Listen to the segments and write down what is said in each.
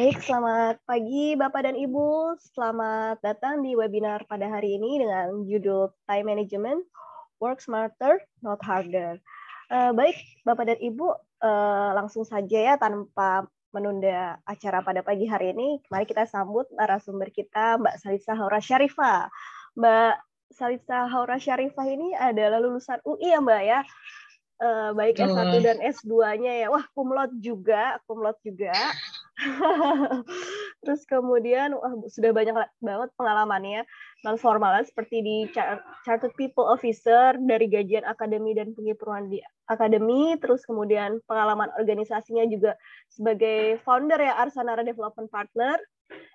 Baik, selamat pagi Bapak dan Ibu. Selamat datang di webinar pada hari ini dengan judul Time Management, Work Smarter, Not Harder. Uh, baik, Bapak dan Ibu, uh, langsung saja ya tanpa menunda acara pada pagi hari ini. Mari kita sambut narasumber kita, Mbak Salisa Haura Syarifah. Mbak Salisa Haura Syarifah ini adalah lulusan UI ya Mbak ya. Uh, baik S1 dan S2-nya ya. Wah, kumlot juga, kumlot juga. Terus kemudian wah, sudah banyak banget pengalamannya non formal seperti di Chartered People Officer dari gajian akademi dan pengipuran di akademi, terus kemudian pengalaman organisasinya juga sebagai founder ya Arsanara Development Partner,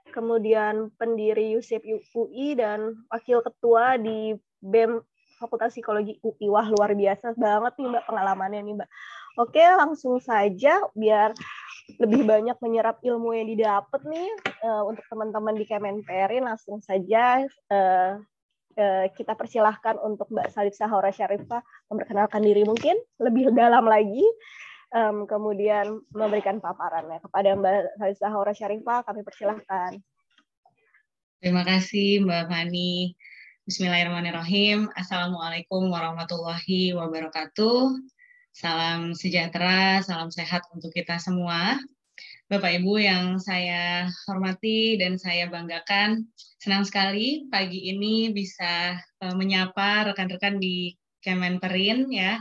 kemudian pendiri USIP UI dan wakil ketua di BEM Fakultas Psikologi UI. Wah, luar biasa banget nih Mbak pengalamannya nih Mbak. Oke, langsung saja biar lebih banyak menyerap ilmu yang didapat nih uh, untuk teman-teman di Kemenperi langsung saja uh, uh, kita persilahkan untuk Mbak Salif Sahora Syarifah memperkenalkan diri mungkin lebih dalam lagi um, kemudian memberikan paparannya kepada Mbak Salif Sahora Syarifah kami persilahkan. Terima kasih Mbak Fani. Bismillahirrahmanirrahim. Assalamualaikum warahmatullahi wabarakatuh. Salam sejahtera, salam sehat untuk kita semua. Bapak Ibu yang saya hormati dan saya banggakan, senang sekali pagi ini bisa uh, menyapa rekan-rekan di Kemenperin ya.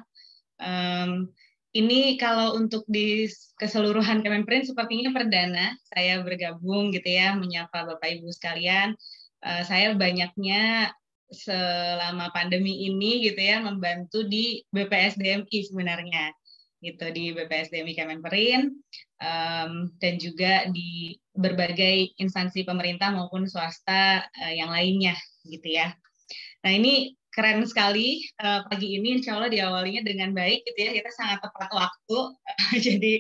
Ini kalau untuk di keseluruhan Kemenperin sepertinya perdana saya bergabung gitu ya menyapa Bapak Ibu sekalian. Uh, saya banyaknya selama pandemi ini gitu ya membantu di BPSDMI sebenarnya gitu di BPSDMI Kemenperin um, dan juga di berbagai instansi pemerintah maupun swasta uh, yang lainnya gitu ya. Nah ini keren sekali uh, pagi ini insya Allah diawalinya dengan baik gitu ya kita sangat tepat waktu jadi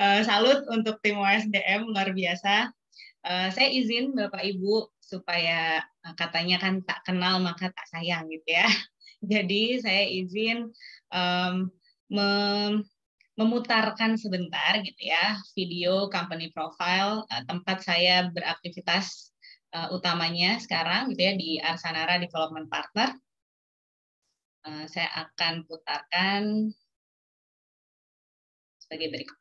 uh, salut untuk tim OSDM luar biasa. Uh, saya izin Bapak Ibu supaya eh, katanya kan tak kenal maka tak sayang gitu ya. Jadi saya izin um, mem memutarkan sebentar gitu ya video company profile uh, tempat saya beraktivitas uh, utamanya sekarang gitu ya di Arsanara Development Partner. Uh, saya akan putarkan sebagai berikut.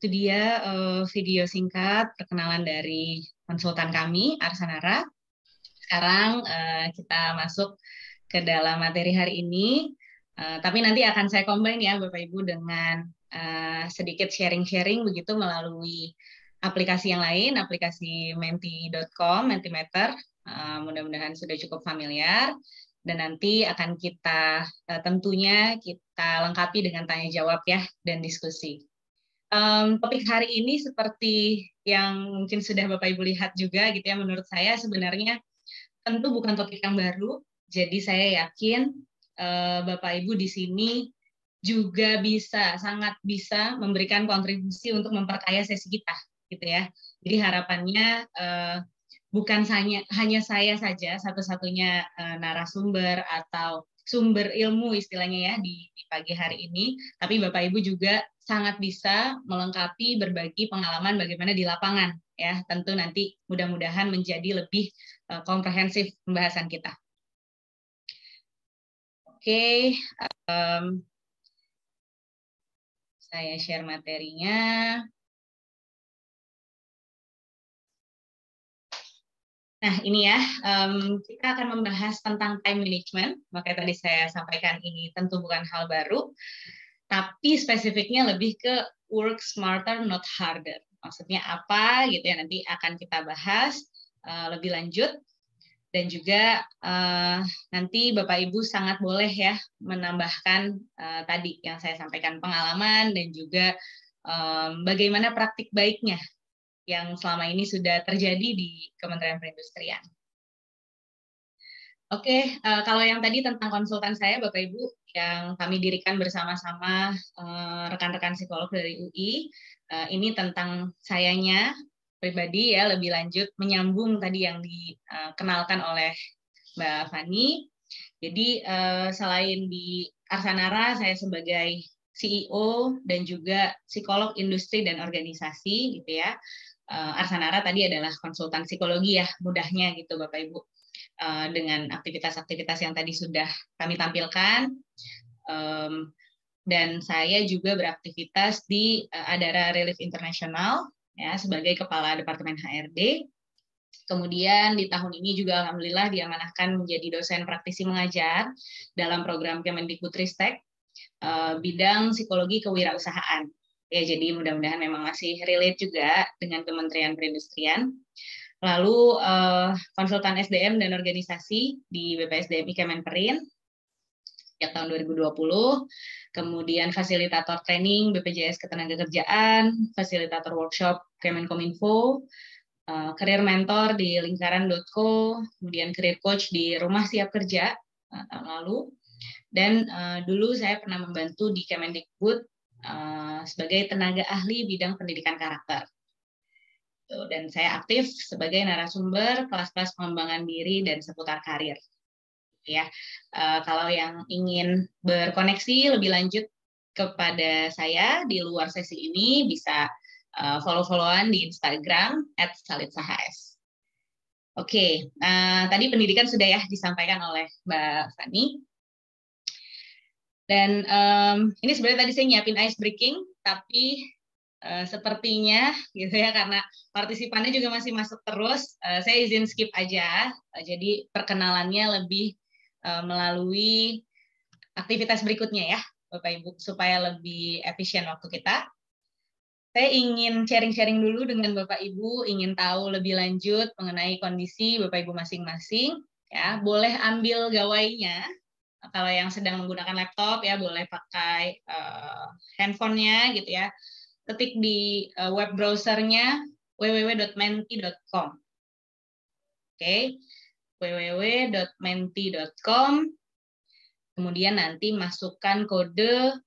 Itu dia uh, video singkat perkenalan dari konsultan kami, Arsanara. Sekarang uh, kita masuk ke dalam materi hari ini. Uh, tapi nanti akan saya combine ya Bapak Ibu dengan uh, sedikit sharing-sharing begitu melalui aplikasi yang lain, aplikasi menti.com, Mentimeter. Uh, mudah-mudahan sudah cukup familiar dan nanti akan kita tentunya kita lengkapi dengan tanya jawab ya dan diskusi. Um, topik hari ini seperti yang mungkin sudah Bapak Ibu lihat juga gitu ya menurut saya sebenarnya tentu bukan topik yang baru. Jadi saya yakin uh, Bapak Ibu di sini juga bisa sangat bisa memberikan kontribusi untuk memperkaya sesi kita gitu ya. Jadi harapannya uh, bukan hanya hanya saya saja satu-satunya uh, narasumber atau sumber ilmu istilahnya ya di, di pagi hari ini, tapi Bapak Ibu juga sangat bisa melengkapi berbagi pengalaman bagaimana di lapangan ya. Tentu nanti mudah-mudahan menjadi lebih uh, komprehensif pembahasan kita. Oke, okay, um, saya share materinya. Nah, ini ya, um, kita akan membahas tentang time management. Makanya tadi saya sampaikan ini tentu bukan hal baru, tapi spesifiknya lebih ke work smarter, not harder. Maksudnya apa gitu ya, nanti akan kita bahas uh, lebih lanjut. Dan juga uh, nanti Bapak Ibu sangat boleh ya menambahkan uh, tadi yang saya sampaikan pengalaman dan juga um, bagaimana praktik baiknya yang selama ini sudah terjadi di Kementerian Perindustrian. Oke, uh, kalau yang tadi tentang konsultan saya, Bapak Ibu, yang kami dirikan bersama-sama uh, rekan-rekan psikolog dari UI, uh, ini tentang sayanya pribadi ya, lebih lanjut menyambung tadi yang dikenalkan oleh Mbak Fani. Jadi selain di Arsanara, saya sebagai CEO dan juga psikolog industri dan organisasi gitu ya uh, Arsanara tadi adalah konsultan psikologi ya, mudahnya gitu Bapak Ibu. Uh, dengan aktivitas-aktivitas yang tadi sudah kami tampilkan. Dan saya juga beraktivitas di uh, Adara Relief International ya sebagai kepala Departemen HRD. Kemudian di tahun ini juga alhamdulillah diamanahkan menjadi dosen praktisi mengajar dalam program Kemendikbudristek bidang psikologi kewirausahaan Ya, jadi mudah-mudahan memang masih relate juga dengan Kementerian Perindustrian. Lalu uh, konsultan SDM dan organisasi di BPSDMI Kemenperin sejak tahun 2020. Kemudian fasilitator training BPJS Ketenagakerjaan, fasilitator workshop Kemenkominfo, uh, career mentor di lingkaran.co, kemudian career coach di Rumah Siap Kerja uh, tahun lalu. Dan uh, dulu saya pernah membantu di Kemendikbud Eh, sebagai tenaga ahli bidang pendidikan karakter. Dan saya aktif sebagai narasumber kelas-kelas pengembangan diri dan seputar karir. Ya, eh, kalau yang ingin berkoneksi lebih lanjut kepada saya di luar sesi ini bisa eh, follow-followan di Instagram @salitsahs. Oke, nah, tadi pendidikan sudah ya disampaikan oleh Mbak Fani. Dan um, ini sebenarnya tadi saya nyiapin ice breaking, tapi uh, sepertinya gitu ya karena partisipannya juga masih masuk terus, uh, saya izin skip aja. Uh, jadi perkenalannya lebih uh, melalui aktivitas berikutnya ya, Bapak Ibu, supaya lebih efisien waktu kita. Saya ingin sharing-sharing dulu dengan Bapak Ibu, ingin tahu lebih lanjut mengenai kondisi Bapak Ibu masing-masing. Ya, boleh ambil gawainya kalau yang sedang menggunakan laptop ya boleh pakai uh, handphonenya gitu ya. Ketik di uh, web browsernya www.menti.com. Oke, okay. www.menti.com. Kemudian nanti masukkan kode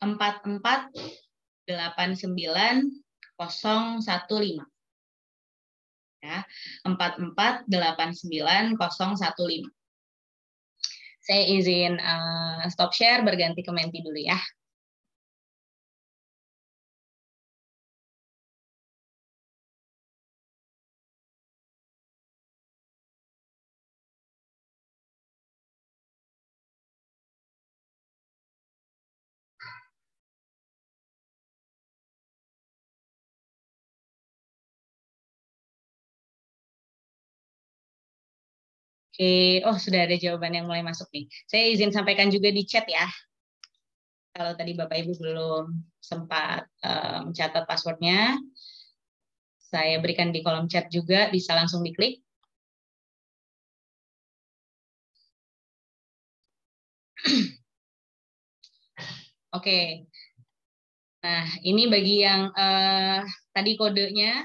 4489015. Ya, 4489015. Saya izin uh, stop share, berganti ke Menti dulu ya. Oke, oh sudah ada jawaban yang mulai masuk nih. Saya izin sampaikan juga di chat ya. Kalau tadi Bapak Ibu belum sempat uh, mencatat passwordnya, saya berikan di kolom chat juga, bisa langsung diklik. Oke. Nah, ini bagi yang uh, tadi kodenya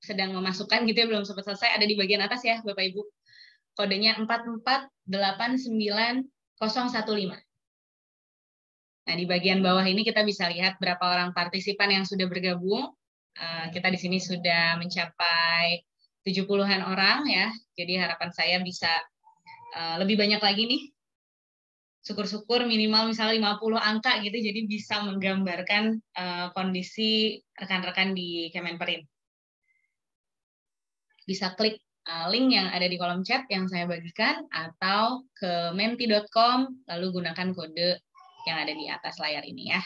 sedang memasukkan gitu ya belum sempat selesai ada di bagian atas ya Bapak Ibu. Kodenya 4489015. Nah, di bagian bawah ini kita bisa lihat berapa orang partisipan yang sudah bergabung. Uh, kita di sini sudah mencapai 70-an orang ya. Jadi harapan saya bisa uh, lebih banyak lagi nih syukur-syukur minimal misalnya 50 angka gitu jadi bisa menggambarkan uh, kondisi rekan-rekan di Kemenperin. Bisa klik link yang ada di kolom chat yang saya bagikan atau ke menti.com lalu gunakan kode yang ada di atas layar ini ya.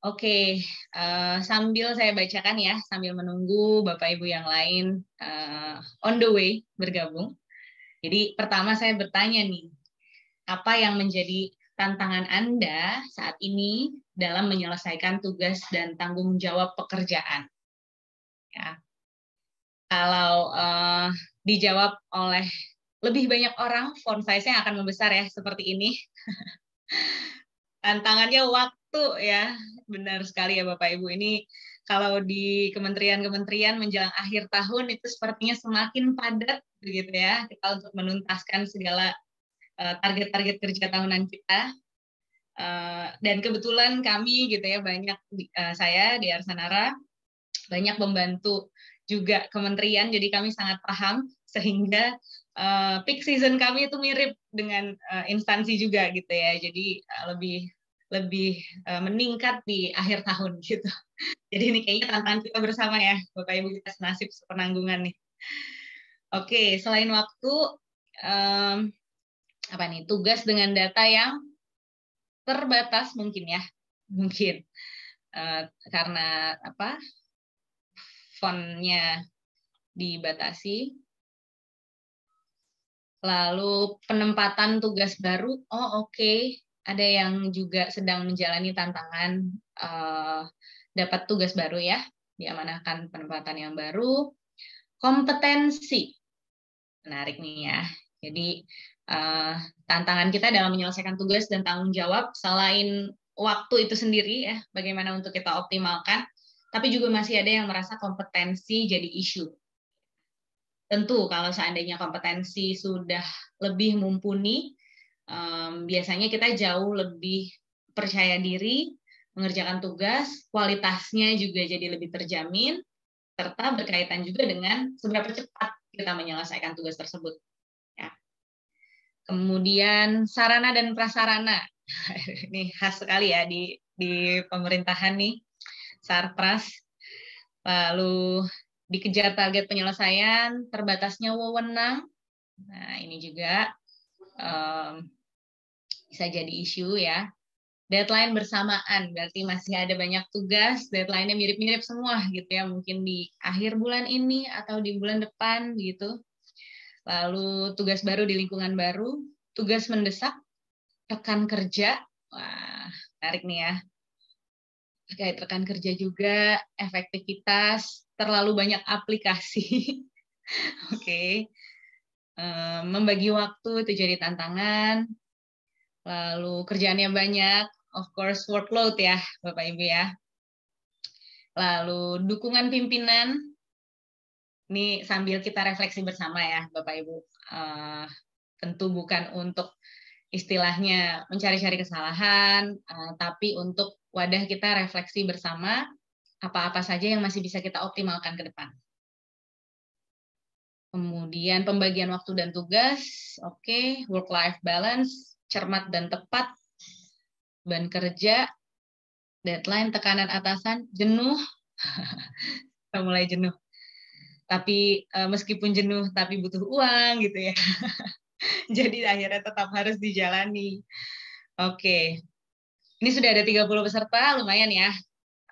Oke, uh, sambil saya bacakan ya, sambil menunggu Bapak Ibu yang lain uh, on the way bergabung. Jadi pertama saya bertanya nih, apa yang menjadi tantangan Anda saat ini dalam menyelesaikan tugas dan tanggung jawab pekerjaan. Ya. Kalau uh, dijawab oleh lebih banyak orang, font size-nya akan membesar ya, seperti ini. Tantangannya waktu ya, benar sekali ya Bapak Ibu. Ini kalau di kementerian-kementerian menjelang akhir tahun itu sepertinya semakin padat begitu ya, kita untuk menuntaskan segala Eh, target-target kerja tahunan kita. Eh, dan kebetulan kami gitu ya banyak uh, saya di Arsanara banyak membantu juga kementerian jadi kami sangat paham sehingga uh, peak season kami itu mirip dengan uh, instansi juga gitu ya. Jadi uh, lebih lebih uh, meningkat di akhir tahun gitu. Jadi ini kayaknya tantangan kita bersama ya bapak ibu kita senasib sepenanggungan nih. Oke selain waktu um, apa nih tugas dengan data yang terbatas mungkin ya mungkin. Uh, karena apa fontnya dibatasi. Lalu penempatan tugas baru oh oke. Okay. ada yang juga sedang menjalani tantangan uh, dapat tugas baru ya diamanahkan penempatan yang baru. Kompetensi. Menarik nih ya. Jadi uh, tantangan kita dalam menyelesaikan tugas dan tanggung jawab selain waktu itu sendiri ya bagaimana untuk kita optimalkan tapi juga masih ada yang merasa kompetensi jadi isu tentu kalau seandainya kompetensi sudah lebih mumpuni um, biasanya kita jauh lebih percaya diri mengerjakan tugas kualitasnya juga jadi lebih terjamin serta berkaitan juga dengan seberapa cepat kita menyelesaikan tugas tersebut Kemudian sarana dan prasarana. Ini khas sekali ya di di pemerintahan nih. Sarpras. Lalu dikejar target penyelesaian, terbatasnya wewenang. Nah, ini juga um, bisa jadi isu ya. Deadline bersamaan, berarti masih ada banyak tugas, deadline-nya mirip-mirip semua gitu ya, mungkin di akhir bulan ini atau di bulan depan gitu lalu tugas baru di lingkungan baru, tugas mendesak, rekan kerja, wah menarik nih ya. Terkait rekan kerja juga, efektivitas, terlalu banyak aplikasi. Oke. okay. Membagi waktu itu jadi tantangan. Lalu kerjaannya banyak, of course workload ya, Bapak Ibu ya. Lalu dukungan pimpinan, ini sambil kita refleksi bersama ya, Bapak Ibu. Uh, tentu bukan untuk istilahnya mencari-cari kesalahan, uh, tapi untuk wadah kita refleksi bersama apa-apa saja yang masih bisa kita optimalkan ke depan. Kemudian pembagian waktu dan tugas, oke, okay. work-life balance, cermat dan tepat, ban kerja, deadline, tekanan atasan, jenuh, kita mulai jenuh tapi uh, meskipun jenuh tapi butuh uang gitu ya. Jadi akhirnya tetap harus dijalani. Oke. Ini sudah ada 30 peserta, lumayan ya.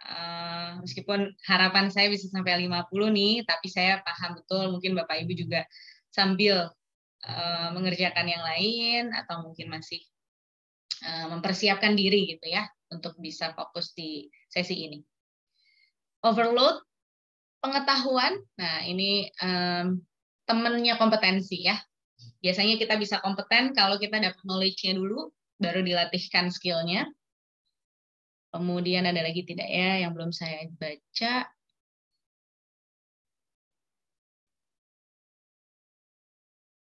Uh, meskipun harapan saya bisa sampai 50 nih, tapi saya paham betul mungkin Bapak Ibu juga sambil uh, mengerjakan yang lain atau mungkin masih uh, mempersiapkan diri gitu ya untuk bisa fokus di sesi ini. Overload pengetahuan, nah ini um, temennya kompetensi ya. Biasanya kita bisa kompeten kalau kita dapat knowledge-nya dulu, baru dilatihkan skill-nya. Kemudian ada lagi tidak ya yang belum saya baca.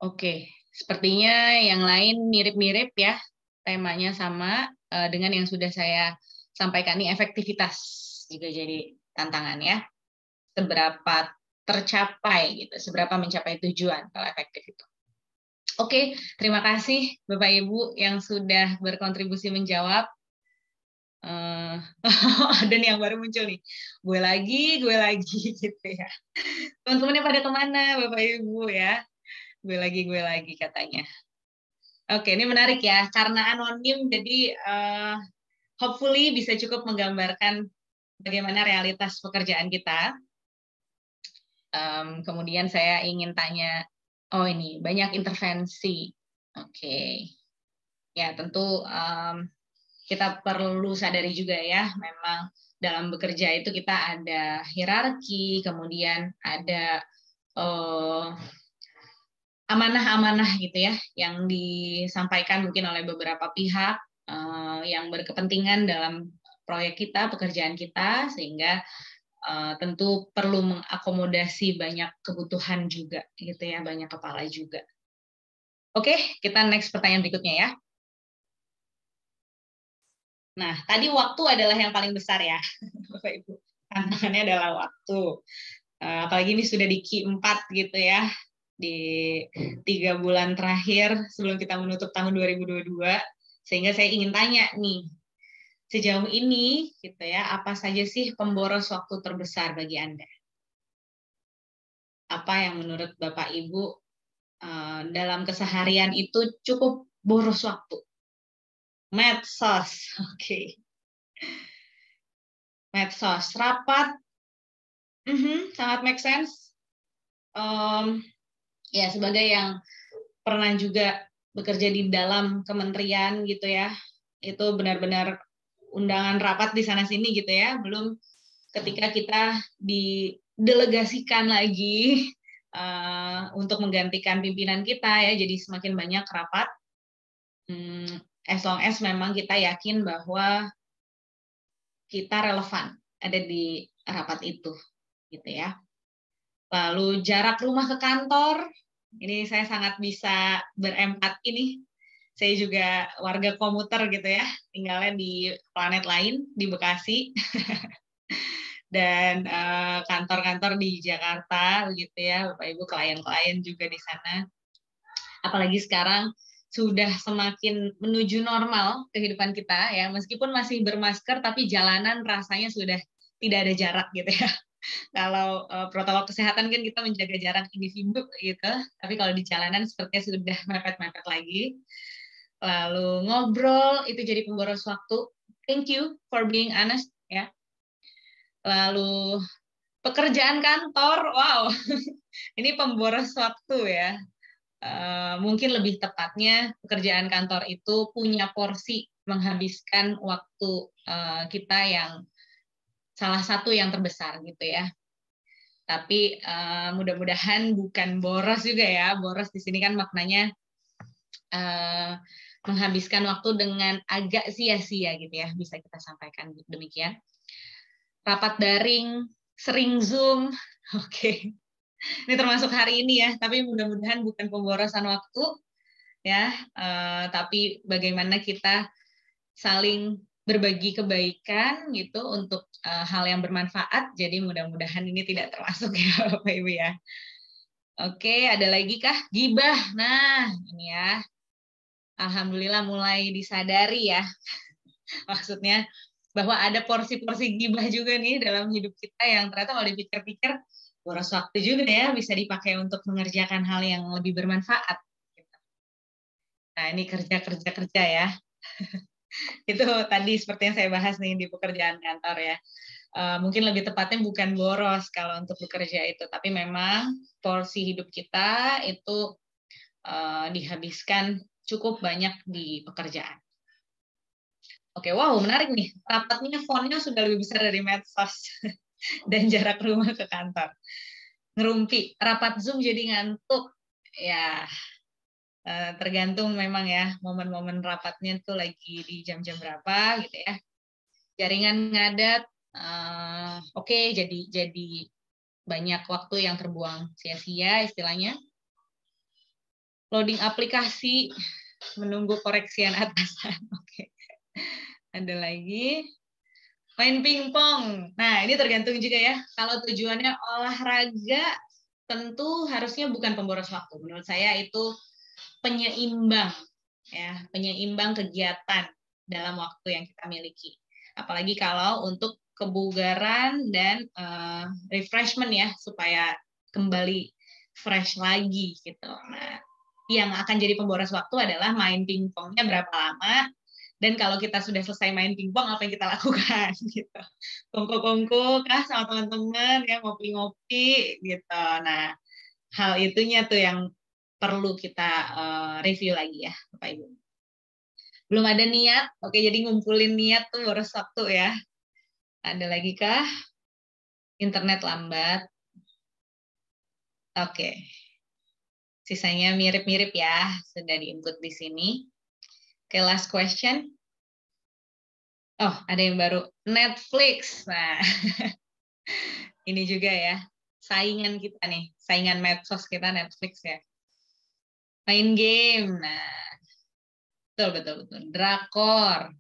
Oke, sepertinya yang lain mirip-mirip ya, temanya sama uh, dengan yang sudah saya sampaikan ini efektivitas juga jadi tantangan ya. Seberapa tercapai gitu, seberapa mencapai tujuan kalau efektif itu. Oke, terima kasih Bapak Ibu yang sudah berkontribusi menjawab. Uh, ada nih yang baru muncul nih, gue lagi, gue lagi gitu ya. Teman-temannya pada ke mana Bapak Ibu ya? gue lagi gue lagi katanya oke ini menarik ya karena anonim jadi uh, hopefully bisa cukup menggambarkan bagaimana realitas pekerjaan kita um, kemudian saya ingin tanya oh ini banyak intervensi oke okay. ya tentu um, kita perlu sadari juga ya memang dalam bekerja itu kita ada hierarki kemudian ada uh, amanah-amanah gitu ya yang disampaikan mungkin oleh beberapa pihak uh, yang berkepentingan dalam proyek kita, pekerjaan kita sehingga uh, tentu perlu mengakomodasi banyak kebutuhan juga gitu ya, banyak kepala juga. Oke, kita next pertanyaan berikutnya ya. Nah, tadi waktu adalah yang paling besar ya, Bapak Ibu. Tantangannya adalah waktu. Uh, apalagi ini sudah di Q4 gitu ya di tiga bulan terakhir sebelum kita menutup tahun 2022 sehingga saya ingin tanya nih sejauh ini gitu ya apa saja sih pemboros waktu terbesar bagi anda? Apa yang menurut bapak ibu uh, dalam keseharian itu cukup boros waktu? Medsos oke. Okay. medsos rapat. Mm -hmm, sangat make sense. Um, ya sebagai yang pernah juga bekerja di dalam kementerian gitu ya itu benar-benar undangan rapat di sana sini gitu ya. Belum ketika kita didelegasikan lagi uh, untuk menggantikan pimpinan kita ya. Jadi semakin banyak rapat. Hmm, as long as memang kita yakin bahwa kita relevan ada di rapat itu gitu ya. Lalu jarak rumah ke kantor ini saya sangat bisa berempat ini. Saya juga warga komuter gitu ya, tinggalnya di planet lain di Bekasi. Dan eh, kantor-kantor di Jakarta begitu ya, Bapak Ibu klien-klien juga di sana. Apalagi sekarang sudah semakin menuju normal kehidupan kita ya, meskipun masih bermasker tapi jalanan rasanya sudah tidak ada jarak gitu ya kalau uh, protokol kesehatan kan kita menjaga jarak individu gitu, tapi kalau di jalanan sepertinya sudah mepet-mepet lagi. Lalu ngobrol itu jadi pemboros waktu. Thank you for being honest ya. Lalu pekerjaan kantor, wow, ini pemboros waktu ya. Uh, mungkin lebih tepatnya pekerjaan kantor itu punya porsi menghabiskan waktu uh, kita yang salah satu yang terbesar gitu ya. Tapi uh, mudah-mudahan bukan boros juga ya. Boros di sini kan maknanya uh, menghabiskan waktu dengan agak sia-sia gitu ya. Bisa kita sampaikan demikian. Rapat daring, sering Zoom. Oke. Okay. Ini termasuk hari ini ya, tapi mudah-mudahan bukan pemborosan waktu ya, uh, tapi bagaimana kita saling berbagi kebaikan gitu untuk uh, hal yang bermanfaat. Jadi mudah-mudahan ini tidak termasuk ya Bapak Ibu ya. Oke, ada lagi kah? Gibah. Nah, ini ya. Alhamdulillah mulai disadari ya. Maksudnya bahwa ada porsi-porsi gibah juga nih dalam hidup kita yang ternyata kalau dipikir-pikir boros waktu juga ya bisa dipakai untuk mengerjakan hal yang lebih bermanfaat. Nah, ini kerja-kerja-kerja ya. itu tadi seperti yang saya bahas nih di pekerjaan kantor ya. uh, mungkin lebih tepatnya bukan boros kalau untuk bekerja itu, tapi memang porsi hidup kita itu uh, dihabiskan cukup banyak di pekerjaan. Oke, wow, menarik nih. Rapatnya fontnya sudah lebih besar dari medsos dan jarak rumah ke kantor. Ngerumpi, rapat Zoom jadi ngantuk. Ya, eh, tergantung memang ya momen-momen rapatnya tuh lagi di jam-jam berapa gitu ya. Jaringan ngadat, uh, oke okay, jadi jadi banyak waktu yang terbuang sia-sia istilahnya. Loading aplikasi, menunggu koreksian atasan. Oke. Ada lagi. Main pingpong. Nah, ini tergantung juga ya. Kalau tujuannya olahraga, tentu harusnya bukan pemboros waktu. Menurut saya itu penyeimbang. ya Penyeimbang kegiatan dalam waktu yang kita miliki. Apalagi kalau untuk kebugaran dan uh, refreshment ya, supaya kembali fresh lagi gitu. Nah, yang akan jadi pemboros waktu adalah main pingpongnya berapa lama, dan kalau kita sudah selesai main pingpong, apa yang kita lakukan gitu. Kongko-kongko kah sama teman-teman ya ngopi-ngopi gitu. Nah, hal itunya tuh yang perlu kita uh, review lagi ya, Bapak Ibu. Belum ada niat, oke jadi ngumpulin niat tuh harus waktu ya. Ada lagi kah? Internet lambat. Oke. Sisanya mirip-mirip ya, sudah di-input di sini. Oke, okay, last question. Oh, ada yang baru. Netflix. Nah, ini juga ya. Saingan kita nih. Saingan medsos kita Netflix ya. Main game. Nah, betul, betul, betul. Drakor.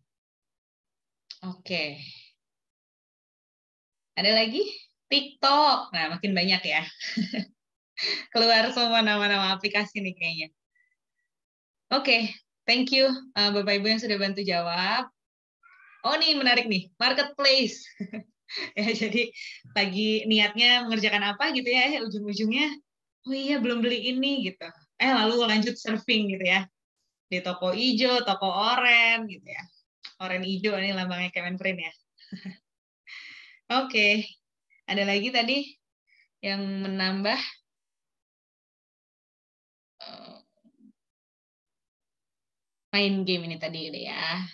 Oke. Okay. Ada lagi? TikTok. Nah, makin banyak ya. Keluar semua nama-nama aplikasi nih kayaknya. Oke, okay. Thank you uh, Bapak Ibu yang sudah bantu jawab. Oh nih menarik nih, marketplace. ya jadi lagi niatnya mengerjakan apa gitu ya, eh, ujung-ujungnya oh iya belum beli ini gitu. Eh lalu lanjut surfing gitu ya. Di toko hijau, toko oren gitu ya. Oren hijau ini lambangnya Kemenprint ya. Oke. okay. Ada lagi tadi yang menambah main game ini tadi ya.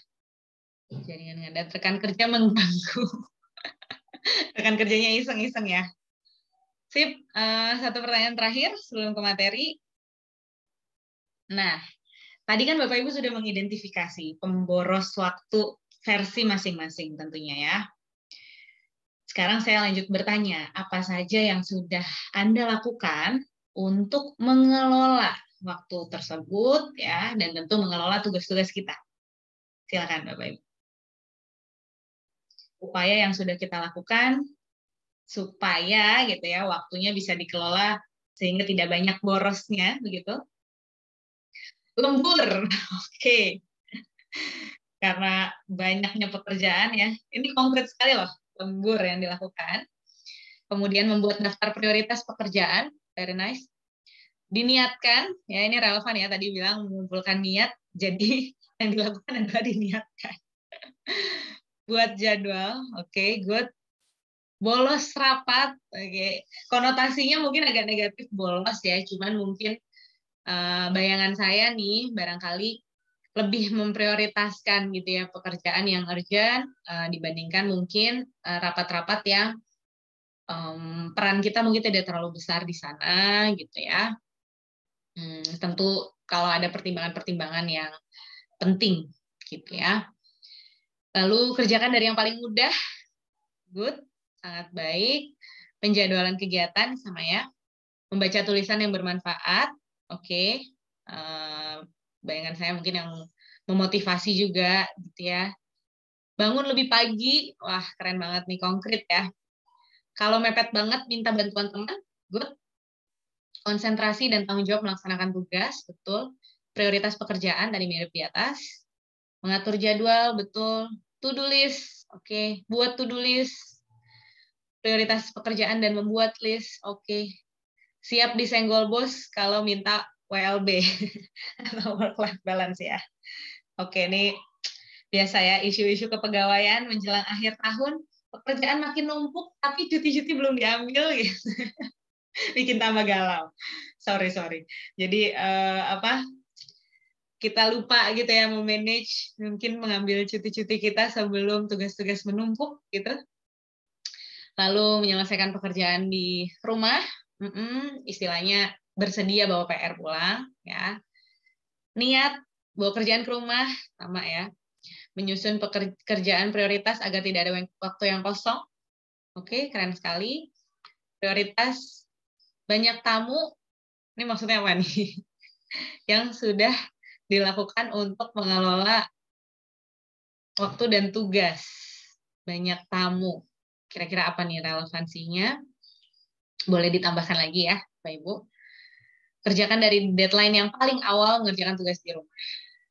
Jaringan ngadat rekan kerja mengganggu. rekan kerjanya iseng-iseng ya. Sip, uh, satu pertanyaan terakhir sebelum ke materi. Nah, tadi kan Bapak Ibu sudah mengidentifikasi pemboros waktu versi masing-masing tentunya ya. Sekarang saya lanjut bertanya, apa saja yang sudah Anda lakukan untuk mengelola waktu tersebut ya dan tentu mengelola tugas-tugas kita. Silakan Bapak Ibu. Upaya yang sudah kita lakukan supaya gitu ya waktunya bisa dikelola sehingga tidak banyak borosnya begitu. Lembur. Oke. Karena banyaknya pekerjaan ya. Ini konkret sekali loh lembur yang dilakukan. Kemudian membuat daftar prioritas pekerjaan, very nice diniatkan ya ini relevan ya tadi bilang mengumpulkan niat jadi yang dilakukan adalah diniatkan. Buat jadwal oke okay, good. Bolos rapat oke. Okay. konotasinya mungkin agak negatif bolos ya cuman mungkin uh, bayangan saya nih barangkali lebih memprioritaskan gitu ya pekerjaan yang urgent uh, dibandingkan mungkin eh, rapat-rapat uh, yang um, peran kita mungkin tidak terlalu besar di sana gitu ya Hmm, tentu kalau ada pertimbangan-pertimbangan yang penting gitu ya. Lalu kerjakan dari yang paling mudah, good, sangat baik. Penjadwalan kegiatan sama ya. Membaca tulisan yang bermanfaat, oke. Okay. Uh, bayangan saya mungkin yang memotivasi juga gitu ya. Bangun lebih pagi, wah keren banget nih konkret ya. Kalau mepet banget minta bantuan teman, good konsentrasi dan tanggung jawab melaksanakan tugas, betul. Prioritas pekerjaan tadi mirip di atas. Mengatur jadwal, betul. To-do list, oke. Okay. Buat to-do list. Prioritas pekerjaan dan membuat list, oke. Okay. Siap disenggol bos kalau minta WLB atau work life balance ya. Oke, ini biasa ya isu-isu kepegawaian menjelang akhir tahun pekerjaan makin numpuk tapi cuti-cuti belum diambil gitu. bikin tambah galau. Sorry sorry. Jadi uh, apa kita lupa gitu ya memanage mungkin mengambil cuti-cuti kita sebelum tugas-tugas menumpuk gitu. Lalu menyelesaikan pekerjaan di rumah mm -mm, istilahnya bersedia bawa PR pulang ya. Niat bawa kerjaan ke rumah sama ya. Menyusun pekerjaan prioritas agar tidak ada waktu yang kosong. Oke keren sekali. Prioritas banyak tamu ini maksudnya apa nih yang sudah dilakukan untuk mengelola waktu dan tugas. Banyak tamu. Kira-kira apa nih relevansinya? Boleh ditambahkan lagi ya, Pak Ibu. Kerjakan dari deadline yang paling awal mengerjakan tugas di rumah.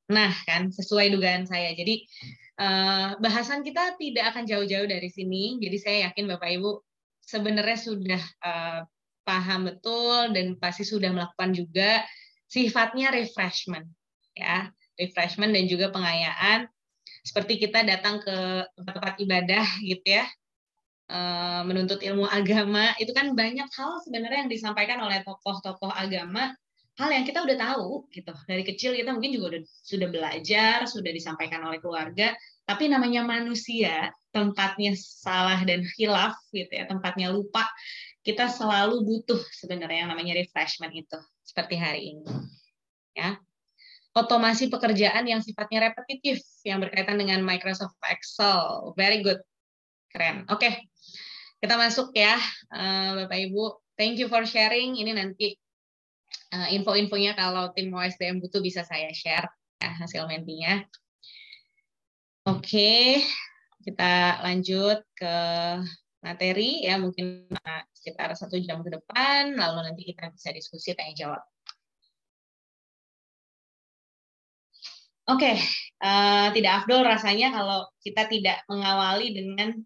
Nah, kan sesuai dugaan saya. Jadi eh, bahasan kita tidak akan jauh-jauh dari sini. Jadi saya yakin Bapak Ibu sebenarnya sudah uh, paham betul dan pasti sudah melakukan juga sifatnya refreshment ya. Refreshment dan juga pengayaan. Seperti kita datang ke tempat-tempat ibadah gitu ya eh, menuntut ilmu agama itu kan banyak hal sebenarnya yang disampaikan oleh tokoh-tokoh agama hal yang kita udah tahu gitu. Dari kecil kita mungkin juga udah sudah belajar sudah disampaikan oleh keluarga tapi namanya manusia tempatnya salah dan hilaf gitu ya tempatnya lupa kita selalu butuh sebenarnya yang namanya refreshment itu seperti hari ini ya otomasi pekerjaan yang sifatnya repetitif yang berkaitan dengan Microsoft Excel. Very good. Keren. Oke. Kita masuk ya, uh, Bapak Ibu. Thank you for sharing. Ini nanti uh, info-infonya kalau tim OSDM butuh bisa saya share ya, hasil mentinya. Oke, kita lanjut ke materi ya mungkin sekitar satu jam ke depan, lalu nanti kita bisa diskusi tanya jawab. Oke, okay. uh, eh, tidak afdol rasanya kalau kita tidak mengawali dengan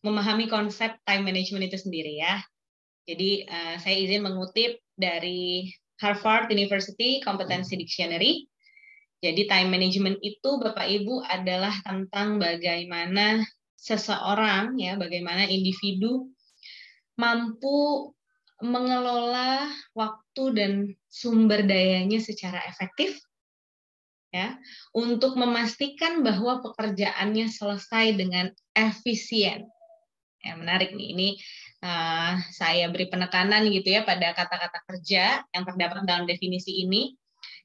memahami konsep time management itu sendiri ya. Jadi uh, saya izin mengutip dari Harvard University Competency Dictionary. Jadi time management itu Bapak Ibu adalah tentang bagaimana seseorang ya, bagaimana individu mampu mengelola waktu dan sumber dayanya secara efektif ya untuk memastikan bahwa pekerjaannya selesai dengan efisien. Ya, menarik nih ini uh, saya beri penekanan gitu ya pada kata-kata kerja yang terdapat dalam definisi ini.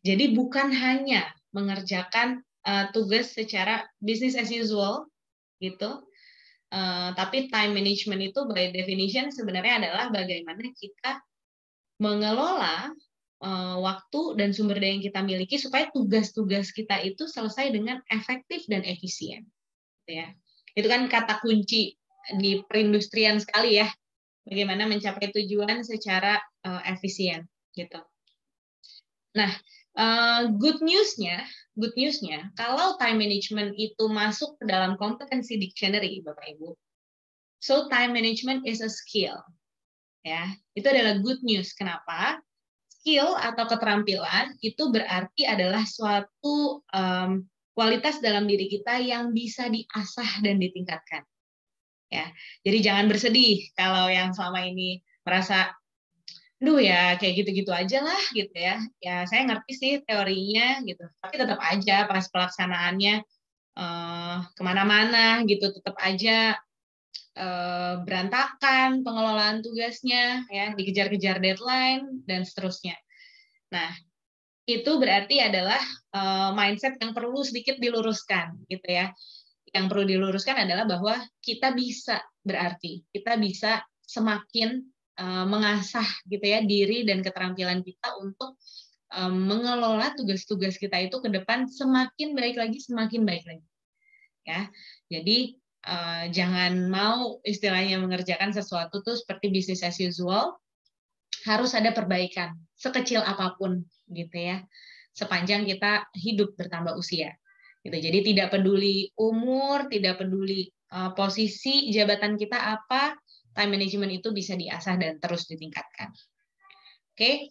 Jadi bukan hanya mengerjakan uh, tugas secara business as usual gitu, uh, tapi time management itu by definition sebenarnya adalah bagaimana kita mengelola Eh, waktu dan sumber daya yang kita miliki supaya tugas-tugas kita itu selesai dengan efektif dan efisien. Gitu ya. Itu kan kata kunci di perindustrian sekali ya. Bagaimana mencapai tujuan secara uh, efisien gitu. Nah, uh, good newsnya, good newsnya, kalau time management itu masuk ke dalam kompetensi dictionary, Bapak Ibu, so time management is a skill. Ya, itu adalah good news. Kenapa? skill atau keterampilan itu berarti adalah suatu um, kualitas dalam diri kita yang bisa diasah dan ditingkatkan. Ya, jadi jangan bersedih kalau yang selama ini merasa, duh ya kayak gitu-gitu aja lah gitu ya. Ya saya ngerti sih teorinya gitu, tapi tetap aja pas pelaksanaannya uh, ke mana-mana gitu, tetap aja Eh, berantakan pengelolaan tugasnya, ya dikejar-kejar deadline dan seterusnya. Nah, itu berarti adalah uh, mindset yang perlu sedikit diluruskan, gitu ya. Yang perlu diluruskan adalah bahwa kita bisa berarti kita bisa semakin uh, mengasah gitu ya diri dan keterampilan kita untuk um, mengelola tugas-tugas kita itu ke depan semakin baik lagi, semakin baik lagi. Ya, jadi uh, jangan mau istilahnya mengerjakan sesuatu tuh seperti bisnis as usual harus ada perbaikan sekecil apa pun gitu ya sepanjang kita hidup bertambah usia gitu jadi tidak peduli umur tidak peduli posisi jabatan kita apa time management itu bisa diasah dan terus ditingkatkan oke okay?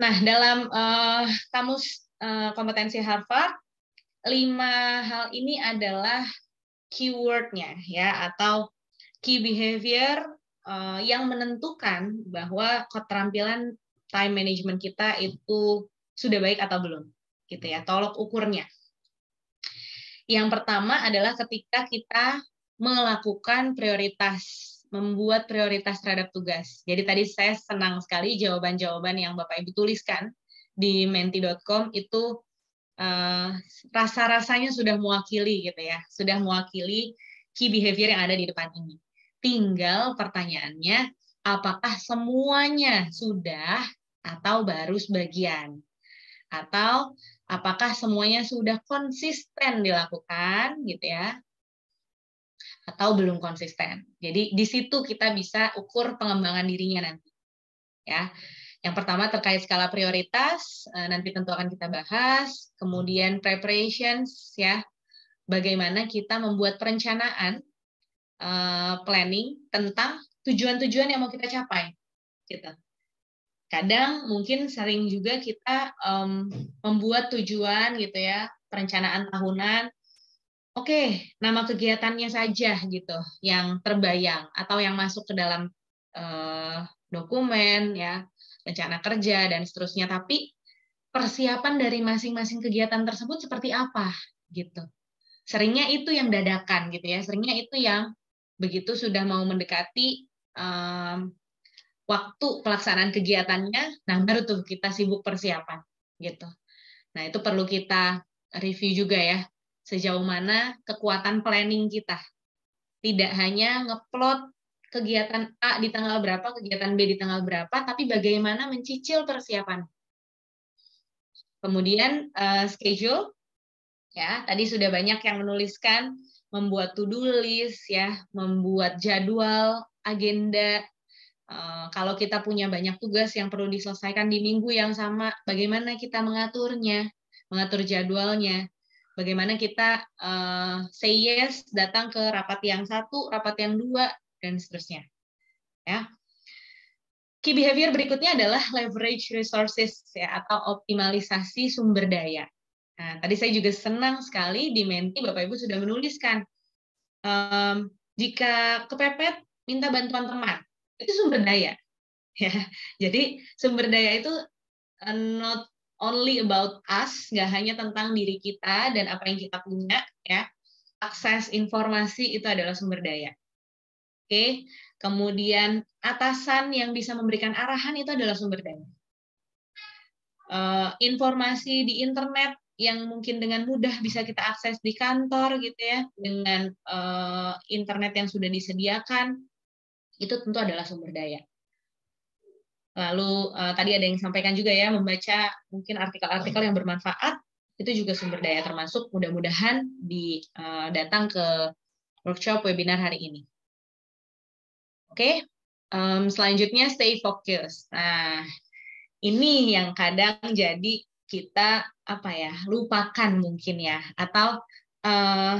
nah dalam uh, kamus uh, kompetensi Harvard lima hal ini adalah keywordnya ya atau key behavior uh, yang menentukan bahwa keterampilan time management kita itu sudah baik atau belum, gitu ya. Tolok ukurnya. Yang pertama adalah ketika kita melakukan prioritas, membuat prioritas terhadap tugas. Jadi tadi saya senang sekali jawaban-jawaban yang Bapak Ibu tuliskan di menti.com itu uh, rasa-rasanya sudah mewakili gitu ya, sudah mewakili key behavior yang ada di depan ini. Tinggal pertanyaannya, apakah semuanya sudah atau baru sebagian? Atau apakah semuanya sudah konsisten dilakukan gitu ya? Atau belum konsisten. Jadi di situ kita bisa ukur pengembangan dirinya nanti. Ya. Yang pertama terkait skala prioritas, eh, nanti tentu akan kita bahas. Kemudian preparations ya. Bagaimana kita membuat perencanaan eh, planning tentang tujuan-tujuan yang mau kita capai. Gitu. Kadang mungkin sering juga kita um, membuat tujuan gitu ya, perencanaan tahunan Oke, nama kegiatannya saja gitu yang terbayang atau yang masuk ke dalam uh, dokumen ya, rencana kerja dan seterusnya. Tapi persiapan dari masing-masing kegiatan tersebut seperti apa gitu. Seringnya itu yang dadakan gitu ya, seringnya itu yang begitu sudah mau mendekati um, waktu pelaksanaan kegiatannya, nah baru tuh kita sibuk persiapan gitu. Nah itu perlu kita review juga ya sejauh mana kekuatan planning kita. Tidak hanya ngeplot kegiatan A di tanggal berapa, kegiatan B di tanggal berapa, tapi bagaimana mencicil persiapan. Kemudian uh, schedule, ya tadi sudah banyak yang menuliskan membuat to-do list, ya, membuat jadwal, agenda. Uh, kalau kita punya banyak tugas yang perlu diselesaikan di minggu yang sama, bagaimana kita mengaturnya, mengatur jadwalnya, bagaimana kita uh, say yes datang ke rapat yang satu, rapat yang dua, dan seterusnya. Ya. Key behavior berikutnya adalah leverage resources ya atau optimalisasi sumber daya. Nah, tadi saya juga senang sekali di Menti Bapak Ibu sudah menuliskan um, jika kepepet minta bantuan teman itu sumber daya. Ya, jadi sumber daya itu uh, not only about us, nggak hanya tentang diri kita dan apa yang kita punya, ya. Akses informasi itu adalah sumber daya. Oke, kemudian atasan yang bisa memberikan arahan itu adalah sumber daya. Uh, informasi di internet yang mungkin dengan mudah bisa kita akses di kantor gitu ya, dengan uh, internet yang sudah disediakan, itu tentu adalah sumber daya. Lalu uh, tadi ada yang sampaikan juga ya membaca mungkin artikel-artikel yang bermanfaat itu juga sumber daya termasuk mudah-mudahan di uh, datang ke workshop webinar hari ini. Oke, okay? um, selanjutnya stay focus. Nah, ini yang kadang jadi kita apa ya lupakan mungkin ya atau uh,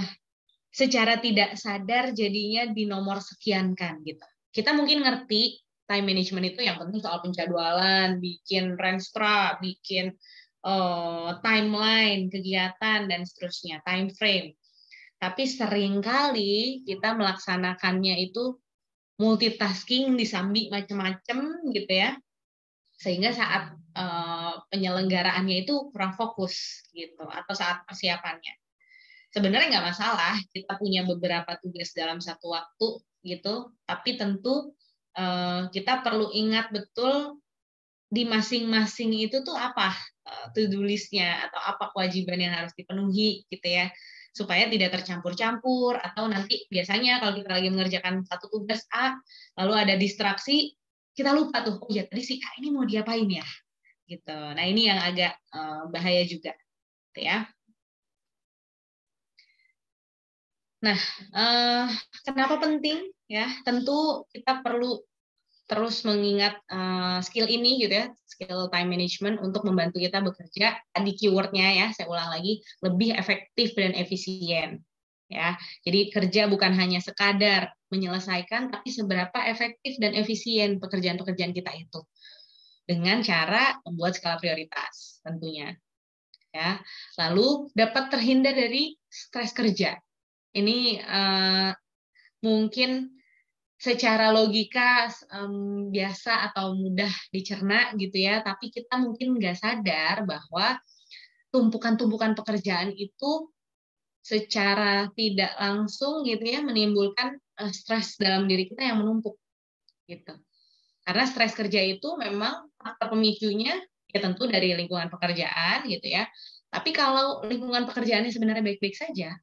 secara tidak sadar jadinya di nomor sekian kan gitu. Kita mungkin ngerti time management itu yang penting soal penjadwalan, bikin renstra, bikin uh, timeline kegiatan dan seterusnya, time frame. Tapi sering kali kita melaksanakannya itu multitasking, disambi macam-macam gitu ya. Sehingga saat uh, penyelenggaraannya itu kurang fokus gitu atau saat persiapannya. Sebenarnya nggak masalah kita punya beberapa tugas dalam satu waktu gitu, tapi tentu kita perlu ingat betul di masing-masing itu tuh apa uh, to-do list-nya atau apa kewajiban yang harus dipenuhi gitu ya. Supaya tidak tercampur-campur atau nanti biasanya kalau kita lagi mengerjakan satu tugas A lalu ada distraksi kita lupa tuh oh ya tadi si A ini mau diapain ya? Gitu. Nah ini yang agak uh, bahaya juga gitu ya Nah, uh, kenapa penting? Ya, tentu kita perlu terus mengingat uh, skill ini gitu ya, skill time management untuk membantu kita bekerja. Tadi keywordnya ya, saya ulang lagi, lebih efektif dan efisien. Ya, jadi kerja bukan hanya sekadar menyelesaikan, tapi seberapa efektif dan efisien pekerjaan-pekerjaan kita itu dengan cara membuat skala prioritas tentunya. Ya, lalu dapat terhindar dari stres kerja. Ini uh, mungkin secara logika um, biasa atau mudah dicerna gitu ya, tapi kita mungkin nggak sadar bahwa tumpukan-tumpukan pekerjaan itu secara tidak langsung gitu ya menimbulkan uh, stres dalam diri kita yang menumpuk gitu. Karena stres kerja itu memang faktor pemicunya ya tentu dari lingkungan pekerjaan gitu ya. Tapi kalau lingkungan pekerjaannya sebenarnya baik-baik saja,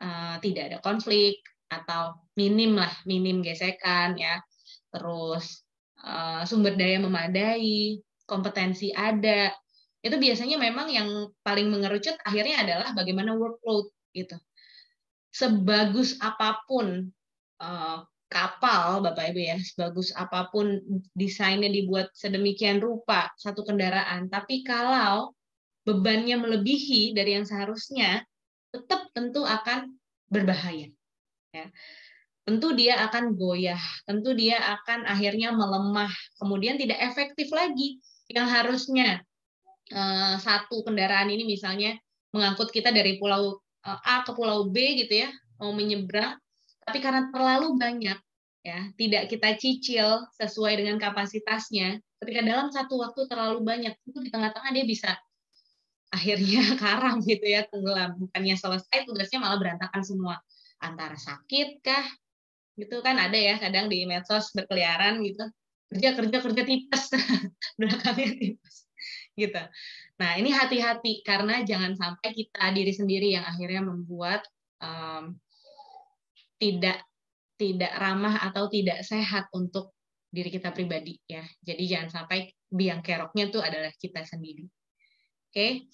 uh, tidak ada konflik, atau minim lah minim gesekan ya. Terus uh, sumber daya memadai kompetensi ada. Itu biasanya memang yang paling mengerucut akhirnya adalah bagaimana workload gitu. Sebagus apa pun uh, kapal bapak ibu ya sebagus apa pun desainnya dibuat sedemikian rupa satu kendaraan tapi kalau bebannya melebihi dari yang seharusnya tetap tentu akan berbahaya ya tentu dia akan goyah, tentu dia akan akhirnya melemah, kemudian tidak efektif lagi. Yang harusnya uh, satu kendaraan ini misalnya mengangkut kita dari pulau uh, A ke pulau B gitu ya, mau menyeberang, tapi karena terlalu banyak ya, tidak kita cicil sesuai dengan kapasitasnya, ketika dalam satu waktu terlalu banyak, itu di tengah-tengah dia bisa akhirnya karam gitu ya, tenggelam. Bukannya selesai, tugasnya malah berantakan semua. Antara sakit kah? Gitu kan ada ya kadang di medsos berkeliaran gitu. Kerja kerja kerja tipes. Belakangnya tipes. Gitu. Nah ini hati-hati karena jangan sampai kita diri sendiri yang akhirnya membuat um, tidak tidak ramah atau tidak sehat untuk diri kita pribadi ya. Jadi jangan sampai biang keroknya tuh adalah kita sendiri oke okay?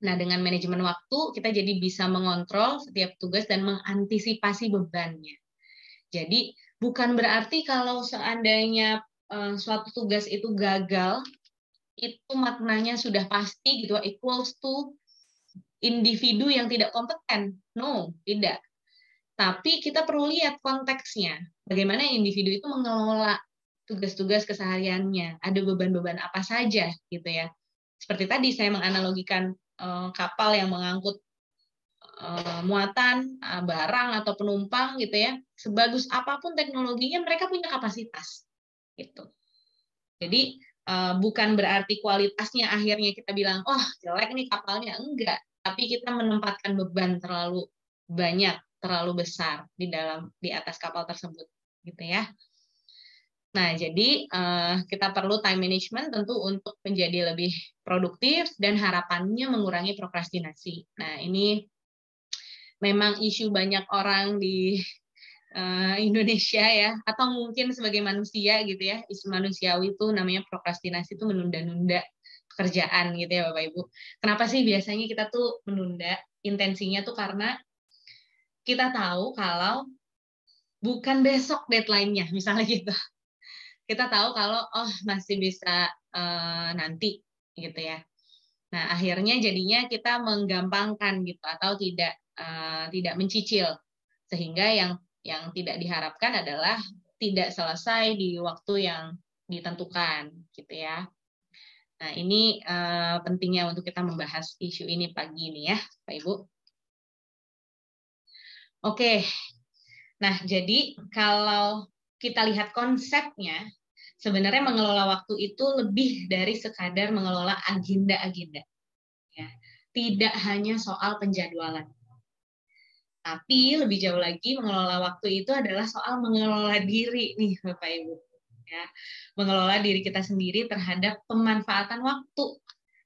Nah, dengan manajemen waktu, kita jadi bisa mengontrol setiap tugas dan mengantisipasi bebannya. Jadi, bukan berarti kalau seandainya uh, suatu tugas itu gagal, itu maknanya sudah pasti gitu, equals to individu yang tidak kompeten. No, tidak. Tapi kita perlu lihat konteksnya. Bagaimana individu itu mengelola tugas-tugas kesehariannya. Ada beban-beban apa saja gitu ya. Seperti tadi saya menganalogikan Eh, kapal yang mengangkut eh, muatan eh, barang atau penumpang gitu ya sebagus apa pun teknologinya mereka punya kapasitas gitu. Jadi bukan berarti kualitasnya akhirnya kita bilang oh jelek nih kapalnya. Enggak tapi kita menempatkan beban terlalu banyak terlalu besar di dalam di atas kapal tersebut gitu ya Nah, jadi uh, kita perlu time management tentu untuk menjadi lebih produktif dan harapannya mengurangi prokrastinasi. Nah, ini memang isu banyak orang di uh, Indonesia ya, atau mungkin sebagai manusia gitu ya, isu manusiawi itu namanya prokrastinasi itu menunda-nunda pekerjaan gitu ya Bapak Ibu. Kenapa sih biasanya kita tuh menunda? Intensinya tuh karena kita tahu kalau bukan besok deadline-nya, misalnya gitu kita tahu kalau oh masih bisa uh, nanti gitu ya. Nah akhirnya jadinya kita menggampangkan gitu atau tidak uh, tidak mencicil sehingga yang yang tidak diharapkan adalah tidak selesai di waktu yang ditentukan gitu ya. Nah ini uh, pentingnya untuk kita membahas isu ini pagi ini ya Pak Ibu. Oke, nah jadi kalau kita lihat konsepnya sebenarnya mengelola waktu itu lebih dari sekadar mengelola agenda-agenda. Ya. Tidak hanya soal penjadwalan. Tapi lebih jauh lagi mengelola waktu itu adalah soal mengelola diri nih Bapak Ibu. Ya. Mengelola diri kita sendiri terhadap pemanfaatan waktu.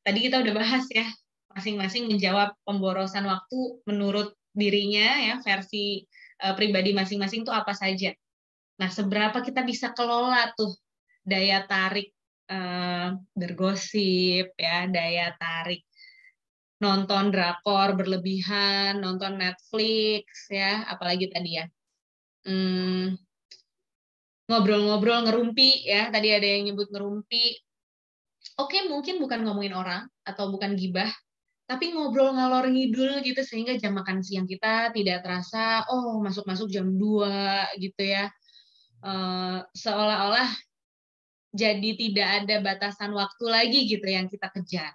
Tadi kita udah bahas ya, masing-masing menjawab pemborosan waktu menurut dirinya ya versi uh, pribadi masing-masing itu apa saja. Nah, seberapa kita bisa kelola tuh daya tarik uh, bergosip ya daya tarik nonton drakor berlebihan nonton Netflix ya apalagi tadi ya. Hmm, ngobrol-ngobrol ngerumpi ya tadi ada yang nyebut ngerumpi. Oke mungkin bukan ngomongin orang atau bukan gibah tapi ngobrol ngalor ngidul gitu sehingga jam makan siang kita tidak terasa oh masuk-masuk jam 2 gitu ya. Uh, seolah-olah jadi tidak ada batasan waktu lagi gitu yang kita kejar.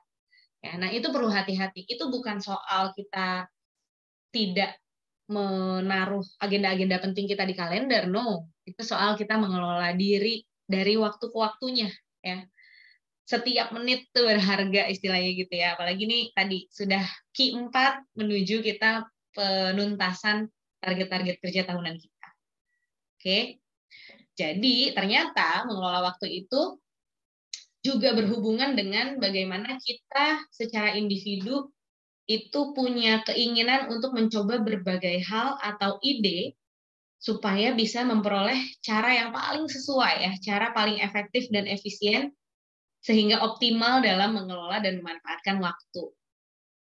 Ya, nah itu perlu hati-hati. Itu bukan soal kita tidak menaruh agenda-agenda penting kita di kalender, no. Itu soal kita mengelola diri dari waktu ke waktunya, ya. Setiap menit tuh berharga istilahnya gitu ya. Apalagi nih tadi sudah key 4 menuju kita penuntasan target-target kerja tahunan kita. Oke. Jadi ternyata mengelola waktu itu juga berhubungan dengan bagaimana kita secara individu itu punya keinginan untuk mencoba berbagai hal atau ide supaya bisa memperoleh cara yang paling sesuai ya, cara paling efektif dan efisien sehingga optimal dalam mengelola dan memanfaatkan waktu.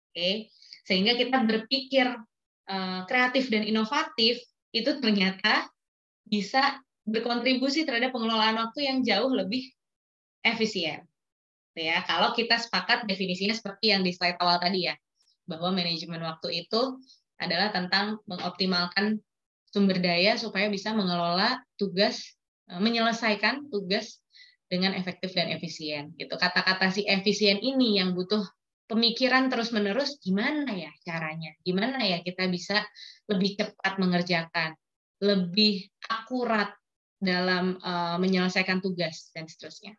Oke. Sehingga kita berpikir uh, kreatif dan inovatif itu ternyata bisa berkontribusi terhadap pengelolaan waktu yang jauh lebih efisien. Ya, kalau kita sepakat definisinya seperti yang di slide awal tadi ya bahwa manajemen waktu itu adalah tentang mengoptimalkan sumber daya supaya bisa mengelola tugas, eh, menyelesaikan tugas dengan efektif dan efisien. Gitu. Kata-kata si efisien ini yang butuh pemikiran terus-menerus gimana ya caranya? Gimana ya kita bisa lebih cepat mengerjakan, lebih akurat dalam uh, menyelesaikan tugas dan seterusnya.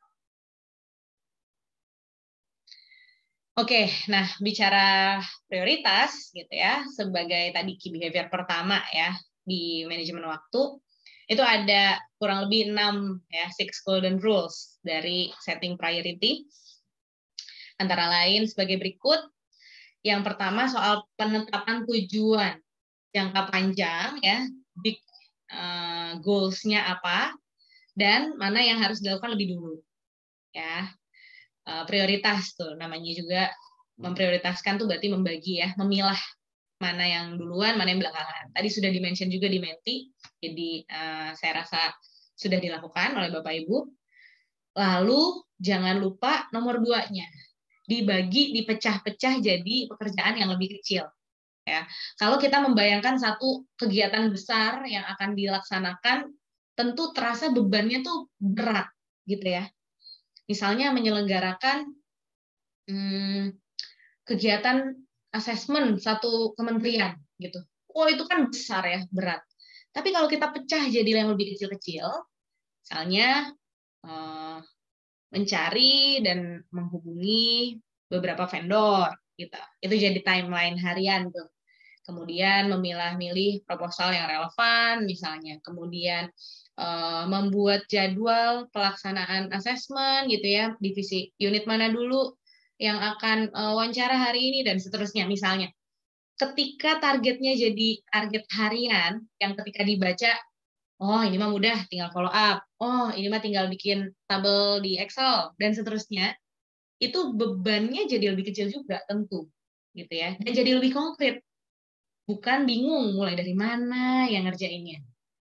Oke, nah bicara prioritas gitu ya, sebagai tadi key behavior pertama ya di manajemen waktu, itu ada kurang lebih enam ya six golden rules dari setting priority. Antara lain sebagai berikut. Yang pertama soal penetapan tujuan jangka panjang ya, big uh, goals-nya apa dan mana yang harus dilakukan lebih dulu. Ya, Eh, prioritas tuh namanya juga memprioritaskan tuh berarti membagi ya, memilah mana yang duluan, mana yang belakangan. Tadi sudah dimention juga di Menti, jadi uh, saya rasa sudah dilakukan oleh Bapak Ibu. Lalu jangan lupa nomor duanya, dibagi, dipecah-pecah jadi pekerjaan yang lebih kecil. Ya, kalau kita membayangkan satu kegiatan besar yang akan dilaksanakan, tentu terasa bebannya tuh berat, gitu ya misalnya menyelenggarakan hmm, kegiatan asesmen satu kementerian gitu. Oh itu kan besar ya, berat. Tapi kalau kita pecah jadi yang lebih kecil-kecil, misalnya eh, mencari dan menghubungi beberapa vendor gitu. Itu jadi timeline harian tuh. Kemudian memilah-milih proposal yang relevan misalnya. Kemudian uh, membuat jadwal pelaksanaan asesmen gitu ya, divisi unit mana dulu yang akan uh, wawancara hari ini dan seterusnya misalnya. Ketika targetnya jadi target harian yang ketika dibaca oh ini mah mudah tinggal follow up. Oh, ini mah tinggal bikin tabel di Excel dan seterusnya. Itu bebannya jadi lebih kecil juga tentu gitu ya. Dan jadi lebih konkret. Bukan bingung mulai dari mana yang ngerjainnya.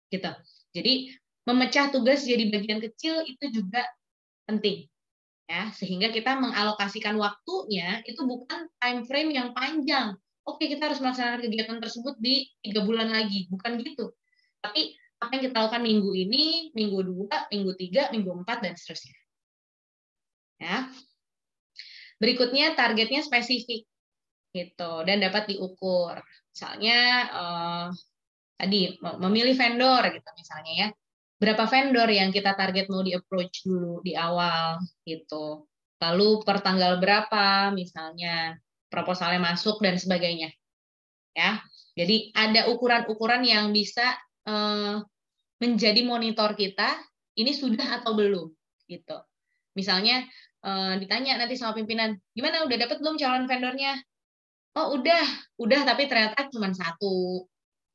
Gitu. Jadi memecah tugas jadi bagian kecil itu juga penting. Ya, sehingga kita mengalokasikan waktunya itu bukan time frame yang panjang. Oke, kita harus melaksanakan kegiatan tersebut di tiga bulan lagi, bukan gitu. Tapi apa yang kita lakukan minggu ini, minggu dua, minggu tiga, minggu empat dan seterusnya. Ya. Berikutnya targetnya spesifik gitu dan dapat diukur. Misalnya eh, tadi memilih vendor gitu misalnya ya. Berapa vendor yang kita target mau di approach dulu di awal gitu. Lalu per tanggal berapa misalnya proposalnya masuk dan sebagainya ya. Jadi ada ukuran-ukuran yang bisa eh, menjadi monitor kita ini sudah atau belum gitu. Misalnya eh, ditanya nanti sama pimpinan gimana udah dapat belum calon vendornya oh udah udah tapi ternyata cuma satu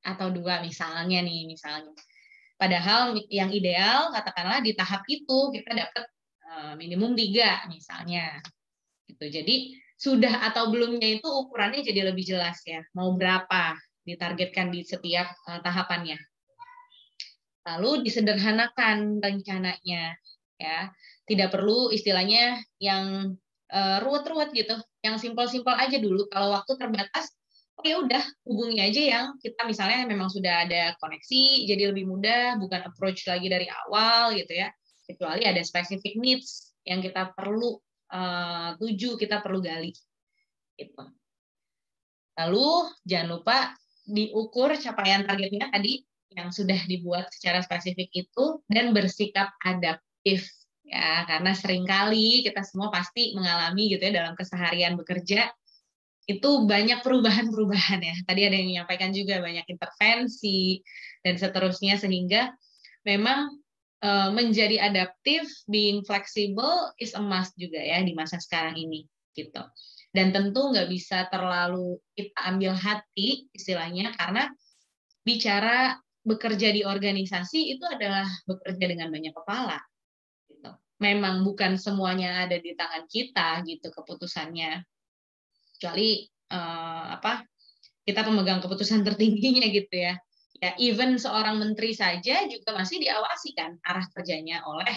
atau dua misalnya nih misalnya. Padahal yang ideal katakanlah di tahap itu kita dapat eh, minimum tiga misalnya. Gitu. Jadi sudah atau belumnya itu ukurannya jadi lebih jelas ya. Mau berapa ditargetkan di setiap uh, tahapannya. Lalu disederhanakan rencananya ya. Tidak perlu istilahnya yang eh, ruwet-ruwet gitu. Yang simpel-simpel aja dulu. Kalau waktu terbatas oh ya udah hubungi aja yang kita misalnya memang sudah ada koneksi jadi lebih mudah bukan approach lagi dari awal gitu ya kecuali ada specific needs yang kita perlu uh, tuju kita perlu gali gitu lalu jangan lupa diukur capaian targetnya tadi yang sudah dibuat secara spesifik itu dan bersikap adaptif ya karena sering kali kita semua pasti mengalami gitu ya dalam keseharian bekerja itu banyak perubahan-perubahan ya. Tadi ada yang menyampaikan juga banyak intervensi dan seterusnya sehingga memang uh, menjadi adaptif, being flexible is a must juga ya di masa sekarang ini gitu. Dan tentu nggak bisa terlalu kita ambil hati istilahnya karena bicara bekerja di organisasi itu adalah bekerja dengan banyak kepala. Memang bukan semuanya ada di tangan kita gitu keputusannya. Kecuali uh, apa kita pemegang keputusan tertingginya gitu ya. Ya even seorang menteri saja juga masih diawasi kan arah kerjanya oleh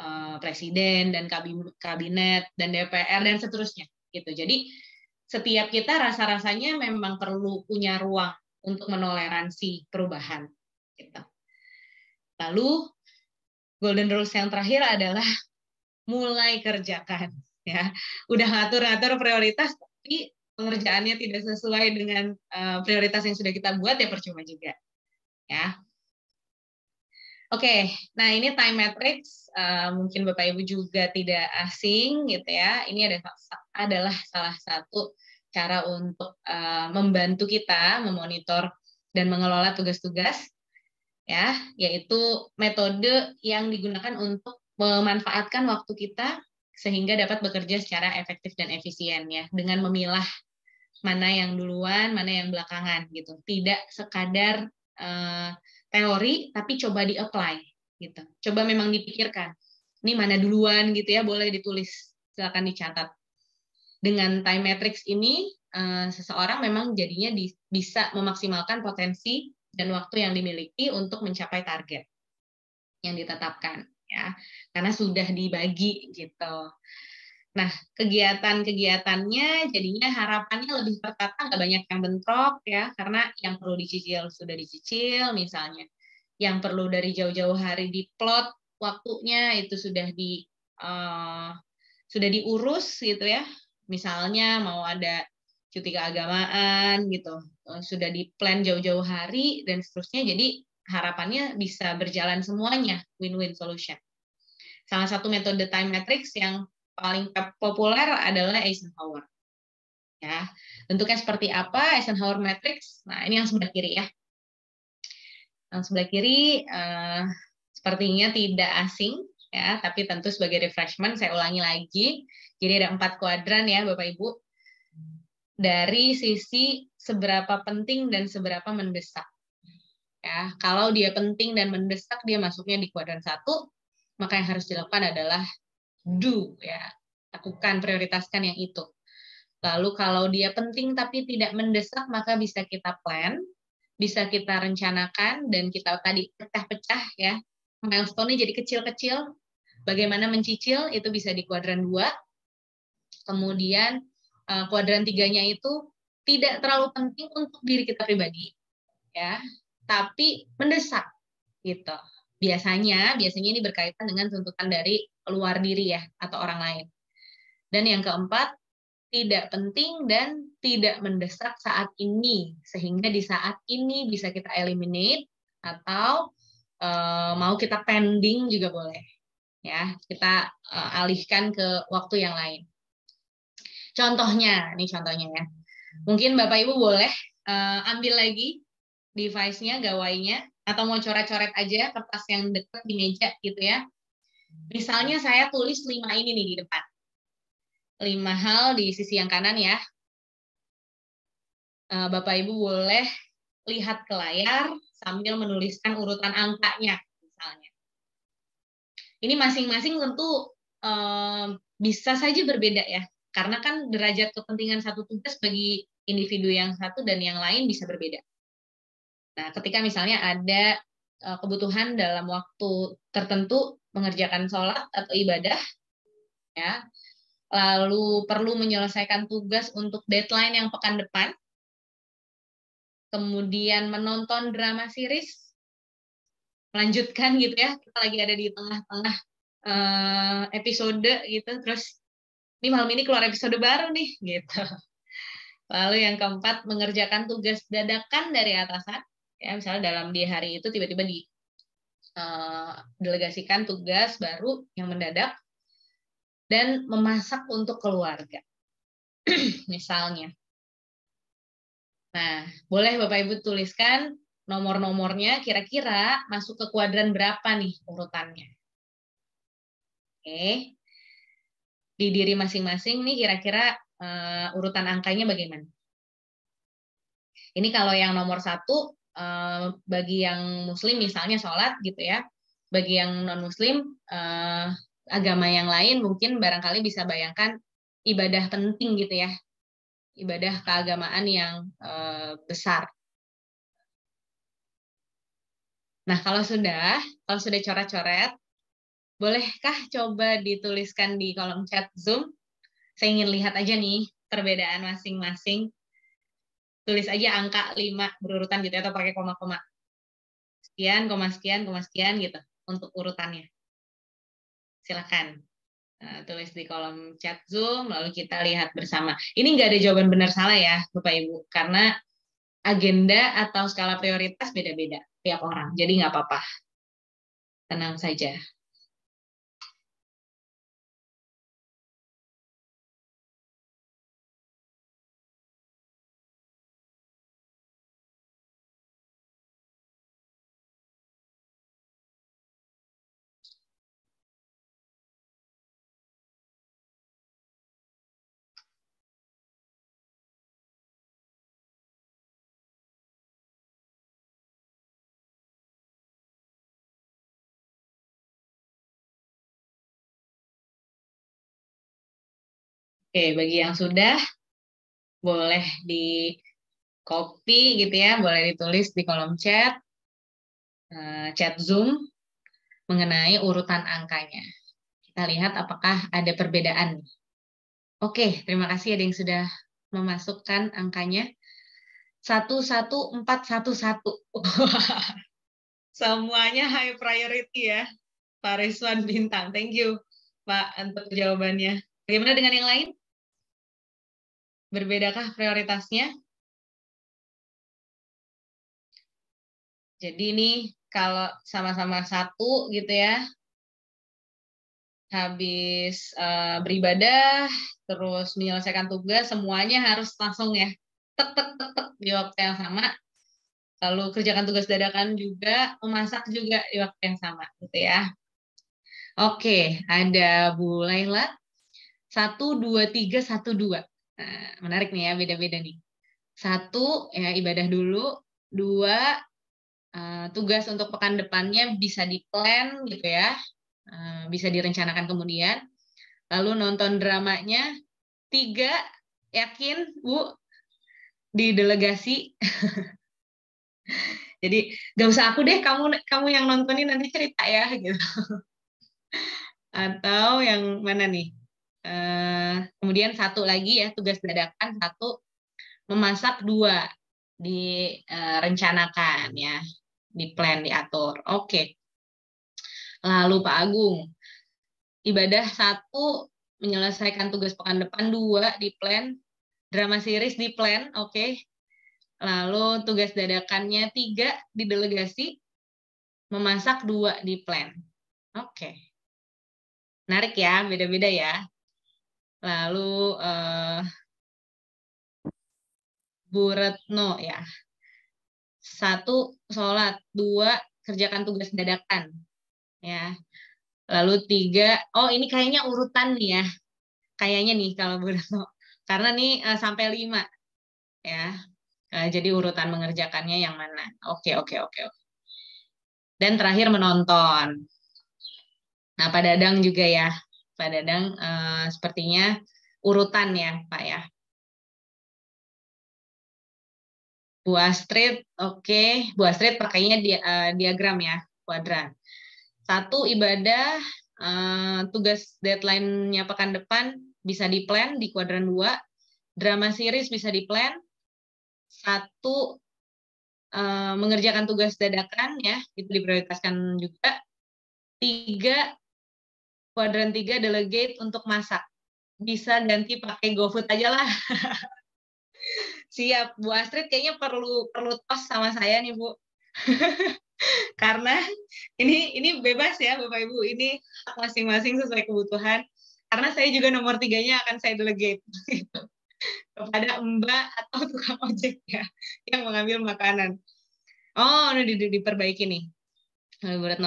uh, presiden dan kabinet dan DPR dan seterusnya gitu. Jadi setiap kita rasa-rasanya memang perlu punya ruang untuk menoleransi perubahan gitu. Lalu golden rules yang terakhir adalah mulai kerjakan ya. Udah ngatur-ngatur prioritas tapi pengerjaannya tidak sesuai dengan uh, prioritas yang sudah kita buat ya percuma juga ya. Oke okay, nah ini time matrix uh, mungkin bapak ibu juga tidak asing gitu ya. Ini ada, adalah salah satu cara untuk uh, membantu kita memonitor dan mengelola tugas-tugas ya yaitu metode yang digunakan untuk memanfaatkan waktu kita sehingga dapat bekerja secara efektif dan efisien ya dengan memilah mana yang duluan, mana yang belakangan gitu. Tidak sekadar uh, teori tapi coba di-apply gitu. Coba memang dipikirkan. Ini mana duluan gitu ya, boleh ditulis. Silakan dicatat. Dengan time matrix ini uh, seseorang memang jadinya di, bisa memaksimalkan potensi dan waktu yang dimiliki untuk mencapai target yang ditetapkan ya karena sudah dibagi gitu. Nah, kegiatan-kegiatannya jadinya harapannya lebih tertata, nggak banyak yang bentrok ya, karena yang perlu dicicil sudah dicicil misalnya. Yang perlu dari jauh-jauh hari diplot waktunya itu sudah di uh, sudah diurus gitu ya. Misalnya mau ada cuti keagamaan gitu, eh, sudah di plan jauh-jauh hari dan seterusnya. Jadi harapannya bisa berjalan semuanya win-win solution. Salah satu metode time matrix yang paling populer adalah Eisenhower. Ya, bentuknya seperti apa Eisenhower matrix? Nah, ini yang sebelah kiri ya. Yang sebelah kiri uh, sepertinya tidak asing ya, tapi tentu sebagai refreshment saya ulangi lagi. Jadi ada empat kuadran ya, Bapak Ibu. Dari sisi seberapa penting dan seberapa mendesak Ya, kalau dia penting dan mendesak, dia masuknya di kuadran satu, maka yang harus dilakukan adalah do, ya, lakukan, prioritaskan yang itu. Lalu kalau dia penting tapi tidak mendesak, maka bisa kita plan, bisa kita rencanakan, dan kita tadi pecah-pecah ya, milestone-nya jadi kecil-kecil, bagaimana mencicil, itu bisa di kuadran dua. Kemudian eh, kuadran tiganya itu tidak terlalu penting untuk diri kita pribadi, ya tapi mendesak gitu. Biasanya, biasanya ini berkaitan dengan tuntutan dari luar diri ya atau orang lain. Dan yang keempat, tidak penting dan tidak mendesak saat ini sehingga di saat ini bisa kita eliminate atau uh, mau kita pending juga boleh ya kita uh, alihkan ke waktu yang lain contohnya ini contohnya ya mungkin bapak ibu boleh uh, ambil lagi device-nya, gawainya, atau mau coret-coret aja kertas yang dekat di meja gitu ya. Misalnya saya tulis lima ini nih di depan. Lima hal di sisi yang kanan ya. Eh, Bapak Ibu boleh lihat ke layar sambil menuliskan urutan angkanya misalnya. Ini masing-masing tentu eh, bisa saja berbeda ya. Karena kan derajat kepentingan satu tugas bagi individu yang satu dan yang lain bisa berbeda. Nah, ketika misalnya ada uh, kebutuhan dalam waktu tertentu mengerjakan sholat atau ibadah, ya, lalu perlu menyelesaikan tugas untuk deadline yang pekan depan, kemudian menonton drama series, melanjutkan gitu ya, kita lagi ada di tengah-tengah uh, episode gitu, terus ini malam ini keluar episode baru nih gitu. Lalu yang keempat, mengerjakan tugas dadakan dari atasan. Ya, misalnya dalam di hari itu tiba-tiba di uh, delegasikan tugas baru yang mendadak dan memasak untuk keluarga. misalnya. Nah, boleh Bapak Ibu tuliskan nomor-nomornya kira-kira masuk ke kuadran berapa nih urutannya. Oke. Di diri masing-masing nih kira-kira uh, urutan angkanya bagaimana? Ini kalau yang nomor satu uh, bagi yang muslim misalnya sholat gitu ya. Bagi yang non muslim uh, agama yang lain mungkin barangkali bisa bayangkan ibadah penting gitu ya. Ibadah keagamaan yang uh, besar. Nah, kalau sudah, kalau sudah coret-coret, bolehkah coba dituliskan di kolom chat Zoom saya ingin lihat aja nih perbedaan masing-masing. Tulis aja angka 5 berurutan gitu ya, atau pakai koma-koma. Sekian, koma sekian, koma sekian gitu untuk urutannya. Silakan. Nah, tulis di kolom chat Zoom, lalu kita lihat bersama. Ini nggak ada jawaban benar salah ya, Bapak Ibu, karena agenda atau skala prioritas beda-beda tiap orang. Jadi nggak apa-apa. Tenang saja. Oke, bagi yang sudah boleh di copy gitu ya, boleh ditulis di kolom chat, eh, chat Zoom mengenai urutan angkanya. Kita lihat apakah ada perbedaan. Oke, terima kasih ada yang sudah memasukkan angkanya. 11411. Semuanya high priority ya. Pak Rizwan Bintang. Thank you, Pak, untuk jawabannya. Bagaimana dengan yang lain? Berbedakah prioritasnya? Jadi ini kalau sama-sama satu gitu ya, habis uh, beribadah, terus menyelesaikan tugas, semuanya harus langsung ya, tek tek tek tek di waktu yang sama. Lalu kerjakan tugas dadakan juga, memasak juga di waktu yang sama, gitu ya. Oke, ada Bu Laila. Satu, dua, tiga, satu, dua. Nah, menarik nih ya, beda-beda nih. Satu, ya ibadah dulu. Dua, uh, tugas untuk pekan depannya bisa di-plan gitu ya. Uh, bisa direncanakan kemudian. Lalu nonton dramanya. Tiga, yakin Bu, di delegasi. Jadi gak usah aku deh, kamu kamu yang nontonin nanti cerita ya gitu. Atau yang mana nih? Eh, kemudian satu lagi ya tugas dadakan satu memasak dua direncanakan eh, ya di plan diatur. Oke. Lalu Pak Agung ibadah satu menyelesaikan tugas pekan depan dua di plan drama series di plan oke lalu tugas dadakannya tiga di delegasi memasak dua di plan oke menarik ya beda-beda ya lalu uh, Bu Retno ya. Satu sholat. Dua kerjakan tugas dadakan ya. Lalu tiga oh ini kayaknya urutan nih ya. Kayaknya nih kalau Bu Retno. Karena nih uh, sampai lima ya. Uh, jadi urutan mengerjakannya yang mana? Oke oke oke oke. Dan terakhir menonton. Nah Pak Dadang juga ya Pak Dadang uh, sepertinya urutan ya Pak ya. Bu Astrid, oke. Okay. Bu Astrid pakainya di, uh, diagram ya, kuadran. Satu ibadah, uh, tugas deadline-nya pekan depan bisa di plan di kuadran dua. Drama series bisa di plan. Satu, uh, mengerjakan tugas dadakan ya, itu diprioritaskan juga. Tiga, kuadran tiga delegate untuk masak. Bisa ganti pakai GoFood aja lah. Siap, Bu Astrid kayaknya perlu perlu tos sama saya nih, Bu. Karena ini ini bebas ya Bapak Ibu, ini masing-masing sesuai kebutuhan. Karena saya juga nomor tiganya akan saya delegate kepada Mbak atau tukang ojek ya yang mengambil makanan. Oh, ini di, diperbaiki nih.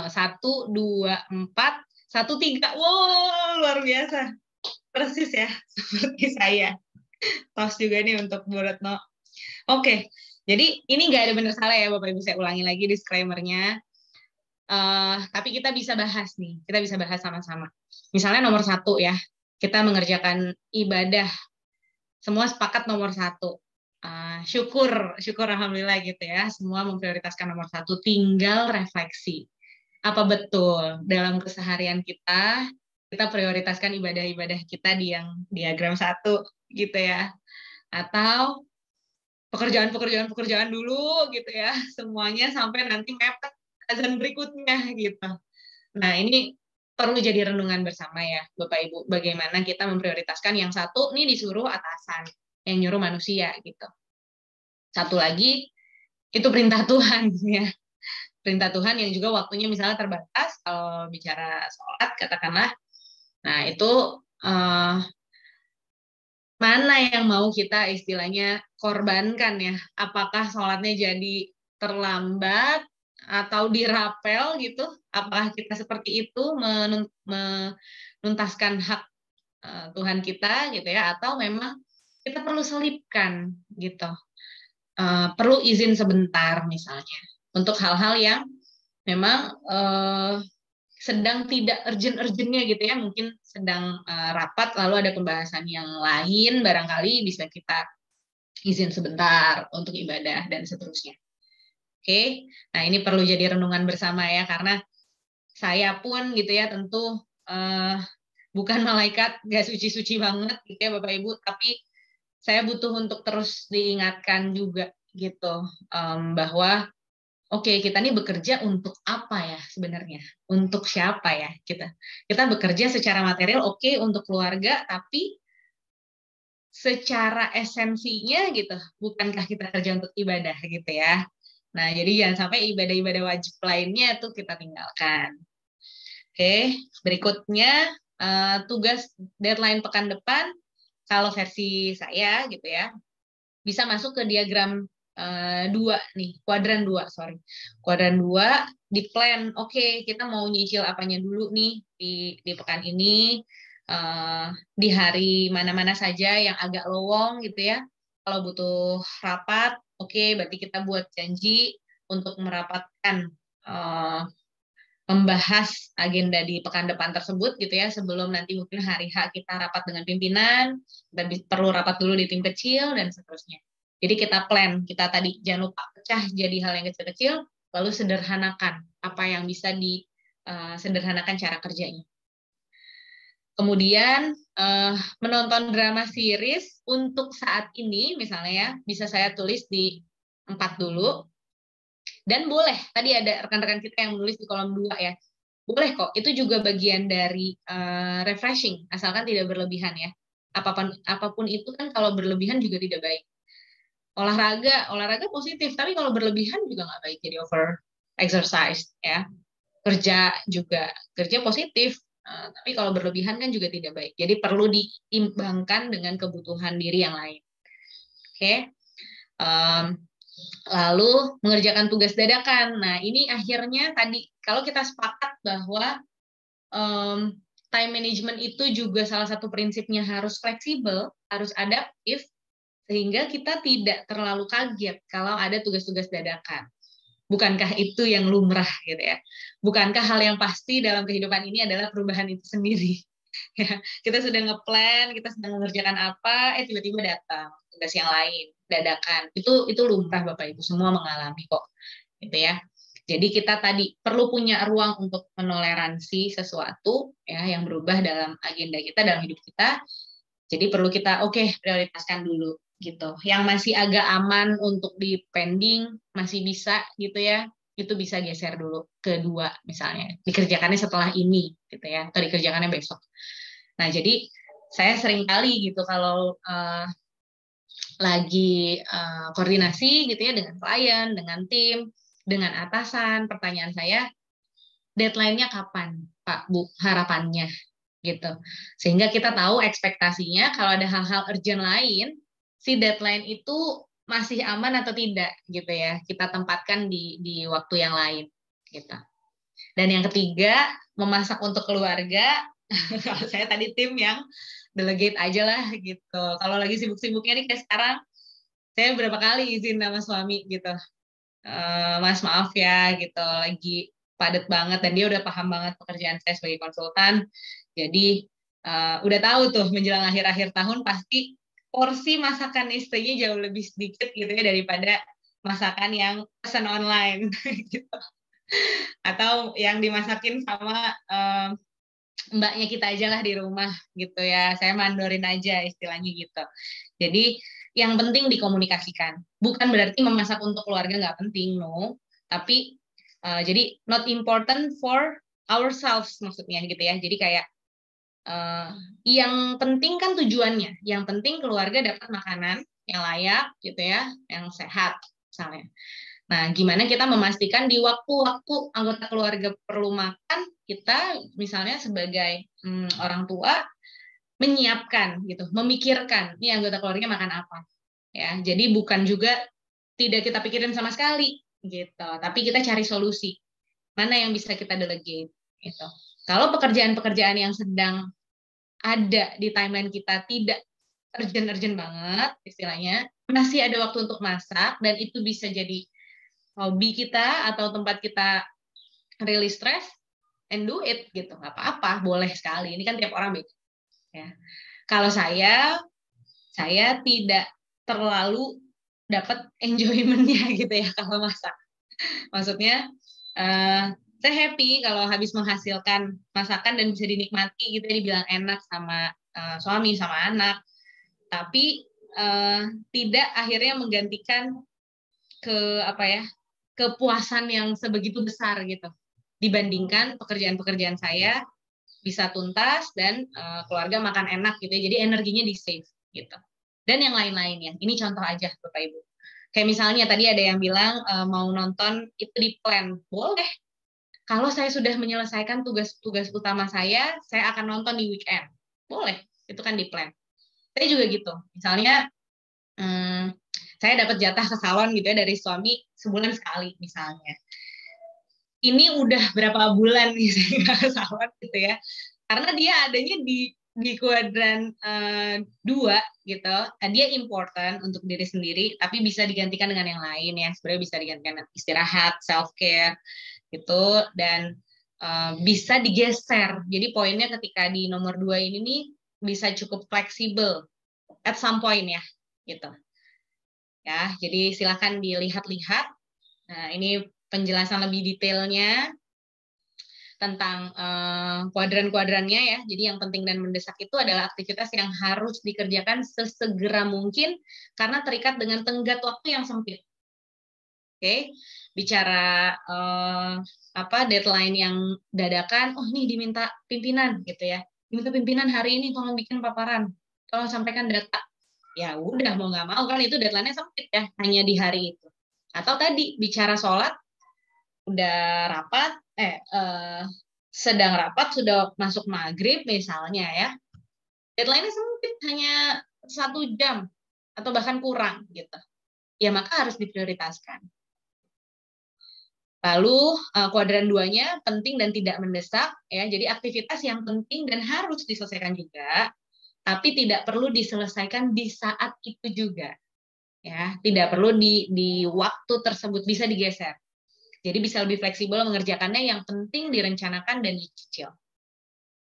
Satu, dua, empat, satu, tiga. Wow, luar biasa. Persis ya, seperti saya tos juga nih untuk Bu Retno. Oke, jadi ini nggak ada benar salah ya Bapak Ibu, saya ulangi lagi disclaimer-nya. Uh, tapi kita bisa bahas nih, kita bisa bahas sama-sama. Misalnya nomor satu ya, kita mengerjakan ibadah. Semua sepakat nomor satu. Uh, syukur, syukur alhamdulillah gitu ya. Semua memprioritaskan nomor satu. Tinggal refleksi. Apa betul? Dalam keseharian kita kita prioritaskan ibadah-ibadah kita di yang diagram satu gitu ya. Atau pekerjaan-pekerjaan-pekerjaan dulu gitu ya. Semuanya sampai nanti mepet azan berikutnya gitu. Nah ini perlu jadi renungan bersama ya Bapak Ibu. Bagaimana kita memprioritaskan yang satu nih disuruh atasan yang nyuruh manusia gitu. Satu lagi itu perintah Tuhan ya perintah Tuhan yang juga waktunya misalnya terbatas kalau bicara sholat katakanlah nah itu uh, mana yang mau kita istilahnya korbankan ya? Apakah sholatnya jadi terlambat atau dirapel gitu? Apakah kita seperti itu menuntaskan hak uh, Tuhan kita gitu ya? Atau memang kita perlu selipkan gitu? Uh, perlu izin sebentar misalnya untuk hal-hal yang memang uh, sedang tidak urgent-urgentnya gitu ya, mungkin sedang uh, rapat lalu ada pembahasan yang lain, barangkali bisa kita izin sebentar untuk ibadah dan seterusnya. Oke, nah ini perlu jadi renungan bersama ya, karena saya pun gitu ya tentu uh, bukan malaikat, gak suci-suci banget gitu ya Bapak Ibu, tapi saya butuh untuk terus diingatkan juga gitu um, bahwa oke okay, kita ini bekerja untuk apa ya sebenarnya? Untuk siapa ya kita? Kita bekerja secara material oke okay, untuk keluarga, tapi secara esensinya gitu, bukankah kita kerja untuk ibadah gitu ya? Nah, jadi jangan sampai ibadah-ibadah wajib lainnya itu kita tinggalkan. Oke, okay, berikutnya uh, tugas deadline pekan depan kalau versi saya gitu ya bisa masuk ke diagram dua nih, kuadran dua, sorry. Kuadran dua di plan, oke okay, kita mau nyicil apanya dulu nih di, di pekan ini, uh, di hari mana-mana saja yang agak lowong gitu ya. Kalau butuh rapat, oke okay, berarti kita buat janji untuk merapatkan uh, membahas agenda di pekan depan tersebut gitu ya sebelum nanti mungkin hari H kita rapat dengan pimpinan kita perlu rapat dulu di tim kecil dan seterusnya jadi kita plan, kita tadi jangan lupa pecah jadi hal yang kecil-kecil, lalu sederhanakan apa yang bisa disederhanakan eh, cara kerjanya. Kemudian uh, menonton drama series untuk saat ini misalnya ya bisa saya tulis di empat dulu. Dan boleh tadi ada rekan-rekan kita yang menulis di kolom dua ya. Boleh kok itu juga bagian dari uh, refreshing asalkan tidak berlebihan ya. Apa pun apa pun itu kan kalau berlebihan juga tidak baik olahraga olahraga positif. Tapi kalau berlebihan juga nggak baik jadi over exercise ya. Kerja juga kerja positif. Uh, tapi kalau berlebihan kan juga tidak baik. Jadi perlu diimbangkan dengan kebutuhan diri yang lain. Oke? Okay? um, lalu mengerjakan tugas dadakan. Nah ini akhirnya tadi kalau kita sepakat bahwa um, time management itu juga salah satu prinsipnya harus fleksibel harus adaptif sehingga kita tidak terlalu kaget kalau ada tugas-tugas dadakan. Bukankah itu yang lumrah gitu ya? Bukankah hal yang pasti dalam kehidupan ini adalah perubahan itu sendiri? Ya, kita sudah ngeplan, kita sedang mengerjakan apa, eh tiba-tiba datang tugas yang lain, dadakan. Itu itu lumrah Bapak Ibu semua mengalami kok. Gitu ya. Jadi kita tadi perlu punya ruang untuk menoleransi sesuatu ya yang berubah dalam agenda kita dalam hidup kita. Jadi perlu kita oke okay, prioritaskan dulu gitu. Yang masih agak aman untuk di pending masih bisa gitu ya. Itu bisa geser dulu kedua misalnya. Dikerjakannya setelah ini gitu ya atau dikerjakannya besok. Nah, jadi saya sering kali gitu kalau uh, lagi uh, koordinasi gitu ya dengan klien, dengan tim, dengan atasan. Pertanyaan saya, deadline-nya kapan, Pak Bu? Harapannya gitu. Sehingga kita tahu ekspektasinya kalau ada hal-hal urgent lain, si deadline itu masih aman atau tidak gitu ya. Kita tempatkan di di waktu yang lain gitu. Dan yang ketiga, memasak untuk keluarga. saya tadi tim yang delegate aja lah gitu. Kalau lagi sibuk-sibuknya nih kayak sekarang, saya berapa kali izin sama suami gitu. Uh, mas maaf ya gitu, lagi padat banget dan dia udah paham banget pekerjaan saya sebagai konsultan. Jadi uh, udah tahu tuh menjelang akhir-akhir tahun pasti porsi masakan istrinya jauh lebih sedikit gitu ya daripada masakan yang pesan online gitu. Atau yang dimasakin sama uh, mbaknya kita aja lah di rumah gitu ya. Saya mandorin aja istilahnya gitu. Jadi yang penting dikomunikasikan. Bukan berarti memasak untuk keluarga nggak penting, no. Tapi uh, jadi not important for ourselves maksudnya gitu ya. Jadi kayak uh, yang penting kan tujuannya. Yang penting keluarga dapat makanan yang layak gitu ya, yang sehat misalnya. Nah, gimana kita memastikan di waktu-waktu anggota keluarga perlu makan, kita misalnya sebagai hmm, orang tua menyiapkan gitu, memikirkan ini anggota keluarga makan apa. Ya, jadi bukan juga tidak kita pikirin sama sekali gitu, tapi kita cari solusi. Mana yang bisa kita delegate gitu. Kalau pekerjaan-pekerjaan yang sedang ada di timeline kita tidak urgent-urgent banget istilahnya, masih ada waktu untuk masak dan itu bisa jadi hobi kita atau tempat kita rilis stress and do it gitu. Nggak apa-apa boleh sekali. Ini kan tiap orang beda ya. Kalau saya saya tidak terlalu dapat enjoymentnya gitu ya kalau masak. Maksudnya uh, saya happy kalau habis menghasilkan masakan dan bisa dinikmati gitu ya dibilang enak sama uh, suami sama anak tapi uh, tidak akhirnya menggantikan ke apa ya kepuasan yang sebegitu besar gitu dibandingkan pekerjaan-pekerjaan saya bisa tuntas dan uh, keluarga makan enak gitu ya. Jadi energinya di save gitu. Dan yang lain-lainnya. Ini contoh aja Bapak Ibu. Kayak misalnya tadi ada yang bilang uh, mau nonton itu di plan. Boleh. Kalau saya sudah menyelesaikan tugas-tugas utama saya, saya akan nonton di weekend. Boleh. Itu kan di plan. Saya juga gitu. Misalnya hmm, saya dapat jatah ke salon gitu ya dari suami sebulan sekali misalnya. Ini udah berapa bulan nih saya ke salon gitu ya. Karena dia adanya di di kuadran uh, dua gitu, nah, dia important untuk diri sendiri, tapi bisa digantikan dengan yang lain ya. Sebenarnya bisa digantikan istirahat, self care gitu, dan uh, bisa digeser. Jadi poinnya ketika di nomor dua ini nih bisa cukup fleksibel at some point ya, gitu ya. Jadi silakan dilihat-lihat. Nah, ini penjelasan lebih detailnya tentang uh, kuadran-kuadrannya ya. Jadi yang penting dan mendesak itu adalah aktivitas yang harus dikerjakan sesegera mungkin karena terikat dengan tenggat waktu yang sempit. Oke, okay. bicara uh, apa deadline yang dadakan, oh nih diminta pimpinan gitu ya. Diminta pimpinan hari ini tolong bikin paparan, tolong sampaikan data ya udah mau nggak mau kan itu deadline-nya sempit ya hanya di hari itu atau tadi bicara sholat udah rapat eh, eh sedang rapat sudah masuk maghrib misalnya ya deadline-nya sempit hanya satu jam atau bahkan kurang gitu ya maka harus diprioritaskan Lalu eh, kuadran duanya penting dan tidak mendesak ya. Jadi aktivitas yang penting dan harus diselesaikan juga tapi tidak perlu diselesaikan di saat itu juga. Ya, tidak perlu di di waktu tersebut bisa digeser. Jadi bisa lebih fleksibel mengerjakannya yang penting direncanakan dan dicicil.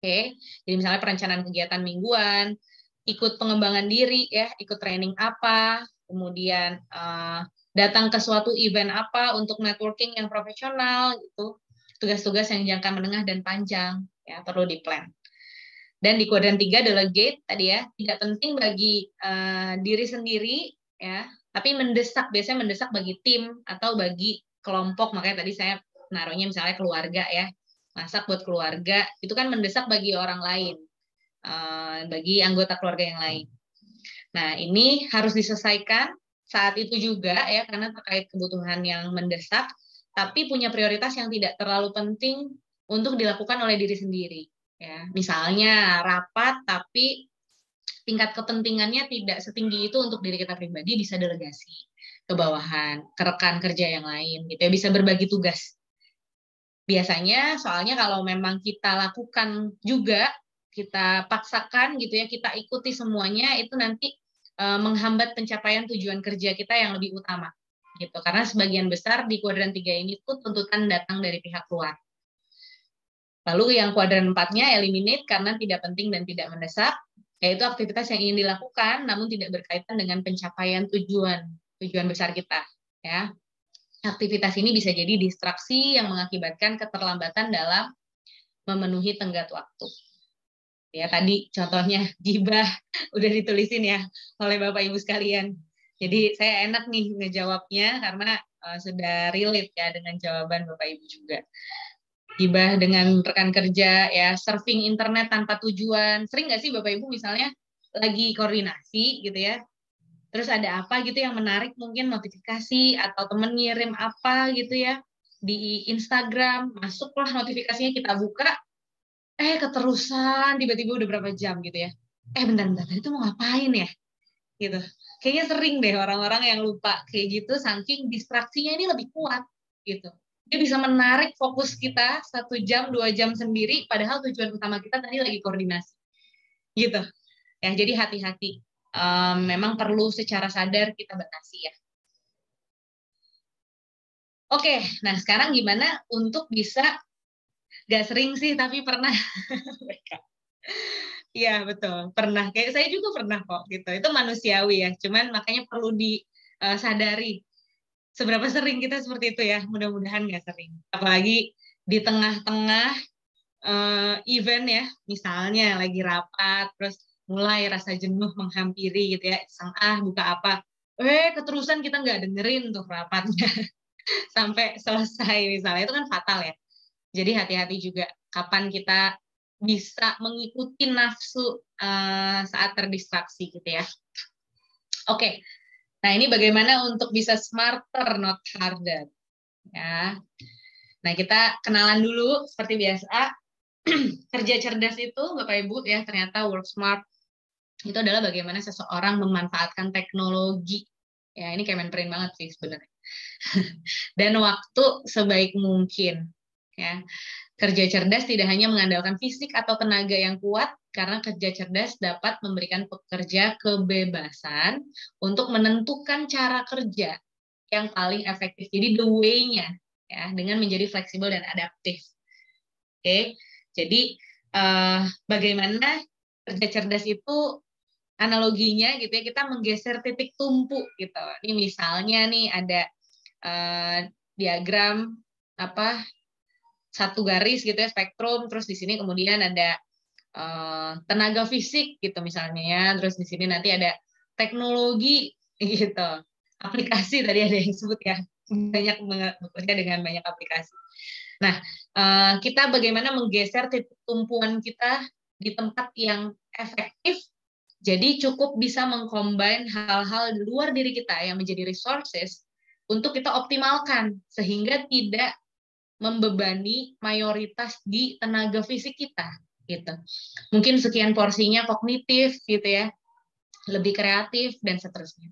Oke, jadi misalnya perencanaan kegiatan mingguan, ikut pengembangan diri ya, ikut training apa, kemudian uh, datang ke suatu event apa untuk networking yang profesional itu tugas-tugas yang jangka menengah dan panjang ya perlu di plan. Dan di kuadran tiga delegate tadi ya, tidak penting bagi uh, diri sendiri ya, tapi mendesak biasanya mendesak bagi tim atau bagi kelompok. Makanya tadi saya naruhnya misalnya keluarga ya, masak buat keluarga itu kan mendesak bagi orang lain, uh, bagi anggota keluarga yang lain. Nah, ini harus diselesaikan saat itu juga ya karena terkait kebutuhan yang mendesak, tapi punya prioritas yang tidak terlalu penting untuk dilakukan oleh diri sendiri. Ya, misalnya rapat tapi tingkat kepentingannya tidak setinggi itu untuk diri kita pribadi bisa delegasi ke bawahan, ke rekan kerja yang lain gitu ya, bisa berbagi tugas. Biasanya soalnya kalau memang kita lakukan juga, kita paksakan gitu ya, kita ikuti semuanya itu nanti e, menghambat pencapaian tujuan kerja kita yang lebih utama gitu. Karena sebagian besar di kuadran tiga ini tuh tuntutan datang dari pihak luar. Lalu yang kuadran empatnya eliminate karena tidak penting dan tidak mendesak, yaitu aktivitas yang ingin dilakukan namun tidak berkaitan dengan pencapaian tujuan tujuan besar kita ya aktivitas ini bisa jadi distraksi yang mengakibatkan keterlambatan dalam memenuhi tenggat waktu ya tadi contohnya gibah udah ditulisin ya oleh bapak ibu sekalian. Jadi saya enak nih ngejawabnya karena uh, sudah relate ya dengan jawaban bapak ibu juga. Gibah dengan rekan kerja ya surfing internet tanpa tujuan. Sering nggak sih bapak ibu misalnya lagi koordinasi gitu ya terus ada apa gitu yang menarik mungkin notifikasi atau temen ngirim apa gitu ya di Instagram masuklah notifikasinya kita buka eh keterusan tiba-tiba udah berapa jam gitu ya. Eh bentar-bentar tadi tuh mau ngapain ya? Gitu. Kayaknya sering deh orang-orang yang lupa kayak gitu saking distraksinya ini lebih kuat gitu. Dia bisa menarik fokus kita satu jam dua jam sendiri padahal tujuan utama kita tadi lagi koordinasi. Gitu. Ya jadi hati-hati. Um, memang perlu secara sadar kita batasi ya. Oke nah sekarang gimana untuk bisa gak sering sih tapi pernah. Iya betul. Pernah. Kayak saya juga pernah kok gitu. Itu manusiawi ya. Cuman makanya perlu disadari eh, seberapa sering kita seperti itu ya. Mudah-mudahan nggak sering. Apalagi di tengah-tengah uh, event ya. Misalnya lagi rapat terus mulai rasa jenuh menghampiri gitu ya. Sang ah buka apa? Eh keterusan kita nggak dengerin tuh rapatnya. Sampai selesai misalnya. Itu kan fatal ya jadi hati-hati juga kapan kita bisa mengikuti nafsu uh, saat terdistraksi gitu ya oke okay. Nah, ini bagaimana untuk bisa smarter, not harder. Ya. Nah, kita kenalan dulu seperti biasa. Kerja cerdas itu, Bapak Ibu, ya ternyata work smart itu adalah bagaimana seseorang memanfaatkan teknologi. Ya, ini Kemenperin banget sih sebenarnya. Dan waktu sebaik mungkin. Ya. Kerja cerdas tidak hanya mengandalkan fisik atau tenaga yang kuat, karena kerja cerdas dapat memberikan pekerja kebebasan untuk menentukan cara kerja yang paling efektif. Jadi the way-nya ya dengan menjadi fleksibel dan adaptif. Oke, jadi uh, bagaimana kerja cerdas itu analoginya gitu ya kita menggeser titik tumpu gitu. Ini misalnya nih ada uh, diagram apa satu garis gitu ya spektrum terus di sini kemudian ada uh, tenaga fisik gitu misalnya ya terus di sini nanti ada teknologi gitu. Aplikasi tadi ada yang sebut ya banyak bekerja dengan banyak aplikasi. Nah uh, kita bagaimana menggeser titik tumpuan kita di tempat yang efektif jadi cukup bisa mengcombine hal-hal di luar diri kita yang menjadi resources untuk kita optimalkan sehingga tidak membebani mayoritas di tenaga fisik kita gitu. Mungkin sekian porsinya kognitif gitu ya, lebih kreatif dan seterusnya.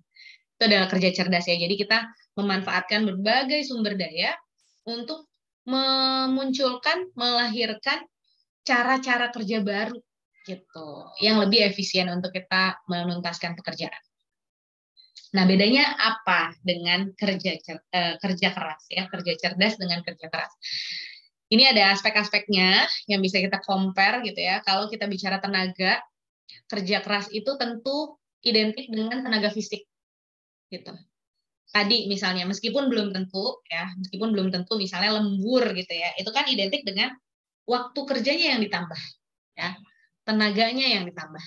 Itu adalah kerja cerdas ya. Jadi kita memanfaatkan berbagai sumber daya untuk memunculkan, melahirkan cara-cara kerja baru gitu, yang lebih efisien untuk kita menuntaskan pekerjaan. Nah, bedanya apa dengan kerja cer, uh, kerja keras ya, kerja cerdas dengan kerja keras. Ini ada aspek-aspeknya yang bisa kita compare gitu ya. Kalau kita bicara tenaga, kerja keras itu tentu identik dengan tenaga fisik. Gitu. Tadi misalnya meskipun belum tentu ya, meskipun belum tentu misalnya lembur gitu ya, itu kan identik dengan waktu kerjanya yang ditambah ya. Tenaganya yang ditambah.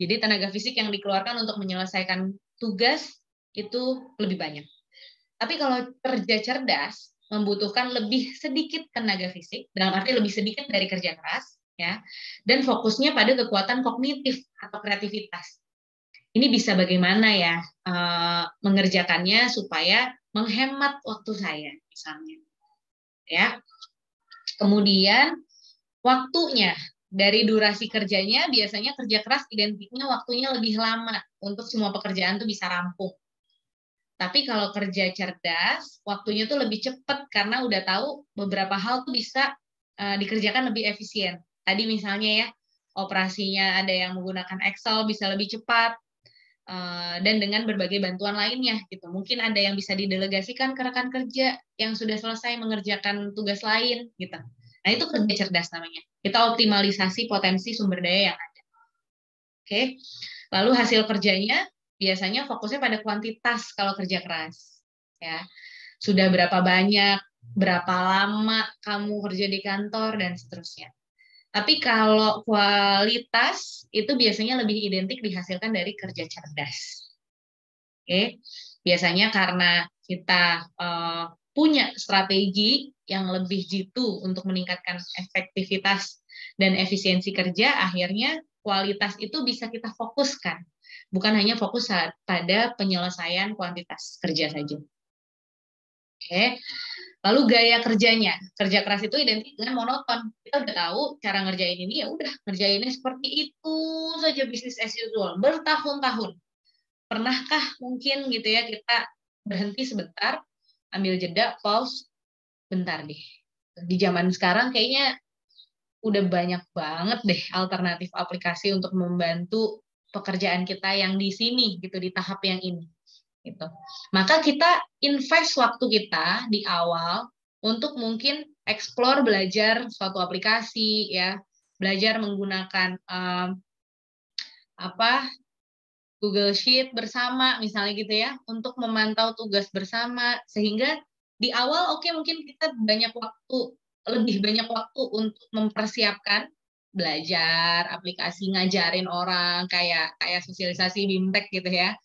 Jadi tenaga fisik yang dikeluarkan untuk menyelesaikan tugas itu lebih banyak. Tapi kalau kerja cerdas membutuhkan lebih sedikit tenaga fisik, dalam arti lebih sedikit dari kerja keras, ya, dan fokusnya pada kekuatan kognitif atau kreativitas. ini bisa bagaimana ya uh, mengerjakannya supaya menghemat waktu saya misalnya ya kemudian waktunya dari durasi kerjanya biasanya kerja keras identiknya waktunya lebih lama untuk semua pekerjaan tuh bisa rampung tapi kalau kerja cerdas waktunya tuh lebih cepat karena udah tahu beberapa hal tuh bisa uh, dikerjakan lebih efisien tadi misalnya ya operasinya ada yang menggunakan Excel bisa lebih cepat Eh, dan dengan berbagai bantuan lainnya gitu. Mungkin ada yang bisa didelegasikan ke rekan kerja yang sudah selesai mengerjakan tugas lain gitu. Nah, itu kerja cerdas namanya. Kita optimalisasi potensi sumber daya yang ada. Oke. Lalu hasil kerjanya biasanya fokusnya pada kuantitas kalau kerja keras. Ya. Sudah berapa banyak, berapa lama kamu kerja di kantor dan seterusnya. Tapi kalau kualitas itu biasanya lebih identik dihasilkan dari kerja cerdas. Oke, biasanya karena kita uh, punya strategi yang lebih jitu untuk meningkatkan efektivitas dan efisiensi kerja, akhirnya kualitas itu bisa kita fokuskan, bukan hanya fokus pada penyelesaian kuantitas kerja saja. Oke, Lalu gaya kerjanya, kerja keras itu identik dengan monoton. Kita udah tahu cara ngerjain ini ya udah ngerjainnya seperti itu saja bisnis as usual bertahun-tahun. Pernahkah mungkin gitu ya kita berhenti sebentar, ambil jeda, pause, bentar deh. Di zaman sekarang kayaknya udah banyak banget deh alternatif aplikasi untuk membantu pekerjaan kita yang di sini gitu di tahap yang ini gitu. Maka kita invest waktu kita di awal untuk mungkin explore belajar suatu aplikasi ya, belajar menggunakan um, apa Google Sheet bersama misalnya gitu ya untuk memantau tugas bersama sehingga di awal oke okay, mungkin kita banyak waktu lebih banyak waktu untuk mempersiapkan belajar aplikasi ngajarin orang kayak kayak sosialisasi bimtek gitu ya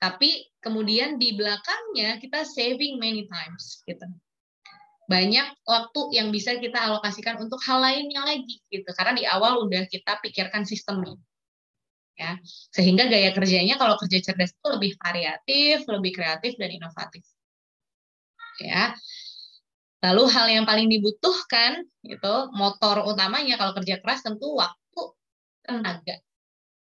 tapi kemudian di belakangnya kita saving many times gitu. Banyak waktu yang bisa kita alokasikan untuk hal lainnya lagi gitu. Karena di awal udah kita pikirkan sistemnya. Ya. Sehingga gaya kerjanya kalau kerja cerdas itu lebih variatif, lebih kreatif dan inovatif. Ya. Lalu hal yang paling dibutuhkan itu motor utamanya kalau kerja keras tentu waktu, tenaga,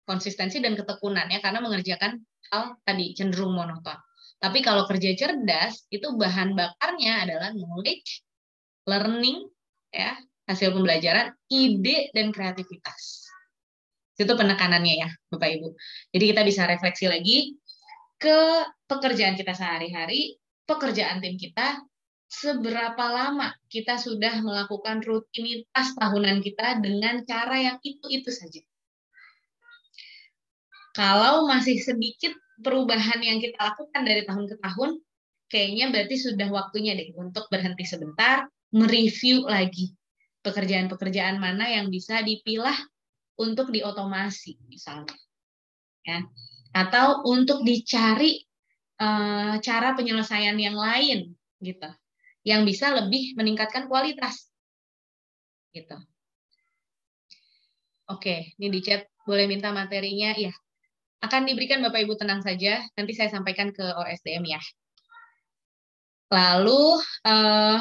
konsistensi dan ketekunan ya karena mengerjakan hal tadi cenderung monoton. Tapi kalau kerja cerdas itu bahan bakarnya adalah knowledge, learning, ya hasil pembelajaran, ide dan kreativitas. Itu penekanannya ya, Bapak Ibu. Jadi kita bisa refleksi lagi ke pekerjaan kita sehari-hari, pekerjaan tim kita, seberapa lama kita sudah melakukan rutinitas tahunan kita dengan cara yang itu-itu saja. Kalau masih sedikit perubahan yang kita lakukan dari tahun ke tahun, kayaknya berarti sudah waktunya deh untuk berhenti sebentar, mereview lagi pekerjaan-pekerjaan mana yang bisa dipilah untuk diotomasi misalnya. Ya. Atau untuk dicari uh, cara penyelesaian yang lain gitu. Yang bisa lebih meningkatkan kualitas. Gitu. Oke, ini di chat boleh minta materinya. Ya, akan diberikan Bapak Ibu tenang saja, nanti saya sampaikan ke OSDM ya. Lalu eh,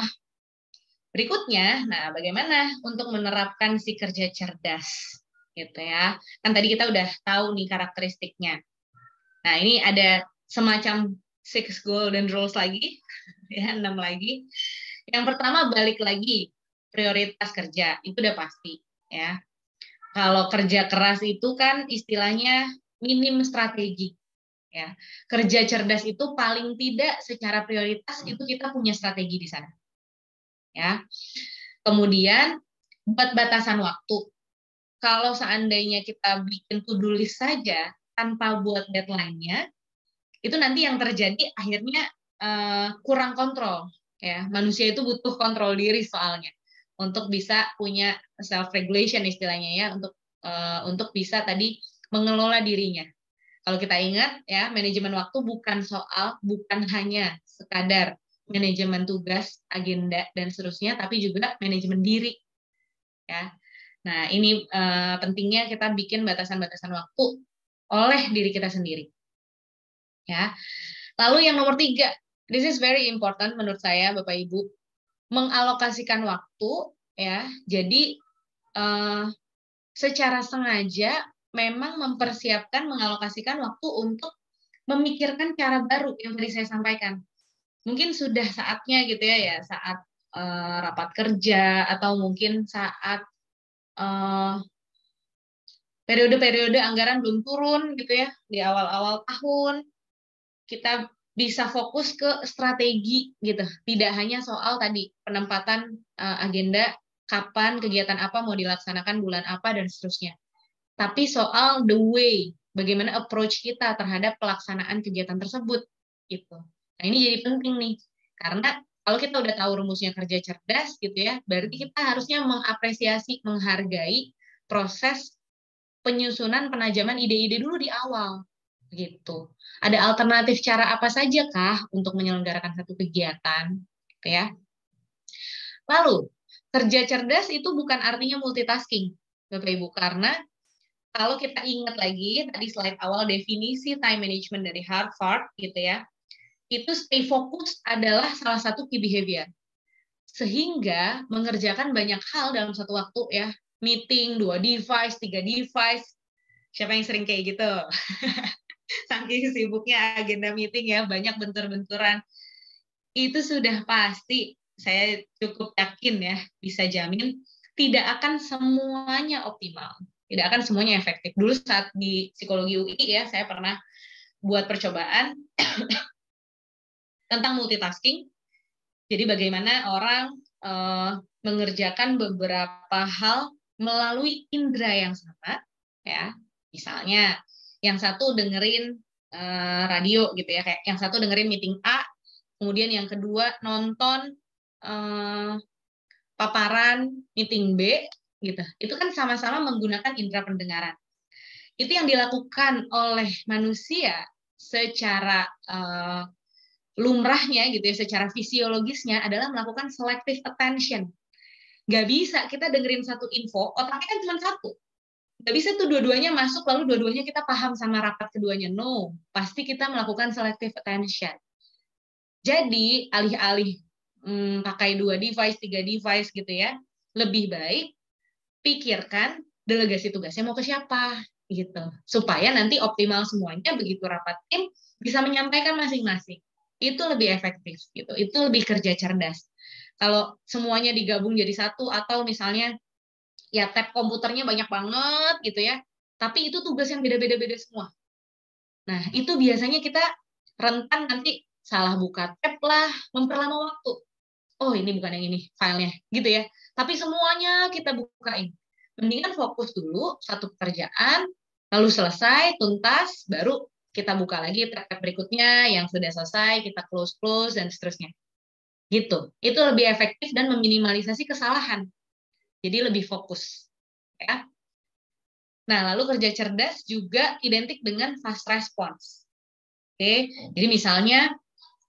berikutnya, nah bagaimana untuk menerapkan si kerja cerdas, gitu ya? Kan tadi kita udah tahu nih karakteristiknya. Nah ini ada semacam six golden rules lagi, ya enam lagi. Yang pertama balik lagi prioritas kerja itu udah pasti, ya. Kalau kerja keras itu kan istilahnya minim strategi. Ya, kerja cerdas itu paling tidak secara prioritas itu kita punya strategi di sana. Ya. Kemudian buat batasan waktu. Kalau seandainya kita bikin to-do saja tanpa buat deadline-nya, itu nanti yang terjadi akhirnya uh, kurang kontrol. Ya, manusia itu butuh kontrol diri soalnya untuk bisa punya self regulation istilahnya ya untuk uh, untuk bisa tadi mengelola dirinya. Kalau kita ingat ya, manajemen waktu bukan soal bukan hanya sekadar manajemen tugas, agenda dan seterusnya, tapi juga manajemen diri. Ya. Nah, ini uh, pentingnya kita bikin batasan-batasan waktu oleh diri kita sendiri. Ya. Lalu yang nomor tiga, this is very important menurut saya, Bapak Ibu, mengalokasikan waktu, ya. Jadi uh, secara sengaja memang mempersiapkan mengalokasikan waktu untuk memikirkan cara baru yang tadi saya sampaikan. Mungkin sudah saatnya gitu ya ya saat uh, rapat kerja atau mungkin saat periode periode-periode anggaran belum turun gitu ya di awal-awal tahun kita bisa fokus ke strategi gitu tidak hanya soal tadi penempatan uh, agenda kapan kegiatan apa mau dilaksanakan bulan apa dan seterusnya tapi soal the way bagaimana approach kita terhadap pelaksanaan kegiatan tersebut gitu. Nah ini jadi penting nih karena kalau kita udah tahu rumusnya kerja cerdas gitu ya, berarti kita harusnya mengapresiasi, menghargai proses penyusunan penajaman ide-ide dulu di awal gitu. Ada alternatif cara apa saja kah untuk menyelenggarakan satu kegiatan gitu ya. Lalu, kerja cerdas itu bukan artinya multitasking, Bapak Ibu, karena kalau kita ingat lagi tadi slide awal definisi time management dari Harvard gitu ya, itu stay focus adalah salah satu key behavior. Sehingga mengerjakan banyak hal dalam satu waktu ya, meeting dua device, tiga device. Siapa yang sering kayak gitu? Saking sibuknya agenda meeting ya, banyak bentur-benturan. Itu sudah pasti, saya cukup yakin ya, bisa jamin tidak akan semuanya optimal tidak akan semuanya efektif. Dulu saat di psikologi UI ya, saya pernah buat percobaan tentang multitasking. Jadi bagaimana orang uh, mengerjakan beberapa hal melalui indera yang sama, ya. Misalnya, yang satu dengerin uh, radio gitu ya, kayak yang satu dengerin meeting A, kemudian yang kedua nonton uh, paparan meeting B, gitu. Itu kan sama-sama menggunakan indera pendengaran. Itu yang dilakukan oleh manusia secara uh, lumrahnya gitu ya, secara fisiologisnya adalah melakukan selective attention. Gak bisa kita dengerin satu info, otaknya kan cuma satu. Gak bisa tuh dua-duanya masuk, lalu dua-duanya kita paham sama rapat keduanya. No, pasti kita melakukan selective attention. Jadi, alih-alih hmm, pakai dua device, tiga device gitu ya, lebih baik pikirkan delegasi tugasnya mau ke siapa gitu supaya nanti optimal semuanya begitu rapat tim bisa menyampaikan masing-masing itu lebih efektif gitu. Itu lebih kerja cerdas. Kalau semuanya digabung jadi satu atau misalnya ya tab komputernya banyak banget gitu ya. Tapi itu tugas yang beda-beda beda semua. Nah itu biasanya kita rentan nanti salah buka tab lah memperlama waktu. Oh ini bukan yang ini filenya gitu ya. Tapi semuanya kita bukain. Mendingan fokus dulu satu pekerjaan, lalu selesai, tuntas, baru kita buka lagi tab berikutnya yang sudah selesai, kita close-close, dan seterusnya. Gitu. Itu lebih efektif dan meminimalisasi kesalahan. Jadi lebih fokus. Ya. Nah, lalu kerja cerdas juga identik dengan fast response. Oke, jadi misalnya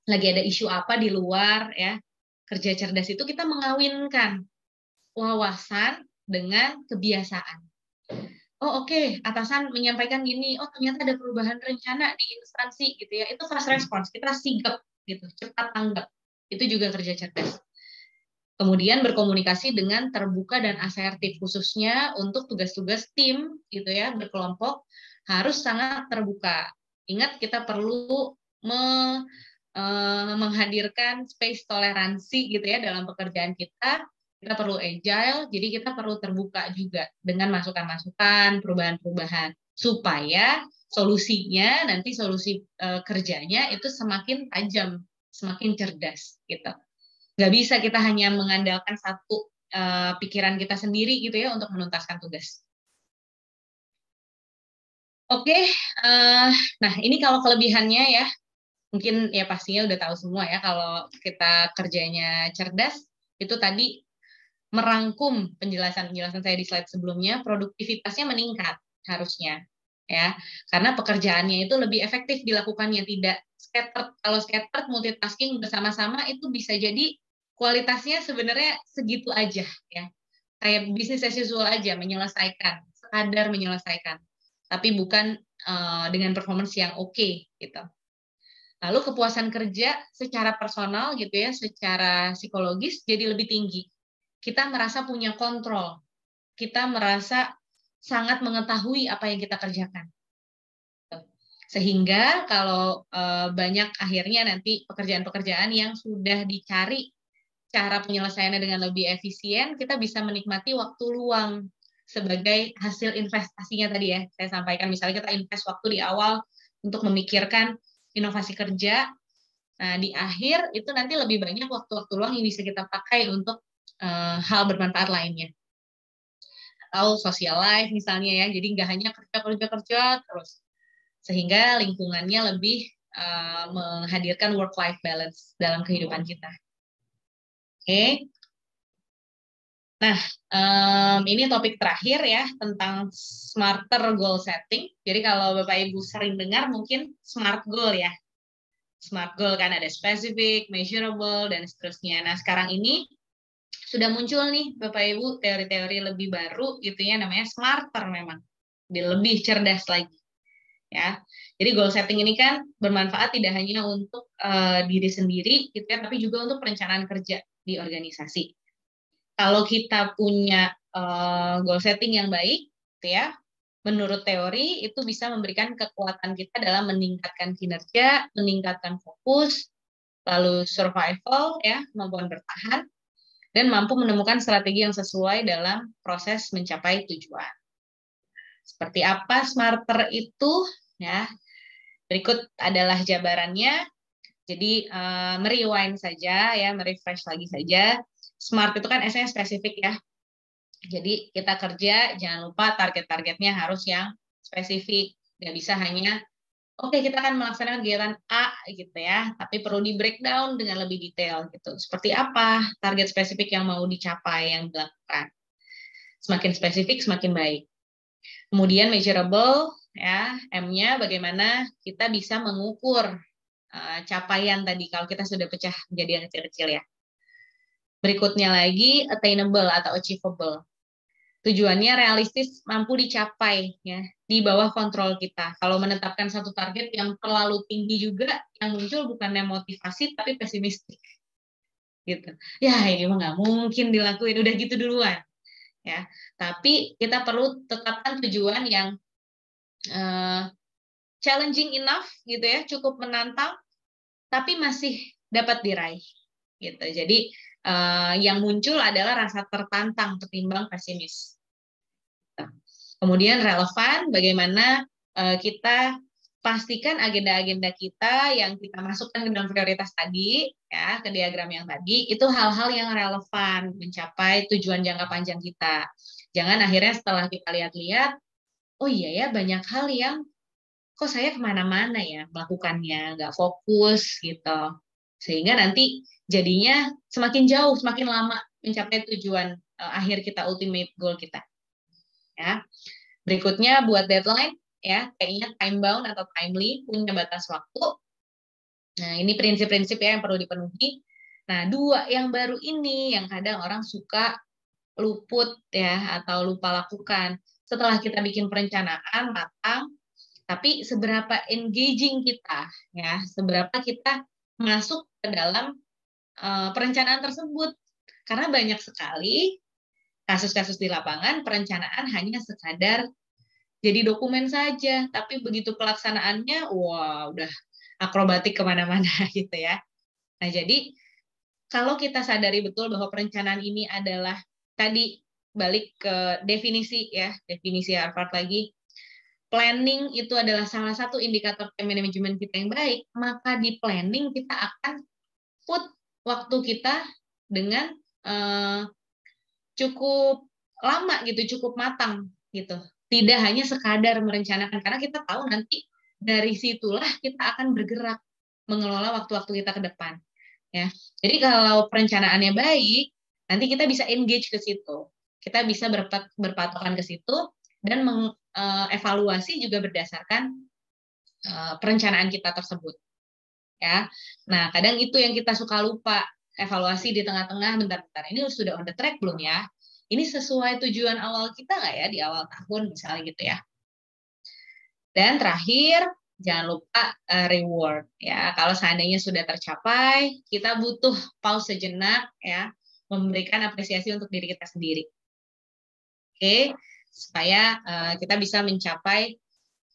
lagi ada isu apa di luar ya, kerja cerdas itu kita mengawinkan wawasan dengan kebiasaan. Oh oke, okay. atasan menyampaikan gini, oh ternyata ada perubahan rencana di instansi gitu ya. Itu fast response, kita sigap gitu, cepat tanggap. Itu juga kerja cerdas. Kemudian berkomunikasi dengan terbuka dan asertif khususnya untuk tugas-tugas tim gitu ya, berkelompok harus sangat terbuka. Ingat kita perlu me, eh, menghadirkan space toleransi gitu ya dalam pekerjaan kita kita perlu agile, jadi kita perlu terbuka juga dengan masukan-masukan, perubahan-perubahan supaya solusinya nanti solusi uh, kerjanya itu semakin tajam, semakin cerdas gitu. Gak bisa kita hanya mengandalkan satu uh, pikiran kita sendiri gitu ya untuk menuntaskan tugas. Oke, okay, uh, eh, nah ini kalau kelebihannya ya, mungkin ya pastinya udah tahu semua ya kalau kita kerjanya cerdas itu tadi merangkum penjelasan-penjelasan saya di slide sebelumnya, produktivitasnya meningkat harusnya ya karena pekerjaannya itu lebih efektif dilakukannya tidak scattered kalau scattered multitasking bersama-sama itu bisa jadi kualitasnya sebenarnya segitu aja ya kayak bisnis as usual aja menyelesaikan sekadar menyelesaikan tapi bukan uh, dengan performance yang oke okay, gitu. Lalu kepuasan kerja secara personal gitu ya, secara psikologis jadi lebih tinggi. Kita merasa punya kontrol. Kita merasa sangat mengetahui apa yang kita kerjakan. Sehingga kalau uh, banyak akhirnya nanti pekerjaan-pekerjaan yang sudah dicari cara penyelesaiannya dengan lebih efisien, kita bisa menikmati waktu luang sebagai hasil investasinya tadi ya. Saya sampaikan misalnya kita invest waktu di awal untuk memikirkan inovasi kerja. Nah, di akhir itu nanti lebih banyak waktu-waktu luang yang bisa kita pakai untuk uh, hal bermanfaat lainnya. Atau social life misalnya ya, jadi nggak hanya kerja-kerja-kerja terus. Sehingga lingkungannya lebih uh, menghadirkan work-life balance dalam kehidupan kita. Oke. Nah, um, ini topik terakhir ya tentang smarter goal setting. Jadi kalau Bapak Ibu sering dengar mungkin smart goal ya. Smart goal kan ada specific, measurable, dan seterusnya. Nah, sekarang ini sudah muncul nih Bapak Ibu teori-teori lebih baru gitu ya namanya smarter memang. Lebih cerdas lagi. Ya. Jadi goal setting ini kan bermanfaat tidak hanya untuk uh, diri sendiri gitu ya, tapi juga untuk perencanaan kerja di organisasi. Kalau kita punya uh, goal setting yang baik, gitu ya, menurut teori itu bisa memberikan kekuatan kita dalam meningkatkan kinerja, meningkatkan fokus, lalu survival, ya, kemampuan bertahan, dan mampu menemukan strategi yang sesuai dalam proses mencapai tujuan. Seperti apa smarter itu? Ya, berikut adalah jabarannya. Jadi uh, merewind saja ya, merefresh lagi saja. Smart itu kan S spesifik ya. Jadi kita kerja jangan lupa target-targetnya harus yang spesifik. Nggak bisa hanya oke kita akan melaksanakan kegiatan A gitu ya, tapi perlu di breakdown dengan lebih detail gitu. Seperti apa target spesifik yang mau dicapai yang dilakukan. Semakin spesifik semakin baik. Kemudian measurable ya, M-nya bagaimana kita bisa mengukur Eh, capaian tadi kalau kita sudah pecah menjadi yang kecil-kecil ya. Berikutnya lagi attainable atau achievable. Tujuannya realistis, mampu dicapai ya di bawah kontrol kita. Kalau menetapkan satu target yang terlalu tinggi juga, yang muncul bukannya motivasi tapi pesimistik. Gitu. Ya ini mah nggak mungkin dilakuin, udah gitu duluan. Ya, tapi kita perlu tetapkan tujuan yang uh, challenging enough gitu ya, cukup menantang tapi masih dapat diraih gitu. Jadi uh, yang muncul adalah rasa tertantang ketimbang pesimis. Kemudian relevan bagaimana uh, kita pastikan agenda-agenda kita yang kita masukkan ke dalam prioritas tadi ya ke diagram yang tadi itu hal-hal yang relevan mencapai tujuan jangka panjang kita. Jangan akhirnya setelah kita lihat-lihat, oh iya ya banyak hal yang kok saya ke mana-mana ya melakukannya, nggak fokus gitu. Sehingga nanti jadinya semakin jauh, semakin lama mencapai tujuan uh, akhir kita, ultimate goal kita. Ya. Berikutnya buat deadline, ya kayaknya time bound atau timely, punya batas waktu. Nah ini prinsip-prinsip ya yang perlu dipenuhi. Nah dua yang baru ini yang kadang orang suka luput ya atau lupa lakukan. Setelah kita bikin perencanaan matang, tapi seberapa engaging kita ya seberapa kita masuk dalam uh, perencanaan tersebut. Karena banyak sekali kasus-kasus di lapangan perencanaan hanya sekadar jadi dokumen saja. Tapi begitu pelaksanaannya wah wow, udah akrobatik ke mana-mana gitu ya. Nah jadi kalau kita sadari betul bahwa perencanaan ini adalah tadi balik ke definisi ya definisi Harvard lagi planning itu adalah salah satu indikator time management kita yang baik, maka di planning kita akan put waktu kita dengan uh, cukup lama gitu, cukup matang gitu. Tidak hanya sekadar merencanakan karena kita tahu nanti dari situlah kita akan bergerak mengelola waktu-waktu kita ke depan. Ya. Jadi kalau perencanaannya baik, nanti kita bisa engage ke situ. Kita bisa berpatokan ke situ dan mengevaluasi eh, juga berdasarkan uh, perencanaan kita tersebut. Ya. Nah, kadang itu yang kita suka lupa, evaluasi di tengah-tengah bentar-bentar. Ini sudah on the track belum ya? Ini sesuai tujuan awal kita nggak ya di awal tahun misalnya gitu ya. Dan terakhir, jangan lupa uh, reward ya. Kalau seandainya sudah tercapai, kita butuh pause sejenak ya, memberikan apresiasi untuk diri kita sendiri. Oke, supaya uh, kita bisa mencapai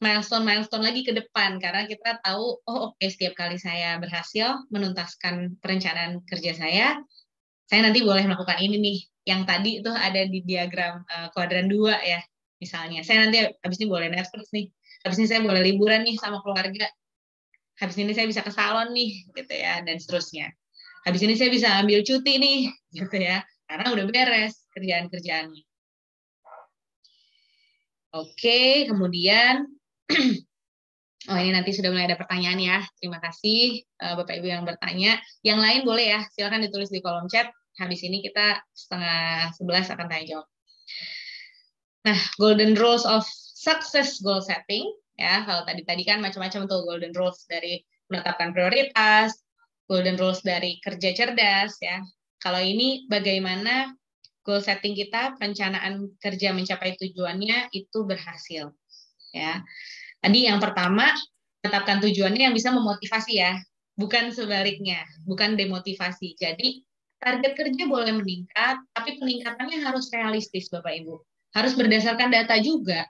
milestone-milestone lagi ke depan. Karena kita tahu oh oke okay, setiap kali saya berhasil menuntaskan perencanaan kerja saya, saya nanti boleh melakukan ini nih. Yang tadi itu ada di diagram uh, kuadran dua ya, misalnya. Saya nanti habis ini boleh Netflix nih. Habis ini saya boleh liburan nih sama keluarga. Habis ini saya bisa ke salon nih gitu ya dan seterusnya. Habis ini saya bisa ambil cuti nih gitu ya. Karena udah beres kerjaan-kerjaannya. Oke kemudian oh ini nanti sudah mulai ada pertanyaan ya. Terima kasih eh, bapak ibu yang bertanya. Yang lain boleh ya silakan ditulis di kolom chat. Habis ini kita setengah sebelas akan tanya jawab. Nah golden rules of success goal setting ya kalau tadi tadi kan macam-macam tuh golden rules dari menetapkan prioritas golden rules dari kerja cerdas ya. Kalau ini bagaimana goal setting kita perencanaan kerja mencapai tujuannya itu berhasil ya. Tadi yang pertama menetapkan tujuannya yang bisa memotivasi ya. Bukan sebaliknya bukan demotivasi. Jadi target kerja boleh meningkat tapi peningkatannya harus realistis Bapak Ibu. Harus berdasarkan data juga.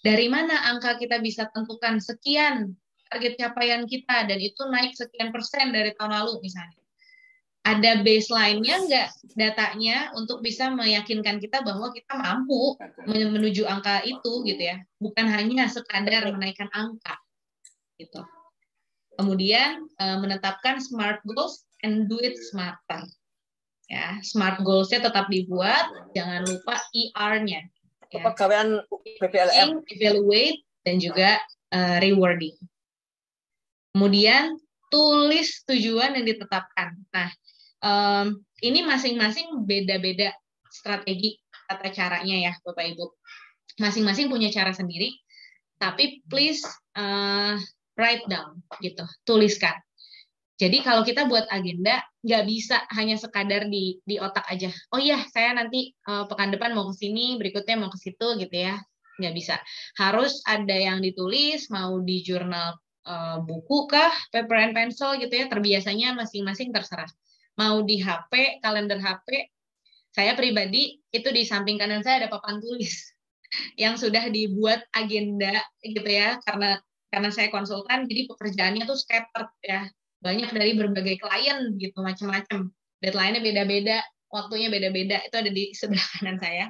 Dari mana angka kita bisa tentukan sekian target capaian kita dan itu naik sekian persen dari tahun lalu misalnya. Ada baseline-nya enggak datanya untuk bisa meyakinkan kita bahwa kita mampu menuju angka itu gitu ya. Bukan hanya sekadar menaikkan angka gitu. Kemudian eh, menetapkan smart goals and do it smarter. Ya, smart goals-nya tetap dibuat, jangan lupa ER-nya ya. pegawaian BPLM evaluate dan juga uh, rewarding kemudian tulis tujuan yang ditetapkan nah um, ini masing-masing beda-beda strategi tata caranya ya bapak ibu masing-masing punya cara sendiri tapi please uh, write down gitu tuliskan jadi kalau kita buat agenda nggak bisa hanya sekadar di di otak aja. Oh iya, saya nanti uh, pekan depan mau ke sini, berikutnya mau ke situ gitu ya. Nggak bisa. Harus ada yang ditulis, mau di jurnal uh, buku kah, paper and pencil gitu ya. Terbiasanya masing-masing terserah. Mau di HP, kalender HP. Saya pribadi itu di samping kanan saya ada papan tulis yang sudah dibuat agenda gitu ya. Karena karena saya konsultan jadi pekerjaannya tuh scattered ya. Banyak dari berbagai klien gitu macam-macam. Deadline-nya beda-beda waktunya beda-beda itu ada di sebelah kanan saya.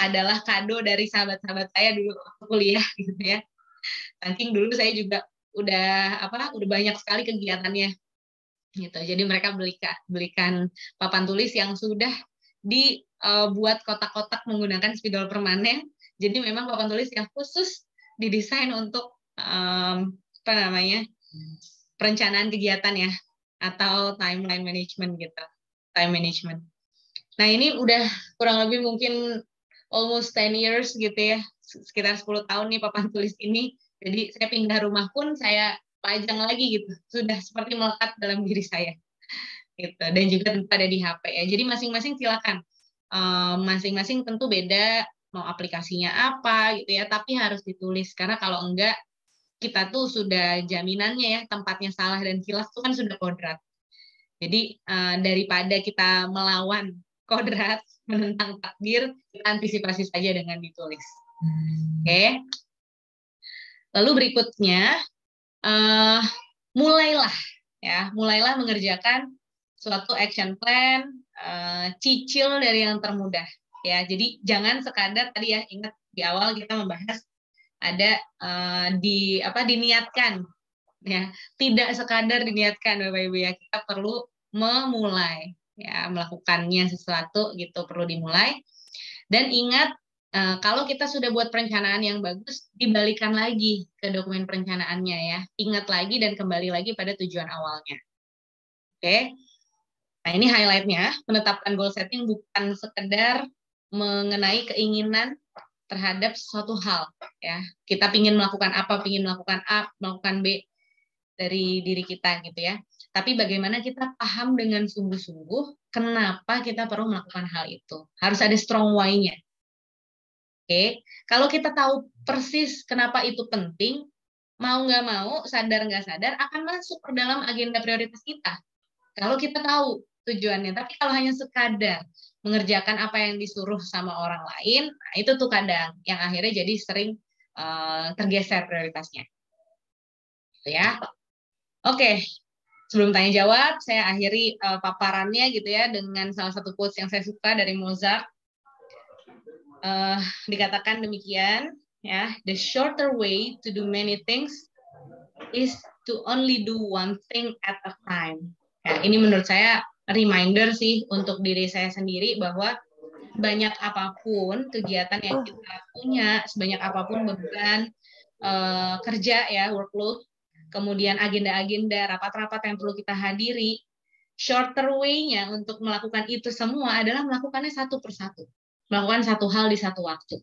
Adalah kado dari sahabat-sahabat saya dulu waktu kuliah gitu ya. Saking dulu saya juga udah apa udah banyak sekali kegiatannya gitu. Jadi mereka belikan belikan papan tulis yang sudah dibuat kotak-kotak menggunakan spidol permanen jadi memang papan tulis yang khusus didesain untuk um, apa namanya perencanaan kegiatan ya atau timeline management gitu. Time management. Nah ini udah kurang lebih mungkin almost 10 years gitu ya sekitar 10 tahun nih papan tulis ini. Jadi saya pindah rumah pun saya pajang lagi gitu sudah seperti melekat dalam diri saya gitu dan juga tentu ada di HP ya jadi masing-masing silakan masing-masing tentu beda mau aplikasinya apa gitu ya tapi harus ditulis karena kalau enggak kita tuh sudah jaminannya ya tempatnya salah dan kilaf itu kan sudah kodrat. Jadi uh, daripada kita melawan kodrat menentang takdir, kita antisipasi saja dengan ditulis. Hmm. Oke. Okay. Lalu berikutnya uh, mulailah ya, mulailah mengerjakan suatu action plan, uh, cicil dari yang termudah ya. Jadi jangan sekadar tadi ya ingat di awal kita membahas ada uh, di apa diniatkan ya. Tidak sekadar diniatkan bapak ibu ya. Kita perlu memulai ya melakukannya sesuatu gitu perlu dimulai. Dan ingat uh, kalau kita sudah buat perencanaan yang bagus dibalikan lagi ke dokumen perencanaannya ya. Ingat lagi dan kembali lagi pada tujuan awalnya. Oke? Nah ini highlightnya. Menetapkan goal setting bukan sekedar mengenai keinginan terhadap suatu hal ya. Kita ingin melakukan apa ingin melakukan A melakukan B dari diri kita gitu ya. Tapi bagaimana kita paham dengan sungguh-sungguh kenapa kita perlu melakukan hal itu? Harus ada strong why-nya Oke, kalau kita tahu persis kenapa itu penting, mau nggak mau, sadar nggak sadar, akan masuk ke dalam agenda prioritas kita. Kalau kita tahu tujuannya, tapi kalau hanya sekadar mengerjakan apa yang disuruh sama orang lain, nah itu tuh kadang yang akhirnya jadi sering uh, tergeser prioritasnya. Gitu ya. Oke, sebelum tanya jawab, saya akhiri uh, paparannya gitu ya dengan salah satu quotes yang saya suka dari Mozart. Uh, dikatakan demikian, ya. The shorter way to do many things is to only do one thing at a time. Ya ini menurut saya reminder sih untuk diri saya sendiri bahwa banyak apa pun kegiatan yang kita punya sebanyak apa pun beban uh, kerja ya workload kemudian agenda-agenda rapat-rapat yang perlu kita hadiri shorter way-nya untuk melakukan itu semua adalah melakukannya satu persatu melakukan satu hal di satu waktu.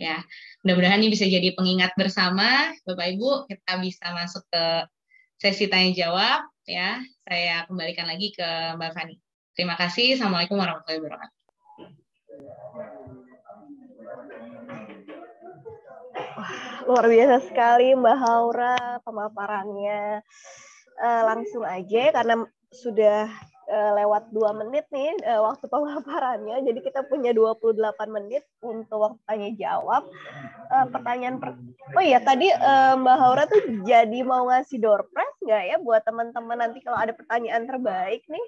Ya mudah-mudahan ini bisa jadi pengingat bersama. Bapak ibu kita bisa masuk ke sesi tanya jawab. Ya saya kembalikan lagi ke mbak Fani. Terima kasih. Assalamualaikum warahmatullahi wabarakatuh. Luar biasa sekali Mbak Haura pemaparannya. Uh, langsung aja karena sudah lewat dua menit nih uh, waktu pemaparannya. Jadi kita punya 28 menit untuk waktu tanya jawab. Uh, pertanyaan per Oh iya tadi uh, Mbak Haura tuh jadi mau ngasih door prize nggak ya buat teman-teman nanti kalau ada pertanyaan terbaik nih?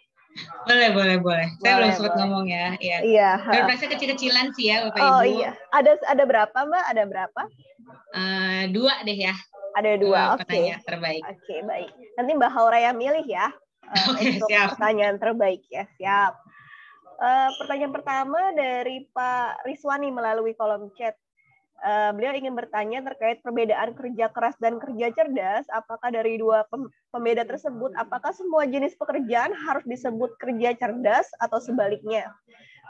Boleh, boleh, boleh. Saya belum sempat ngomong ya. Iya. Iya. Door prize kecil-kecilan sih ya Bapak oh, Ibu. Oh iya. Ada ada berapa Mbak? Ada berapa? Uh, dua deh ya. Ada dua. Oke. Okay. terbaik. Oke, okay, baik. Nanti Mbak Haura yang milih ya uh, okay, untuk siap. pertanyaan terbaik ya siap. Uh, pertanyaan pertama dari Pak Riswani melalui kolom chat. Uh, beliau ingin bertanya terkait perbedaan kerja keras dan kerja cerdas. Apakah dari dua pembeda tersebut, apakah semua jenis pekerjaan harus disebut kerja cerdas atau sebaliknya?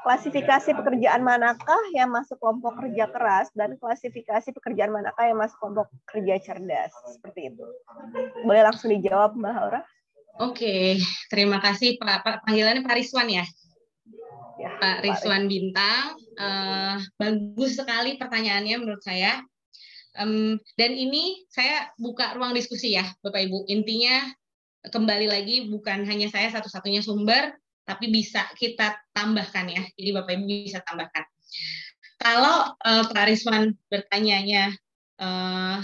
Klasifikasi pekerjaan manakah yang masuk kelompok kerja keras dan klasifikasi pekerjaan manakah yang masuk kelompok kerja cerdas? Seperti itu. Boleh langsung dijawab, Mbak Haura? Oke, terima kasih Pak. Pak panggilannya Pak Rizwan ya. ya Pak Rizwan Bintang. Uh, bagus sekali pertanyaannya menurut saya. Um, dan ini saya buka ruang diskusi ya, Bapak Ibu. Intinya kembali lagi bukan hanya saya satu-satunya sumber, tapi bisa kita tambahkan ya. Jadi Bapak Ibu bisa tambahkan. Kalau uh, Pak Rizwan bertanyanya uh,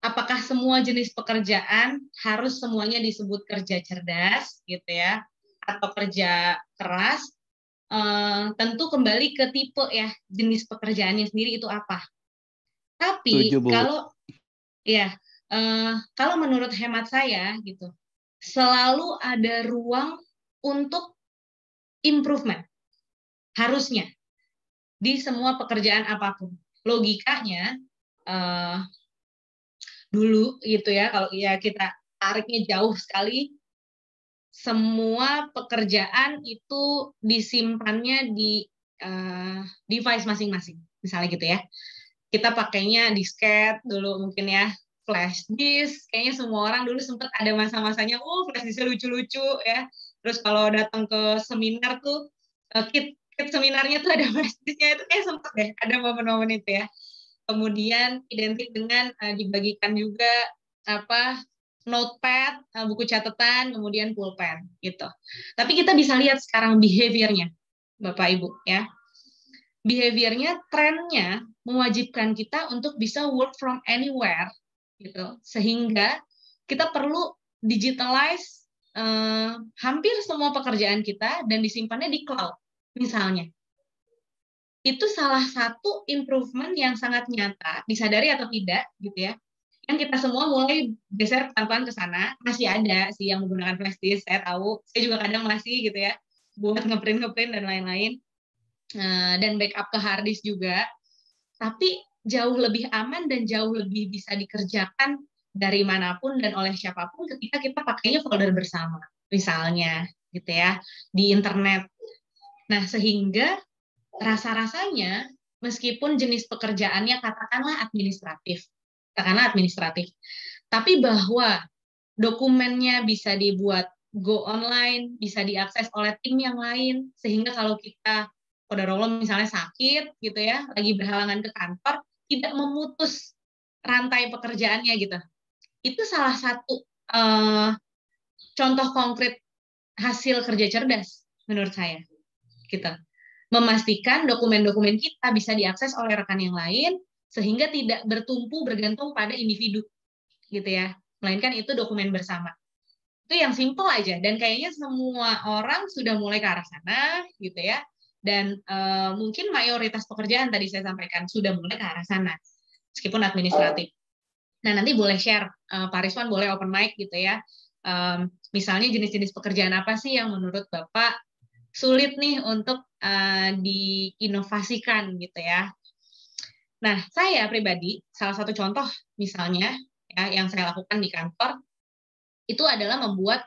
apakah semua jenis pekerjaan harus semuanya disebut kerja cerdas gitu ya atau kerja keras? Uh, tentu kembali ke tipe ya jenis pekerjaannya sendiri itu apa. Tapi Tujuh, kalau ya uh, kalau menurut hemat saya gitu selalu ada ruang untuk improvement harusnya di semua pekerjaan apa pun. Logikanya uh, dulu gitu ya kalau ya kita tariknya jauh sekali semua pekerjaan itu disimpannya di uh, device masing-masing misalnya gitu ya. Kita pakainya disket dulu mungkin ya flash disk kayaknya semua orang dulu sempat ada masa-masanya oh flash disk lucu-lucu ya. Terus kalau datang ke seminar tuh uh, kit kit seminarnya tuh ada flash disknya itu kayak sempat deh ada momen-momen itu ya kemudian identik dengan uh, dibagikan juga apa notepad, uh, buku catatan, kemudian pulpen gitu. Tapi kita bisa lihat sekarang behaviornya, Bapak Ibu ya. Behaviornya, trennya mewajibkan kita untuk bisa work from anywhere gitu, sehingga kita perlu digitalize uh, hampir semua pekerjaan kita dan disimpannya di cloud misalnya itu salah satu improvement yang sangat nyata, disadari atau tidak gitu ya. Yang kita semua mulai geser pelan-pelan ke sana, masih ada sih yang menggunakan flash disk, saya tahu, saya juga kadang masih gitu ya, buat ngeprint ngeprint dan lain-lain, uh, dan backup ke hard disk juga. Tapi jauh lebih aman dan jauh lebih bisa dikerjakan dari mana pun dan oleh siapa pun ketika kita pakainya folder bersama, misalnya gitu ya, di internet. Nah, sehingga rasa-rasanya meskipun jenis pekerjaannya katakanlah administratif, katakanlah administratif, tapi bahwa dokumennya bisa dibuat go online, bisa diakses oleh tim yang lain, sehingga kalau kita Allah misalnya sakit gitu ya, lagi berhalangan ke kantor, tidak memutus rantai pekerjaannya gitu. Itu salah satu uh, contoh konkret hasil kerja cerdas menurut saya. Gitu. Memastikan dokumen-dokumen kita bisa diakses oleh rekan yang lain sehingga tidak bertumpu bergantung pada individu gitu ya. Melainkan itu dokumen bersama. Itu yang simple aja dan kayaknya semua orang sudah mulai ke arah sana gitu ya dan uh, mungkin mayoritas pekerjaan tadi saya sampaikan sudah mulai ke arah sana meskipun administratif. Nah nanti boleh share uh, Pak Rizwan boleh open mic gitu ya. Um, misalnya jenis-jenis pekerjaan apa sih yang menurut Bapak sulit nih untuk uh, diinovasikan gitu ya. Nah saya pribadi salah satu contoh misalnya ya yang saya lakukan di kantor itu adalah membuat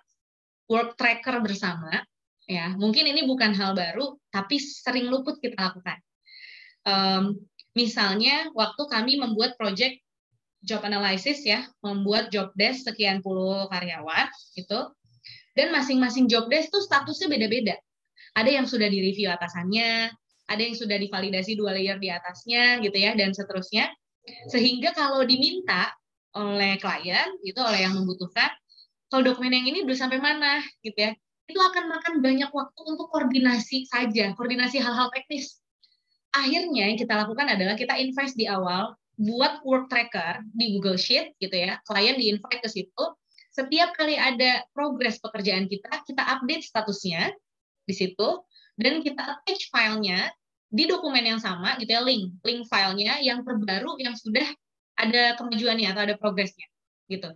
work tracker bersama ya. Mungkin ini bukan hal baru tapi sering luput kita lakukan. Um, misalnya waktu kami membuat project job analysis ya membuat job desk sekian puluh karyawan itu dan masing-masing job desk tuh statusnya beda-beda ada yang sudah direview atasannya ada yang sudah divalidasi dua layer di atasnya gitu ya dan seterusnya sehingga kalau diminta oleh klien itu oleh yang membutuhkan kalau dokumen yang ini udah sampai mana gitu ya itu akan makan banyak waktu untuk koordinasi saja, koordinasi hal-hal teknis. Akhirnya yang kita lakukan adalah kita invest di awal buat work tracker di Google Sheet gitu ya. Klien di invite ke situ. Setiap kali ada progres pekerjaan kita, kita update statusnya di situ dan kita attach filenya di dokumen yang sama gitu ya link link filenya yang terbaru yang sudah ada kemajuannya atau ada progresnya gitu.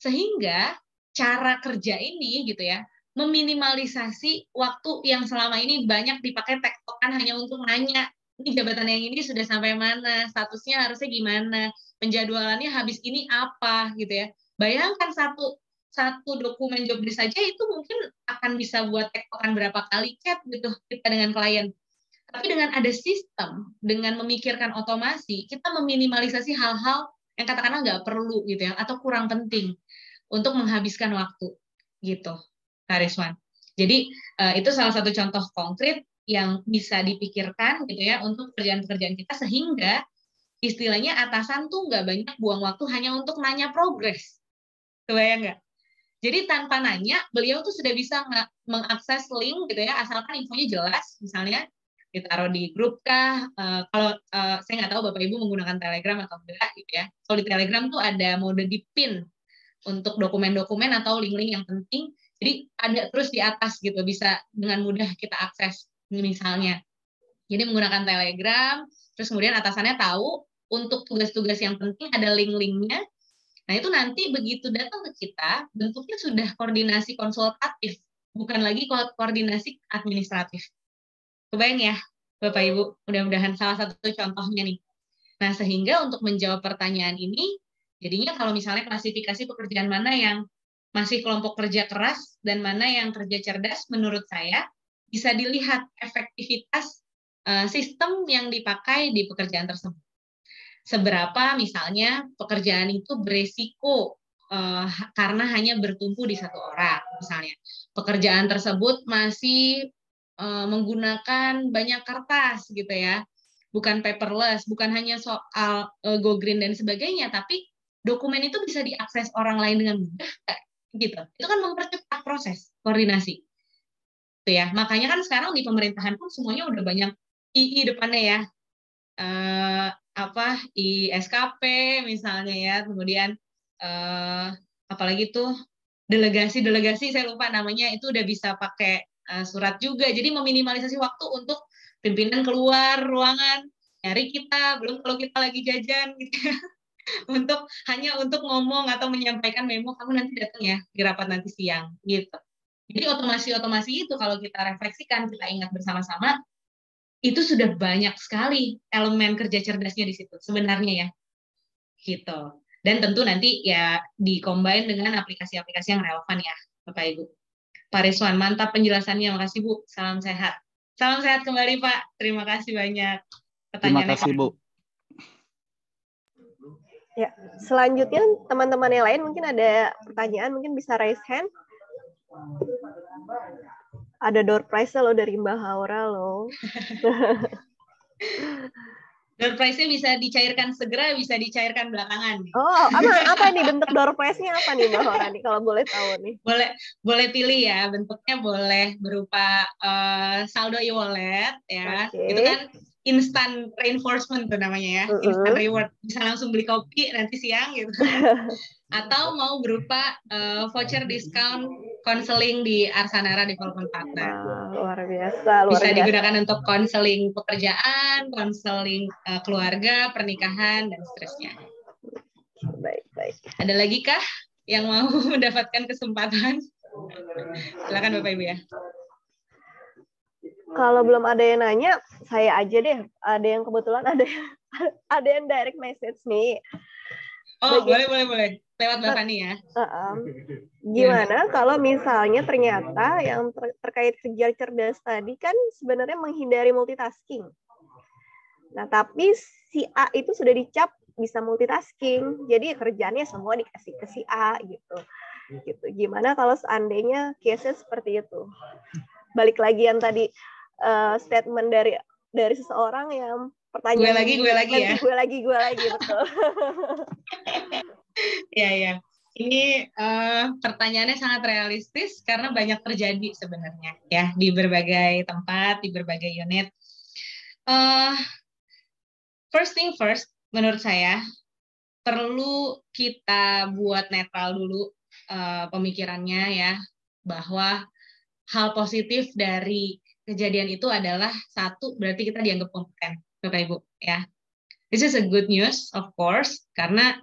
Sehingga cara kerja ini gitu ya meminimalisasi waktu yang selama ini banyak dipakai tektokan hanya untuk nanya ini jabatan yang ini sudah sampai mana, statusnya harusnya gimana, penjadwalannya habis ini apa? gitu ya. Bayangkan satu satu dokumen job desk saja itu mungkin akan bisa buat tektokan berapa kali chat gitu kita dengan klien. Tapi dengan ada sistem, dengan memikirkan otomasi, kita meminimalisasi hal-hal yang katakanlah nggak perlu gitu ya, atau kurang penting untuk menghabiskan waktu gitu. Kariswan. Jadi uh, itu salah satu contoh konkret yang bisa dipikirkan gitu ya untuk pekerjaan-pekerjaan kita sehingga istilahnya atasan tuh nggak banyak buang waktu hanya untuk nanya progres. Kebayang nggak? Jadi tanpa nanya, beliau tuh sudah bisa mengakses link gitu ya, asalkan infonya jelas, misalnya ditaruh di grup kah? Uh, kalau uh, saya nggak tahu bapak ibu menggunakan Telegram atau enggak gitu ya. Kalau di Telegram tuh ada mode di pin untuk dokumen-dokumen atau link-link yang penting jadi ada terus di atas gitu, bisa dengan mudah kita akses misalnya. Jadi menggunakan Telegram, terus kemudian atasannya tahu untuk tugas-tugas yang penting ada link-linknya. Nah itu nanti begitu datang ke kita, bentuknya sudah koordinasi konsultatif, bukan lagi ko koordinasi administratif. Kebayang ya, Bapak Ibu, mudah-mudahan salah satu contohnya nih. Nah sehingga untuk menjawab pertanyaan ini, jadinya kalau misalnya klasifikasi pekerjaan mana yang masih kelompok kerja keras dan mana yang kerja cerdas menurut saya bisa dilihat efektivitas uh, sistem yang dipakai di pekerjaan tersebut. Seberapa misalnya pekerjaan itu beresiko uh, karena hanya bertumpu di satu orang misalnya. Pekerjaan tersebut masih uh, menggunakan banyak kertas gitu ya. Bukan paperless, bukan hanya soal uh, go green dan sebagainya, tapi dokumen itu bisa diakses orang lain dengan mudah gitu. Itu kan mempercepat proses koordinasi. Itu ya. Makanya kan sekarang di pemerintahan pun semuanya udah banyak II depannya ya. Uh, apa SKP misalnya ya, kemudian uh, apalagi tuh delegasi-delegasi saya lupa namanya itu udah bisa pakai uh, surat juga. Jadi meminimalisasi waktu untuk pimpinan keluar ruangan nyari kita, belum kalau kita lagi jajan gitu ya. untuk hanya untuk ngomong atau menyampaikan memo kamu nanti datang ya di rapat nanti siang gitu. Jadi otomasi-otomasi itu kalau kita refleksikan, kita ingat bersama-sama, itu sudah banyak sekali elemen kerja cerdasnya di situ sebenarnya ya. Gitu. Dan tentu nanti ya dikombin dengan aplikasi-aplikasi yang relevan ya, Bapak Ibu. Pak Rizwan, mantap penjelasannya. Makasih Bu. Salam sehat. Salam sehat kembali Pak. Terima kasih banyak. Terima kasih Bu. Ya, selanjutnya teman-teman yang lain mungkin ada pertanyaan, mungkin bisa raise hand. Ada door prize lo dari Mbak Haura lo. door prize-nya bisa dicairkan segera, bisa dicairkan belakangan. Oh, apa apa nih bentuk door prize-nya apa nih Mbak Haura nih kalau boleh tahu nih? Boleh boleh pilih ya, bentuknya boleh berupa uh, saldo e-wallet ya. Okay. Itu kan instant reinforcement tuh namanya ya, uh -uh. instant reward. Bisa langsung beli kopi nanti siang gitu. Atau mau berupa uh, voucher discount konseling di Arsanara Development Partner. Wow, luar biasa, luar Bisa biasa. digunakan untuk konseling pekerjaan, konseling uh, keluarga, pernikahan dan seterusnya. Baik, baik. Ada lagi kah yang mau mendapatkan kesempatan? Silakan Bapak Ibu ya kalau belum ada yang nanya, saya aja deh. Ada yang kebetulan ada yang, ada yang direct message nih. Oh, Bagi, boleh, boleh, boleh. Lewat Mbak Fani ya. Uh, um, gimana kalau misalnya ternyata yang ter terkait kejar cerdas tadi kan sebenarnya menghindari multitasking. Nah, tapi si A itu sudah dicap bisa multitasking. Jadi kerjanya semua dikasih ke si A gitu. Gitu. Gimana kalau seandainya case seperti itu? Balik lagi yang tadi uh, statement dari dari seseorang yang pertanyaan gue lagi gue lagi ya. gue lagi gue lagi betul. Ya ya ini uh, pertanyaannya sangat realistis karena banyak terjadi sebenarnya ya di berbagai tempat di berbagai unit. Uh, first thing first menurut saya perlu kita buat netral dulu uh, pemikirannya ya bahwa hal positif dari kejadian itu adalah satu berarti kita dianggap kompeten Bapak Ibu ya. This is a good news of course karena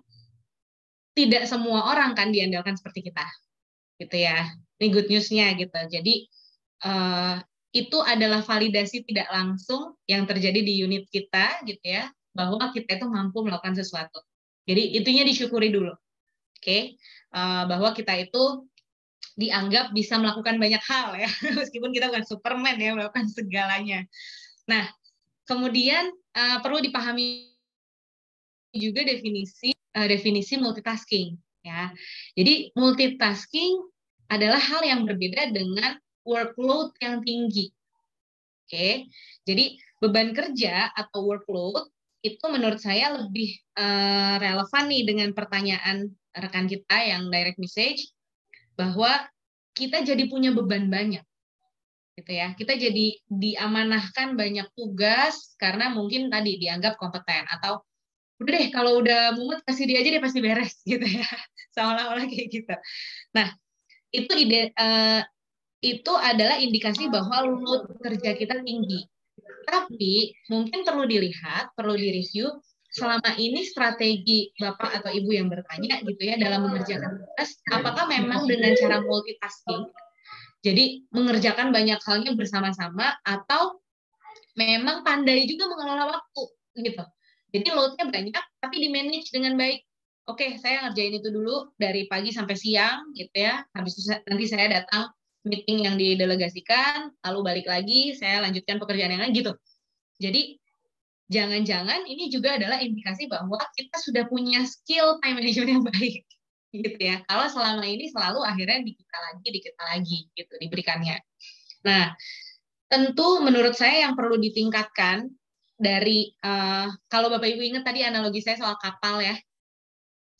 tidak semua orang kan diandalkan seperti kita gitu ya. Ini good newsnya gitu. Jadi uh, itu adalah validasi tidak langsung yang terjadi di unit kita gitu ya bahwa kita itu mampu melakukan sesuatu. Jadi itunya disyukuri dulu. Oke, okay? uh, bahwa kita itu dianggap bisa melakukan banyak hal ya meskipun kita bukan Superman ya melakukan segalanya. Nah kemudian uh, perlu dipahami juga definisi uh, definisi multitasking ya. Jadi multitasking adalah hal yang berbeda dengan workload yang tinggi. Oke, jadi beban kerja atau workload itu menurut saya lebih uh, relevan nih dengan pertanyaan rekan kita yang direct message bahwa kita jadi punya beban banyak gitu ya. Kita jadi diamanahkan banyak tugas karena mungkin tadi dianggap kompeten atau udah deh kalau udah mumet kasih dia aja dia pasti beres gitu ya. Seolah-olah kayak gitu. Nah itu ide uh, itu adalah indikasi bahwa load kerja kita tinggi. Tapi mungkin perlu dilihat perlu direview selama ini strategi Bapak atau Ibu yang bertanya gitu ya dalam mengerjakan tugas, apakah memang dengan cara multitasking, jadi mengerjakan banyak halnya bersama-sama atau memang pandai juga mengelola waktu gitu. Jadi loadnya banyak tapi di manage dengan baik. Oke, saya ngerjain itu dulu dari pagi sampai siang gitu ya. Habis itu nanti saya datang meeting yang didelegasikan, lalu balik lagi saya lanjutkan pekerjaan yang lain gitu. Jadi jangan-jangan ini juga adalah indikasi bahwa kita sudah punya skill time management yang baik gitu ya. Kalau selama ini selalu akhirnya di kita lagi, di kita lagi gitu diberikannya. Nah, tentu menurut saya yang perlu ditingkatkan dari uh, kalau Bapak Ibu ingat tadi analogi saya soal kapal ya.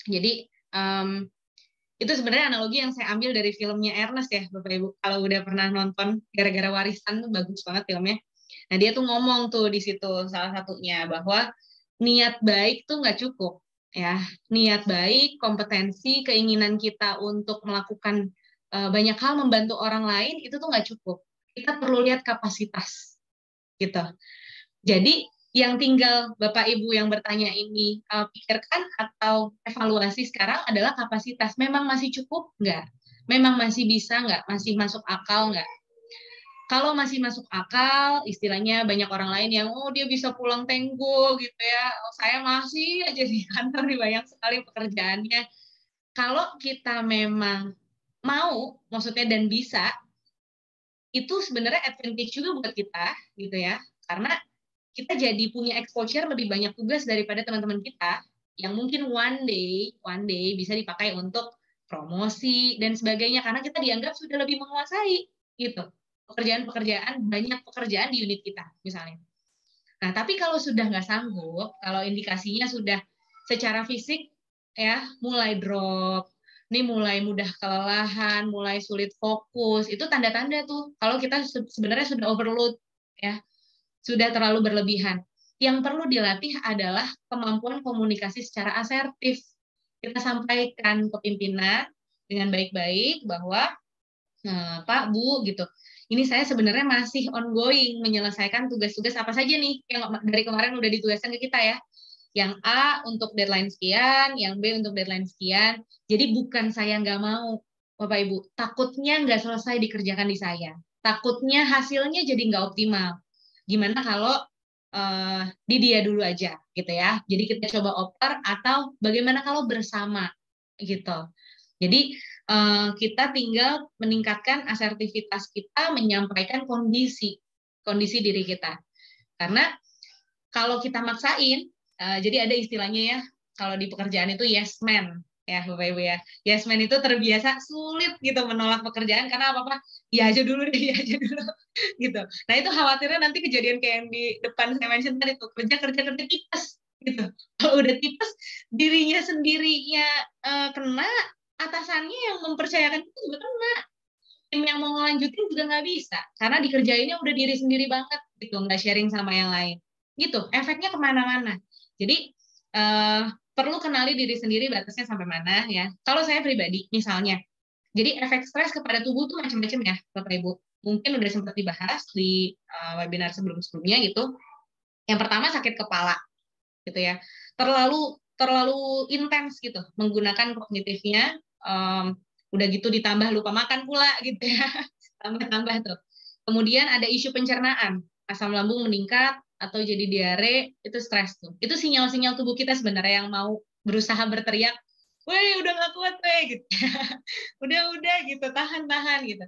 Jadi um, itu sebenarnya analogi yang saya ambil dari filmnya Ernest ya Bapak Ibu. Kalau udah pernah nonton gara-gara warisan tuh bagus banget filmnya. Nah dia tuh ngomong tuh di situ salah satunya bahwa niat baik tuh nggak cukup ya niat baik kompetensi keinginan kita untuk melakukan uh, banyak hal membantu orang lain itu tuh nggak cukup. Kita perlu lihat kapasitas gitu. Jadi yang tinggal bapak ibu yang bertanya ini uh, pikirkan atau evaluasi sekarang adalah kapasitas. Memang masih cukup nggak? Memang masih bisa nggak? Masih masuk akal nggak kalau masih masuk akal, istilahnya banyak orang lain yang oh dia bisa pulang tenggo gitu ya, oh, saya masih aja di kantor banyak sekali pekerjaannya. Kalau kita memang mau, maksudnya dan bisa, itu sebenarnya advantage juga buat kita gitu ya, karena kita jadi punya exposure lebih banyak tugas daripada teman-teman kita yang mungkin one day, one day bisa dipakai untuk promosi dan sebagainya. Karena kita dianggap sudah lebih menguasai gitu pekerjaan-pekerjaan banyak pekerjaan di unit kita misalnya. Nah, tapi kalau sudah nggak sanggup, kalau indikasinya sudah secara fisik ya mulai drop, ini mulai mudah kelelahan, mulai sulit fokus, itu tanda-tanda tuh kalau kita sebenarnya sudah overload ya, sudah terlalu berlebihan. Yang perlu dilatih adalah kemampuan komunikasi secara asertif. Kita sampaikan ke pimpinan dengan baik-baik bahwa nah, Pak, Bu gitu. Ini saya sebenarnya masih ongoing menyelesaikan tugas-tugas apa saja nih yang dari kemarin udah ditugaskan ke kita ya yang A untuk deadline sekian, yang B untuk deadline sekian. Jadi bukan saya nggak mau, Bapak Ibu, takutnya nggak selesai dikerjakan di saya. Takutnya hasilnya jadi nggak optimal. Gimana kalau uh, di dia dulu aja, gitu ya. Jadi kita coba oper atau bagaimana kalau bersama, gitu. Jadi kita tinggal meningkatkan asertivitas kita menyampaikan kondisi kondisi diri kita. Karena kalau kita maksain, Uh, jadi ada istilahnya ya, kalau di pekerjaan itu yes man, ya Bapak Ibu ya. Yes man itu terbiasa sulit gitu menolak pekerjaan karena apa-apa, ya aja dulu deh, ya aja dulu gitu. Nah itu khawatirnya nanti kejadian kayak yang di depan saya mention tadi itu kerja kerja kerja tipes gitu. Kalau udah tipes, dirinya sendirinya uh, kena, atasannya yang mempercayakan itu juga kena. Tim yang mau ngelanjutin juga nggak bisa karena dikerjainnya udah diri sendiri banget gitu, nggak sharing sama yang lain. Gitu, efeknya ke mana-mana. Jadi uh, perlu kenali diri sendiri batasnya sampai mana ya. Kalau saya pribadi misalnya, jadi efek stres kepada tubuh tuh macam-macam ya, Bapak Ibu. Mungkin udah sempat dibahas di uh, webinar sebelum-sebelumnya gitu. Yang pertama sakit kepala, gitu ya. Terlalu terlalu intens gitu menggunakan kognitifnya. Um, udah gitu ditambah lupa makan pula gitu ya. Tambah-tambah tuh. Kemudian ada isu pencernaan, asam lambung meningkat, atau jadi diare itu stres tuh. Itu sinyal-sinyal tubuh kita sebenarnya yang mau berusaha berteriak, "Woi, udah nggak kuat, weh." gitu. Udah-udah gitu, tahan-tahan gitu.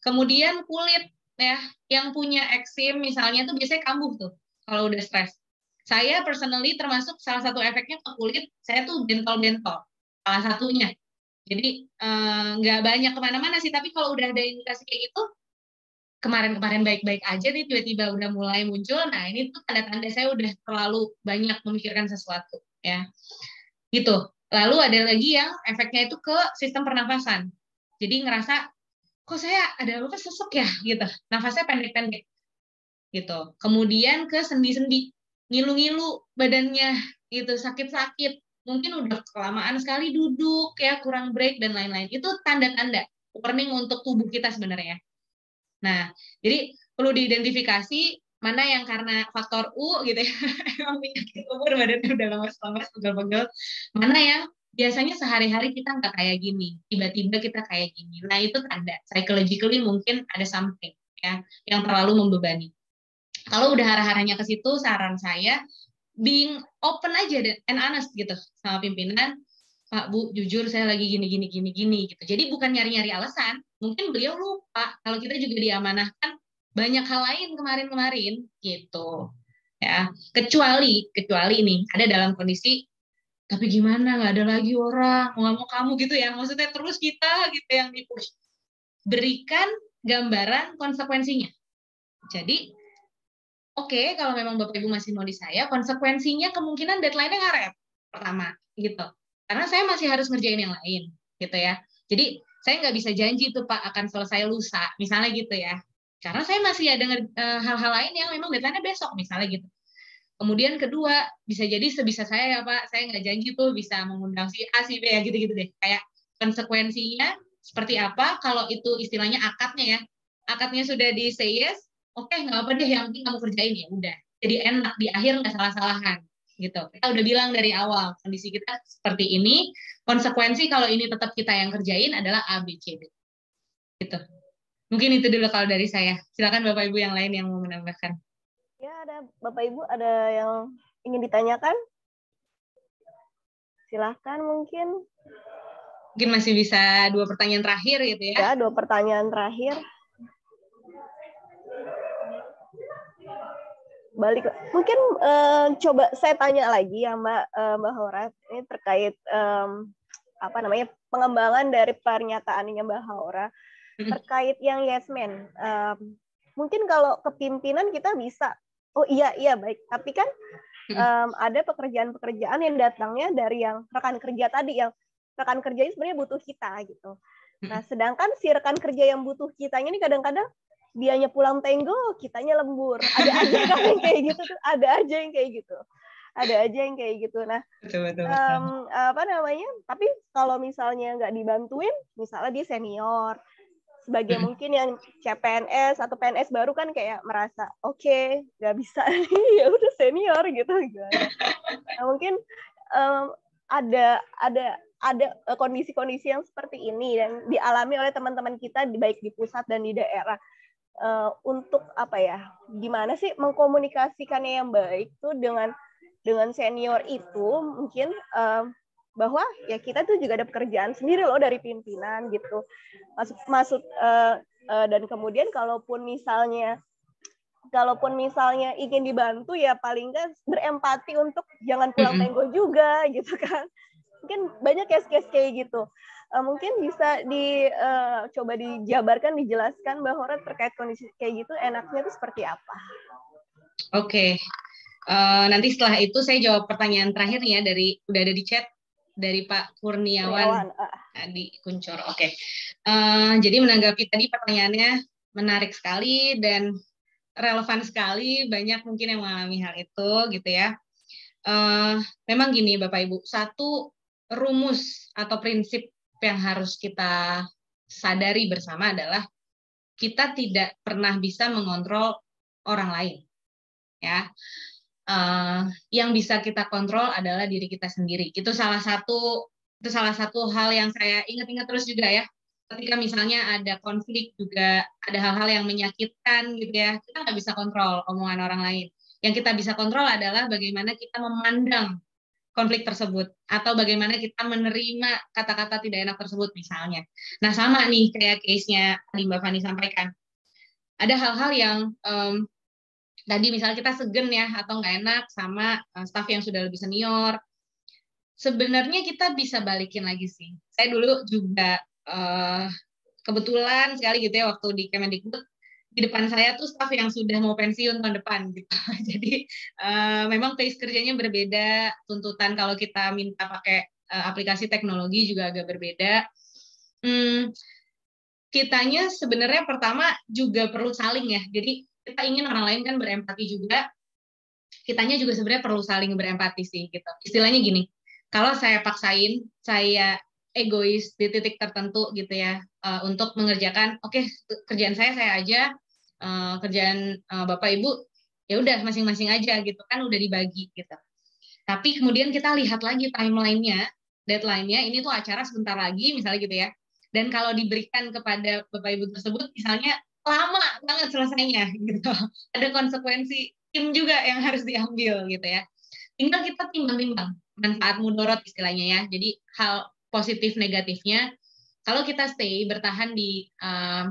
Kemudian kulit ya, yang punya eksim misalnya tuh biasanya kambuh tuh kalau udah stres. Saya personally termasuk salah satu efeknya ke kulit, saya tuh bentol-bentol. Salah satunya. Jadi eh, nggak banyak ke mana-mana sih, tapi kalau udah ada indikasi kayak gitu, kemarin-kemarin baik-baik aja nih tiba-tiba udah mulai muncul. Nah ini tuh tanda-tanda saya udah terlalu banyak memikirkan sesuatu ya. Gitu. Lalu ada lagi yang efeknya itu ke sistem pernafasan. Jadi ngerasa kok saya ada apa sesek ya? Gitu. Nafasnya pendek-pendek. Gitu. Kemudian ke sendi-sendi. Ngilu-ngilu badannya. Gitu. Sakit-sakit mungkin udah kelamaan sekali duduk ya kurang break dan lain-lain. Itu tanda-tanda warning untuk tubuh kita sebenarnya. Nah, jadi perlu diidentifikasi mana yang karena faktor U gitu ya, emang penyakit umur badannya udah lemas-lemas, pegel-pegel, mana yang biasanya sehari-hari kita nggak kayak gini, tiba-tiba kita kayak gini. Nah itu tanda, psychologically mungkin ada something ya yang terlalu membebani. Kalau udah arah-arahnya ke situ, saran saya being open aja dan honest gitu sama pimpinan, Pak Bu, jujur saya lagi gini gini gini gini gitu. Jadi bukan nyari-nyari alasan, mungkin beliau lupa kalau kita juga diamanahkan banyak hal lain kemarin-kemarin gitu ya. Kecuali kecuali ini ada dalam kondisi tapi gimana nggak ada lagi orang nggak mau kamu gitu ya. Maksudnya terus kita gitu yang dipush. Berikan gambaran konsekuensinya. Jadi oke okay, kalau memang bapak ibu masih mau di saya konsekuensinya kemungkinan deadline-nya ngaret pertama gitu karena saya masih harus ngerjain yang lain gitu ya jadi saya nggak bisa janji tuh Pak akan selesai lusa, misalnya gitu ya. Karena saya masih ada eh, hal-hal lain yang memang deadline besok, misalnya gitu. Kemudian kedua, bisa jadi sebisa saya ya Pak, saya nggak janji tuh bisa mengundang si A, si B ya gitu-gitu deh. Kayak konsekuensinya seperti apa kalau itu istilahnya akadnya ya. Akadnya sudah di say yes, oke okay, nggak apa deh, yang penting kamu kerjain ya udah. Jadi enak, di akhir nggak salah-salahan gitu. Kita udah bilang dari awal kondisi kita seperti ini, konsekuensi kalau ini tetap kita yang kerjain adalah A, B, C, D. Gitu. Mungkin itu dulu kalau dari saya. Silakan Bapak Ibu yang lain yang mau menambahkan. Ya, ada Bapak Ibu ada yang ingin ditanyakan? Silahkan mungkin. Mungkin masih bisa dua pertanyaan terakhir gitu ya. Ya, dua pertanyaan terakhir. Balik mungkin uh, coba saya tanya lagi ya Mbak uh, Mbak Horat ini terkait um, apa namanya pengembangan dari pernyataannya Mbak Haura terkait yang yes man. Um, mungkin kalau kepimpinan kita bisa, oh iya iya baik. Tapi kan um, ada pekerjaan-pekerjaan yang datangnya dari yang rekan kerja tadi yang rekan kerja ini sebenarnya butuh kita gitu. Nah, sedangkan si rekan kerja yang butuh kitanya ini kadang-kadang dianya pulang tenggo, kitanya lembur. Ada aja kan yang kayak gitu tuh, ada aja yang kayak gitu. Ada aja yang kayak gitu. Nah, betul, betul, betul. Um, apa namanya? Tapi kalau misalnya nggak dibantuin, misalnya dia senior, sebagai mungkin yang CPNS atau PNS baru kan kayak merasa oke okay, nggak bisa ya udah senior gitu nah, mungkin um, ada ada ada eh, kondisi-kondisi yang seperti ini dan dialami oleh teman-teman kita baik di pusat dan di daerah uh, untuk apa ya gimana sih mengkomunikasikannya yang baik tuh dengan dengan senior itu mungkin uh, bahwa ya kita tuh juga ada pekerjaan sendiri loh dari pimpinan gitu. Maksud maksud uh, uh, dan kemudian kalaupun misalnya kalaupun misalnya ingin dibantu ya paling nggak berempati untuk jangan pulang tenggo juga gitu kan. Mungkin banyak case-case kayak gitu. Uh, mungkin bisa di uh, coba dijabarkan, dijelaskan bahwa terkait kondisi kayak gitu enaknya itu seperti apa? Oke, okay. uh, nanti setelah itu saya jawab pertanyaan terakhir ya dari udah ada di chat dari Pak Kurniawan, uh. di Kuncor. Oke, okay. uh, jadi menanggapi tadi pertanyaannya menarik sekali dan relevan sekali. Banyak mungkin yang mengalami hal itu, gitu ya. Uh, memang gini, Bapak Ibu, satu rumus atau prinsip yang harus kita sadari bersama adalah kita tidak pernah bisa mengontrol orang lain. Ya, uh, yang bisa kita kontrol adalah diri kita sendiri. Itu salah satu itu salah satu hal yang saya ingat-ingat terus juga ya. Ketika misalnya ada konflik juga ada hal-hal yang menyakitkan gitu ya, kita nggak bisa kontrol omongan orang lain. Yang kita bisa kontrol adalah bagaimana kita memandang konflik tersebut atau bagaimana kita menerima kata-kata tidak enak tersebut misalnya. Nah sama nih kayak case-nya tadi Mbak Fani sampaikan. Ada hal-hal yang um, tadi misalnya kita segen ya atau nggak enak sama uh, staff yang sudah lebih senior. Sebenarnya kita bisa balikin lagi sih. Saya dulu juga uh, kebetulan sekali gitu ya waktu di Kemendikbud di depan saya tuh staff yang sudah mau pensiun tahun depan gitu. Jadi uh, memang pace kerjanya berbeda, tuntutan kalau kita minta pakai uh, aplikasi teknologi juga agak berbeda. Hmm, kitanya sebenarnya pertama juga perlu saling ya. Jadi kita ingin orang lain kan berempati juga. Kitanya juga sebenarnya perlu saling berempati sih gitu. Istilahnya gini, kalau saya paksain, saya egois di titik tertentu gitu ya uh, untuk mengerjakan oke okay, kerjaan saya saya aja uh, kerjaan uh, bapak ibu ya udah masing-masing aja gitu kan udah dibagi gitu. Tapi kemudian kita lihat lagi timelinenya deadline-nya ini tuh acara sebentar lagi misalnya gitu ya. Dan kalau diberikan kepada bapak ibu tersebut misalnya lama banget selesainya gitu. Ada konsekuensi tim juga yang harus diambil gitu ya. Tinggal kita timbang-timbang manfaat mudorot istilahnya ya. Jadi hal positif negatifnya kalau kita stay bertahan di uh,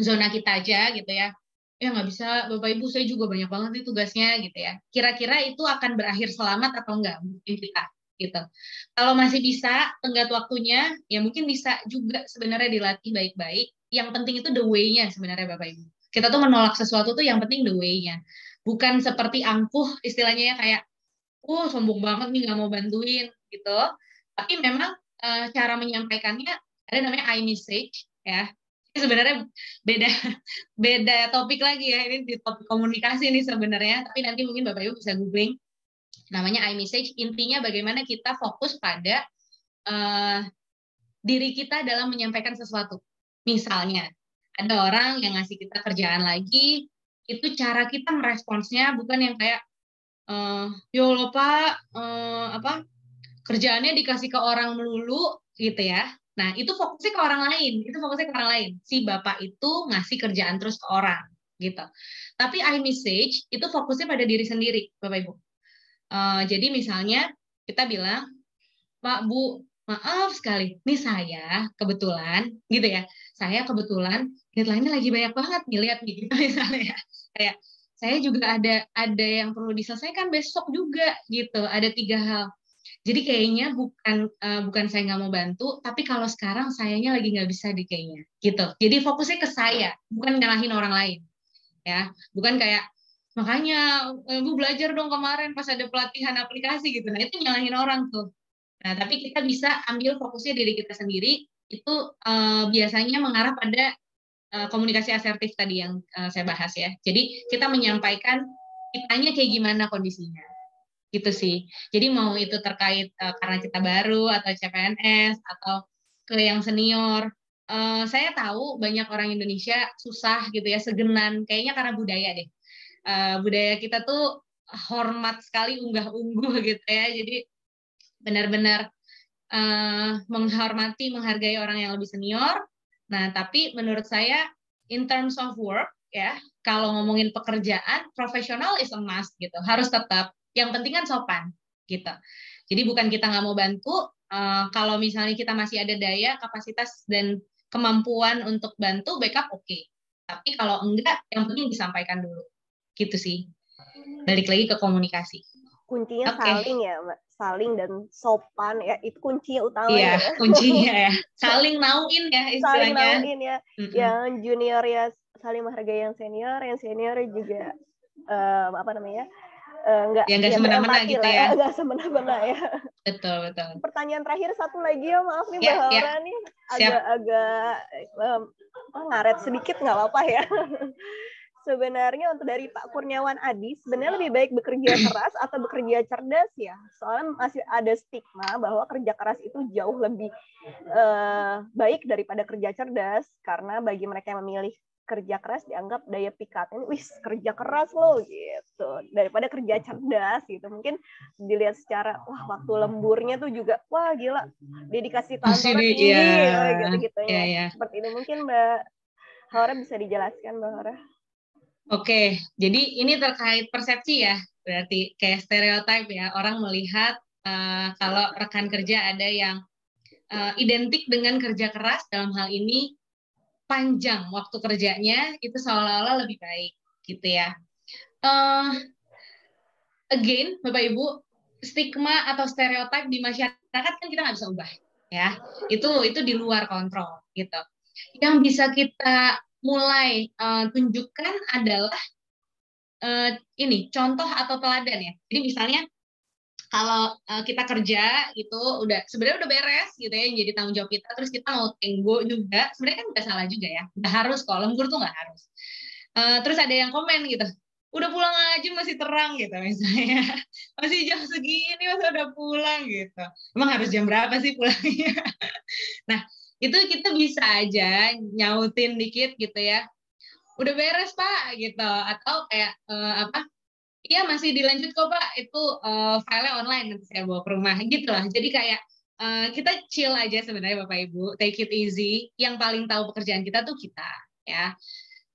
zona kita aja gitu ya ya nggak bisa bapak ibu saya juga banyak banget nih tugasnya gitu ya. Kira-kira itu akan berakhir selamat atau enggak mungkin kita gitu. Kalau masih bisa tenggat waktunya ya mungkin bisa juga sebenarnya dilatih baik-baik. Yang penting itu the way-nya sebenarnya bapak ibu. Kita tuh menolak sesuatu tuh yang penting the way-nya. Bukan seperti angkuh istilahnya ya kayak uh sombong banget nih nggak mau bantuin gitu. Tapi memang uh, cara menyampaikannya ada namanya I message ya. Ini sebenarnya beda beda topik lagi ya. Ini di topik komunikasi ini sebenarnya. Tapi nanti mungkin bapak ibu bisa googling. Namanya I message intinya bagaimana kita fokus pada uh, diri kita dalam menyampaikan sesuatu. Misalnya ada orang yang ngasih kita kerjaan lagi itu cara kita meresponsnya bukan yang kayak uh, yo lupa uh, apa kerjaannya dikasih ke orang melulu gitu ya. Nah, itu fokusnya ke orang lain, itu fokusnya ke orang lain. Si bapak itu ngasih kerjaan terus ke orang gitu. Tapi I message itu fokusnya pada diri sendiri, Bapak Ibu. Uh, jadi misalnya kita bilang, Pak Bu, maaf sekali, nih saya kebetulan gitu ya, saya kebetulan deadline-nya lagi banyak banget nih lihat nih gitu misalnya ya. Kayak saya juga ada ada yang perlu diselesaikan besok juga gitu, ada tiga hal Jadi kayaknya bukan uh, bukan saya nggak mau bantu, tapi kalau sekarang sayanya lagi nggak bisa di kayaknya, gitu. Jadi fokusnya ke saya, bukan nyalahin orang lain, ya. Bukan kayak makanya ibu belajar dong kemarin pas ada pelatihan aplikasi gitu. Nah itu nyalahin orang tuh. Nah tapi kita bisa ambil fokusnya diri kita sendiri. Itu uh, biasanya mengarah pada uh, komunikasi asertif tadi yang uh, saya bahas ya. Jadi kita menyampaikan kitanya kayak gimana kondisinya gitu sih. Jadi mau itu terkait uh, karena kita baru atau CPNS atau ke yang senior. Uh, saya tahu banyak orang Indonesia susah gitu ya, segenan. Kayaknya karena budaya deh. Uh, budaya kita tuh hormat sekali unggah-ungguh gitu ya. Jadi benar-benar uh, menghormati, menghargai orang yang lebih senior. Nah, tapi menurut saya in terms of work ya, kalau ngomongin pekerjaan, profesional is a must gitu. Harus tetap yang penting kan sopan gitu. Jadi bukan kita nggak mau bantu, uh, kalau misalnya kita masih ada daya, kapasitas dan kemampuan untuk bantu, backup oke. Okay. Tapi kalau enggak, yang penting disampaikan dulu. Gitu sih. Balik lagi ke komunikasi. Kuncinya okay. saling ya, Mbak. Saling dan sopan ya, itu kuncinya utama iya, ya. kuncinya ya. Saling nauin ya istilahnya. Saling nauin ya. Mm -hmm. Yang junior ya saling menghargai yang senior, yang senior juga um, apa namanya? Enggak eh, ya, enggak ya, semena-mena gitu ya. ya. Enggak semena-mena ya. Betul, betul. Pertanyaan terakhir satu lagi ya, maaf nih ya, Mbak ya. nih agak-agak um, ngaret sedikit nggak apa-apa ya. sebenarnya untuk dari Pak Kurniawan Adi, sebenarnya lebih baik bekerja keras atau bekerja cerdas ya? Soalnya masih ada stigma bahwa kerja keras itu jauh lebih uh, baik daripada kerja cerdas, karena bagi mereka yang memilih kerja keras dianggap daya pikat ini wis kerja keras loh gitu. Daripada kerja cerdas gitu. Mungkin dilihat secara wah waktu lemburnya tuh juga wah gila dedikasi kantor tinggi ya. gitu gitu ya, ya. seperti ini mungkin mbak Hora bisa dijelaskan mbak Hora. Oke, jadi ini terkait persepsi ya, berarti kayak stereotip ya. Orang melihat uh, kalau rekan kerja ada yang uh, identik dengan kerja keras dalam hal ini panjang waktu kerjanya itu seolah-olah lebih baik gitu ya. Uh, again, Bapak Ibu, stigma atau stereotip di masyarakat kan kita nggak bisa ubah ya. Itu itu di luar kontrol gitu. Yang bisa kita mulai uh, tunjukkan adalah uh, ini contoh atau teladan ya. Jadi misalnya kalau uh, kita kerja gitu udah sebenarnya udah beres gitu ya jadi tanggung jawab kita terus kita mau tenggo juga sebenarnya kan nggak salah juga ya nggak harus kok lembur tuh nggak harus. Uh, terus ada yang komen gitu udah pulang aja masih terang gitu misalnya. Masih jam segini masa udah pulang gitu. Emang harus jam berapa sih pulangnya? Nah itu kita bisa aja nyautin dikit gitu ya. Udah beres pak gitu. Atau kayak uh, apa Iya masih dilanjut kok Pak, itu uh, filenya online nanti saya bawa ke rumah gitu lah. Jadi kayak uh, kita chill aja sebenarnya Bapak Ibu, take it easy. Yang paling tahu pekerjaan kita tuh kita ya.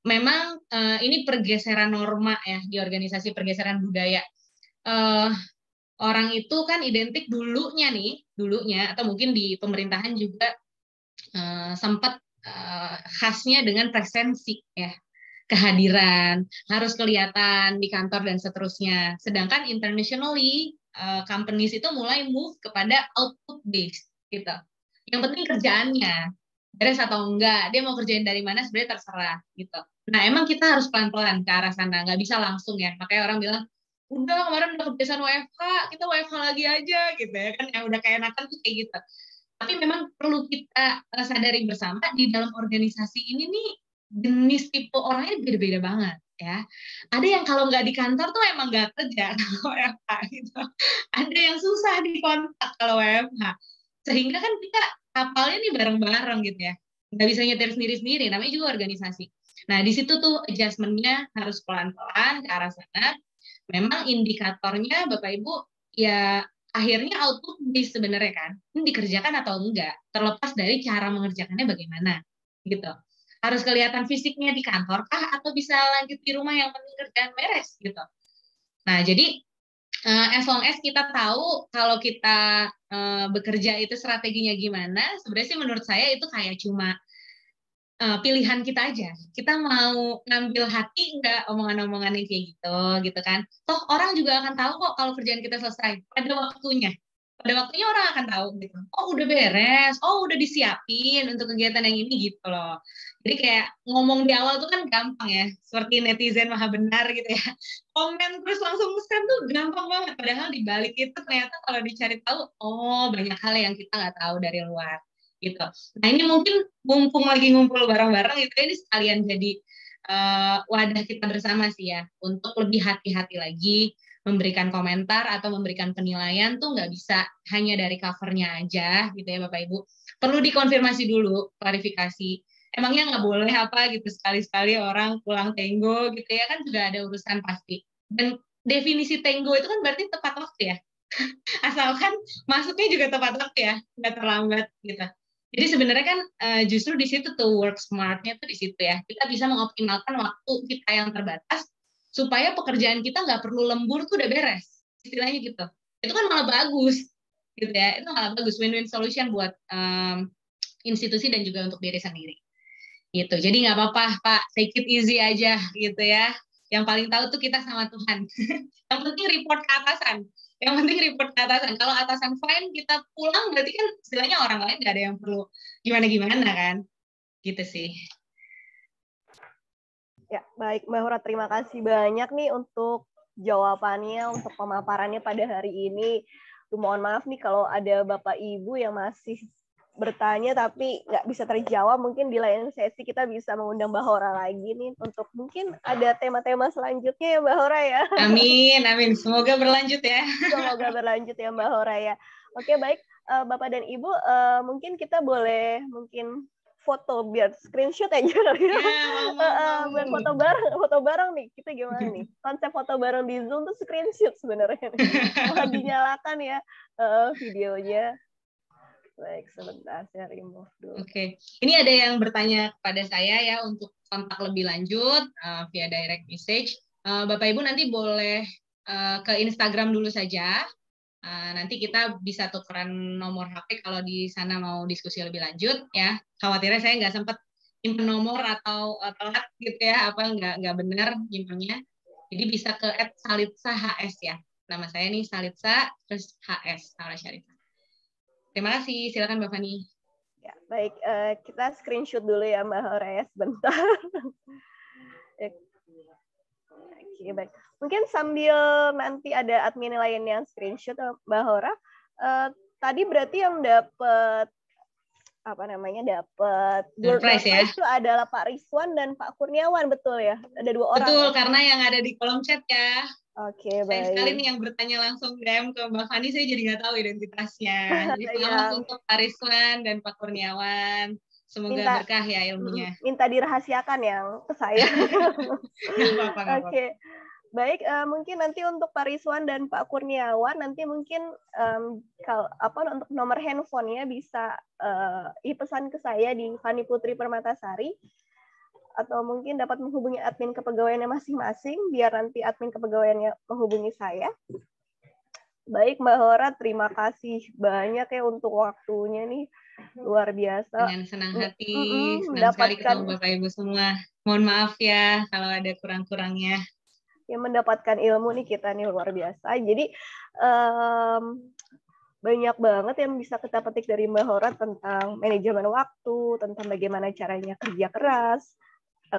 Memang uh, ini pergeseran norma ya di organisasi pergeseran budaya. Uh, orang itu kan identik dulunya nih, dulunya atau mungkin di pemerintahan juga uh, sempat uh, khasnya dengan presensi ya kehadiran, harus kelihatan di kantor dan seterusnya. Sedangkan internationally uh, companies itu mulai move kepada output based gitu. Yang penting kerjaannya beres atau enggak, dia mau kerjain dari mana sebenarnya terserah gitu. Nah emang kita harus pelan-pelan ke arah sana, nggak bisa langsung ya. Makanya orang bilang, udah kemarin udah kebiasaan WFH, kita WFH lagi aja gitu ya kan, yang udah kayak nakan tuh kayak gitu. Tapi memang perlu kita eh, sadari bersama di dalam organisasi ini nih jenis tipe orangnya beda-beda banget ya. Ada yang kalau nggak di kantor tuh emang nggak kerja kalau WFH gitu. Ada yang susah dikontak kalau WFH. Sehingga kan kita kapalnya nih bareng-bareng gitu ya. Nggak bisa nyetir sendiri-sendiri, namanya juga organisasi. Nah, di situ tuh adjustment-nya harus pelan-pelan ke arah sana. Memang indikatornya Bapak Ibu ya akhirnya output di sebenarnya kan ini dikerjakan atau enggak terlepas dari cara mengerjakannya bagaimana gitu harus kelihatan fisiknya di kantor kah atau bisa lanjut di rumah yang penting kerjaan beres gitu. Nah, jadi uh, as long as kita tahu kalau kita uh, bekerja itu strateginya gimana, sebenarnya sih menurut saya itu kayak cuma uh, pilihan kita aja. Kita mau ngambil hati nggak omongan-omongan yang kayak gitu, gitu kan. Toh orang juga akan tahu kok kalau kerjaan kita selesai pada waktunya. pada waktunya orang akan tahu gitu. Oh udah beres, oh udah disiapin untuk kegiatan yang ini gitu loh. Jadi kayak ngomong di awal tuh kan gampang ya, seperti netizen maha benar gitu ya. Komen terus langsung send tuh gampang banget. Padahal di balik itu ternyata kalau dicari tahu, oh banyak hal yang kita nggak tahu dari luar gitu. Nah ini mungkin mumpung lagi ngumpul bareng-bareng itu ini sekalian jadi uh, wadah kita bersama sih ya untuk lebih hati-hati lagi memberikan komentar atau memberikan penilaian tuh nggak bisa hanya dari covernya aja gitu ya Bapak Ibu. Perlu dikonfirmasi dulu, klarifikasi. Emangnya nggak boleh apa gitu sekali-sekali orang pulang tenggo gitu ya kan juga ada urusan pasti. Dan definisi tenggo itu kan berarti tepat waktu ya. Asalkan masuknya juga tepat waktu ya, nggak terlambat gitu. Jadi sebenarnya kan uh, justru di situ tuh work smartnya tuh di situ ya. Kita bisa mengoptimalkan waktu kita yang terbatas supaya pekerjaan kita nggak perlu lembur tuh udah beres istilahnya gitu itu kan malah bagus gitu ya itu malah bagus win-win solution buat um, institusi dan juga untuk diri sendiri gitu. Jadi nggak apa-apa pak. Take it easy aja gitu ya. Yang paling tahu tuh kita sama Tuhan. Yang penting report ke atasan. Yang penting report ke atasan. Kalau atasan fine kita pulang berarti kan istilahnya orang lain nggak ada yang perlu gimana gimana kan? Gitu sih. Ya, baik Mbak Hura, terima kasih banyak nih untuk jawabannya, untuk pemaparannya pada hari ini. Mohon maaf nih kalau ada Bapak Ibu yang masih bertanya tapi nggak bisa terjawab, mungkin di lain sesi kita bisa mengundang Mbak Hora lagi nih untuk mungkin ada tema-tema selanjutnya ya Mbak Hora ya. Amin, amin. Semoga berlanjut ya. Semoga berlanjut ya Mbak Hora ya. Oke, baik. Eh, Bapak dan Ibu, eh, mungkin kita boleh mungkin foto biar screenshot aja kali ya. Yeah, uh, biar foto bareng, foto bareng nih. Kita gimana nih? Konsep foto bareng di Zoom tuh screenshot sebenarnya. Kalau dinyalakan ya uh, videonya. Baik, sebentar saya remove dulu. Oke. Okay. Ini ada yang bertanya kepada saya ya untuk kontak lebih lanjut uh, via direct message. Uh, Bapak Ibu nanti boleh uh, ke Instagram dulu saja Uh, nanti kita bisa tukeran nomor HP kalau di sana mau diskusi lebih lanjut ya. Khawatirnya saya nggak sempat simpen nomor atau uh, telat gitu ya, apa nggak nggak benar nyimpennya. Jadi bisa ke @salitsa HS ya. Nama saya nih Salitsa terus HS Salah Syarifah. Terima kasih, silakan Mbak Fani. Ya, baik, uh, kita screenshot dulu ya Mbak Horea sebentar. Oke, baik. Mungkin sambil nanti ada admin lain yang screenshot Mbak Hora, uh, tadi berarti yang dapat apa namanya dapat surprise ya? itu adalah Pak Rizwan dan Pak Kurniawan betul ya? Ada dua orang betul karena yang ada di kolom chat ya oke okay, baik sekali nih yang bertanya langsung DM ke Mbak Fani saya jadi nggak tahu identitasnya jadi selamat ya. untuk Pak Rizwan dan Pak Kurniawan Semoga minta, berkah ya ilmunya. Minta dirahasiakan yang ke saya. Oke. Okay. Baik, uh, mungkin nanti untuk Pak Rizwan dan Pak Kurniawan nanti mungkin um, kalau apa untuk nomor handphonenya bisa uh, pesan ke saya di Fani Putri Permatasari atau mungkin dapat menghubungi admin kepegawaiannya masing-masing biar nanti admin kepegawaiannya menghubungi saya. Baik Mbak Hora, terima kasih banyak ya untuk waktunya nih luar biasa. Dengan senang hati, mm -hmm, senang mendapatkan... sekali ketemu Bapak Ibu semua. Mohon maaf ya kalau ada kurang-kurangnya yang mendapatkan ilmu nih kita nih luar biasa. Jadi um, banyak banget yang bisa kita petik dari Mbak Hora tentang manajemen waktu, tentang bagaimana caranya kerja keras.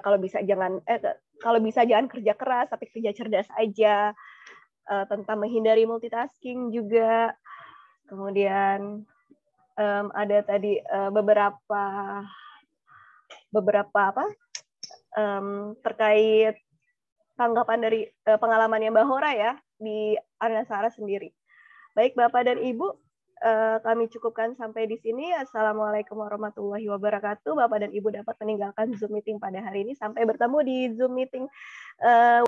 Kalau bisa jangan eh kalau bisa jangan kerja keras tapi kerja cerdas aja. Uh, tentang menghindari multitasking juga. Kemudian um, ada tadi uh, beberapa beberapa apa um, terkait tanggapan dari uh, pengalamannya Mbak Hora ya di Arnasara sendiri. Baik Bapak dan Ibu, uh, kami cukupkan sampai di sini. Assalamualaikum warahmatullahi wabarakatuh. Bapak dan Ibu dapat meninggalkan Zoom meeting pada hari ini. Sampai bertemu di Zoom meeting uh,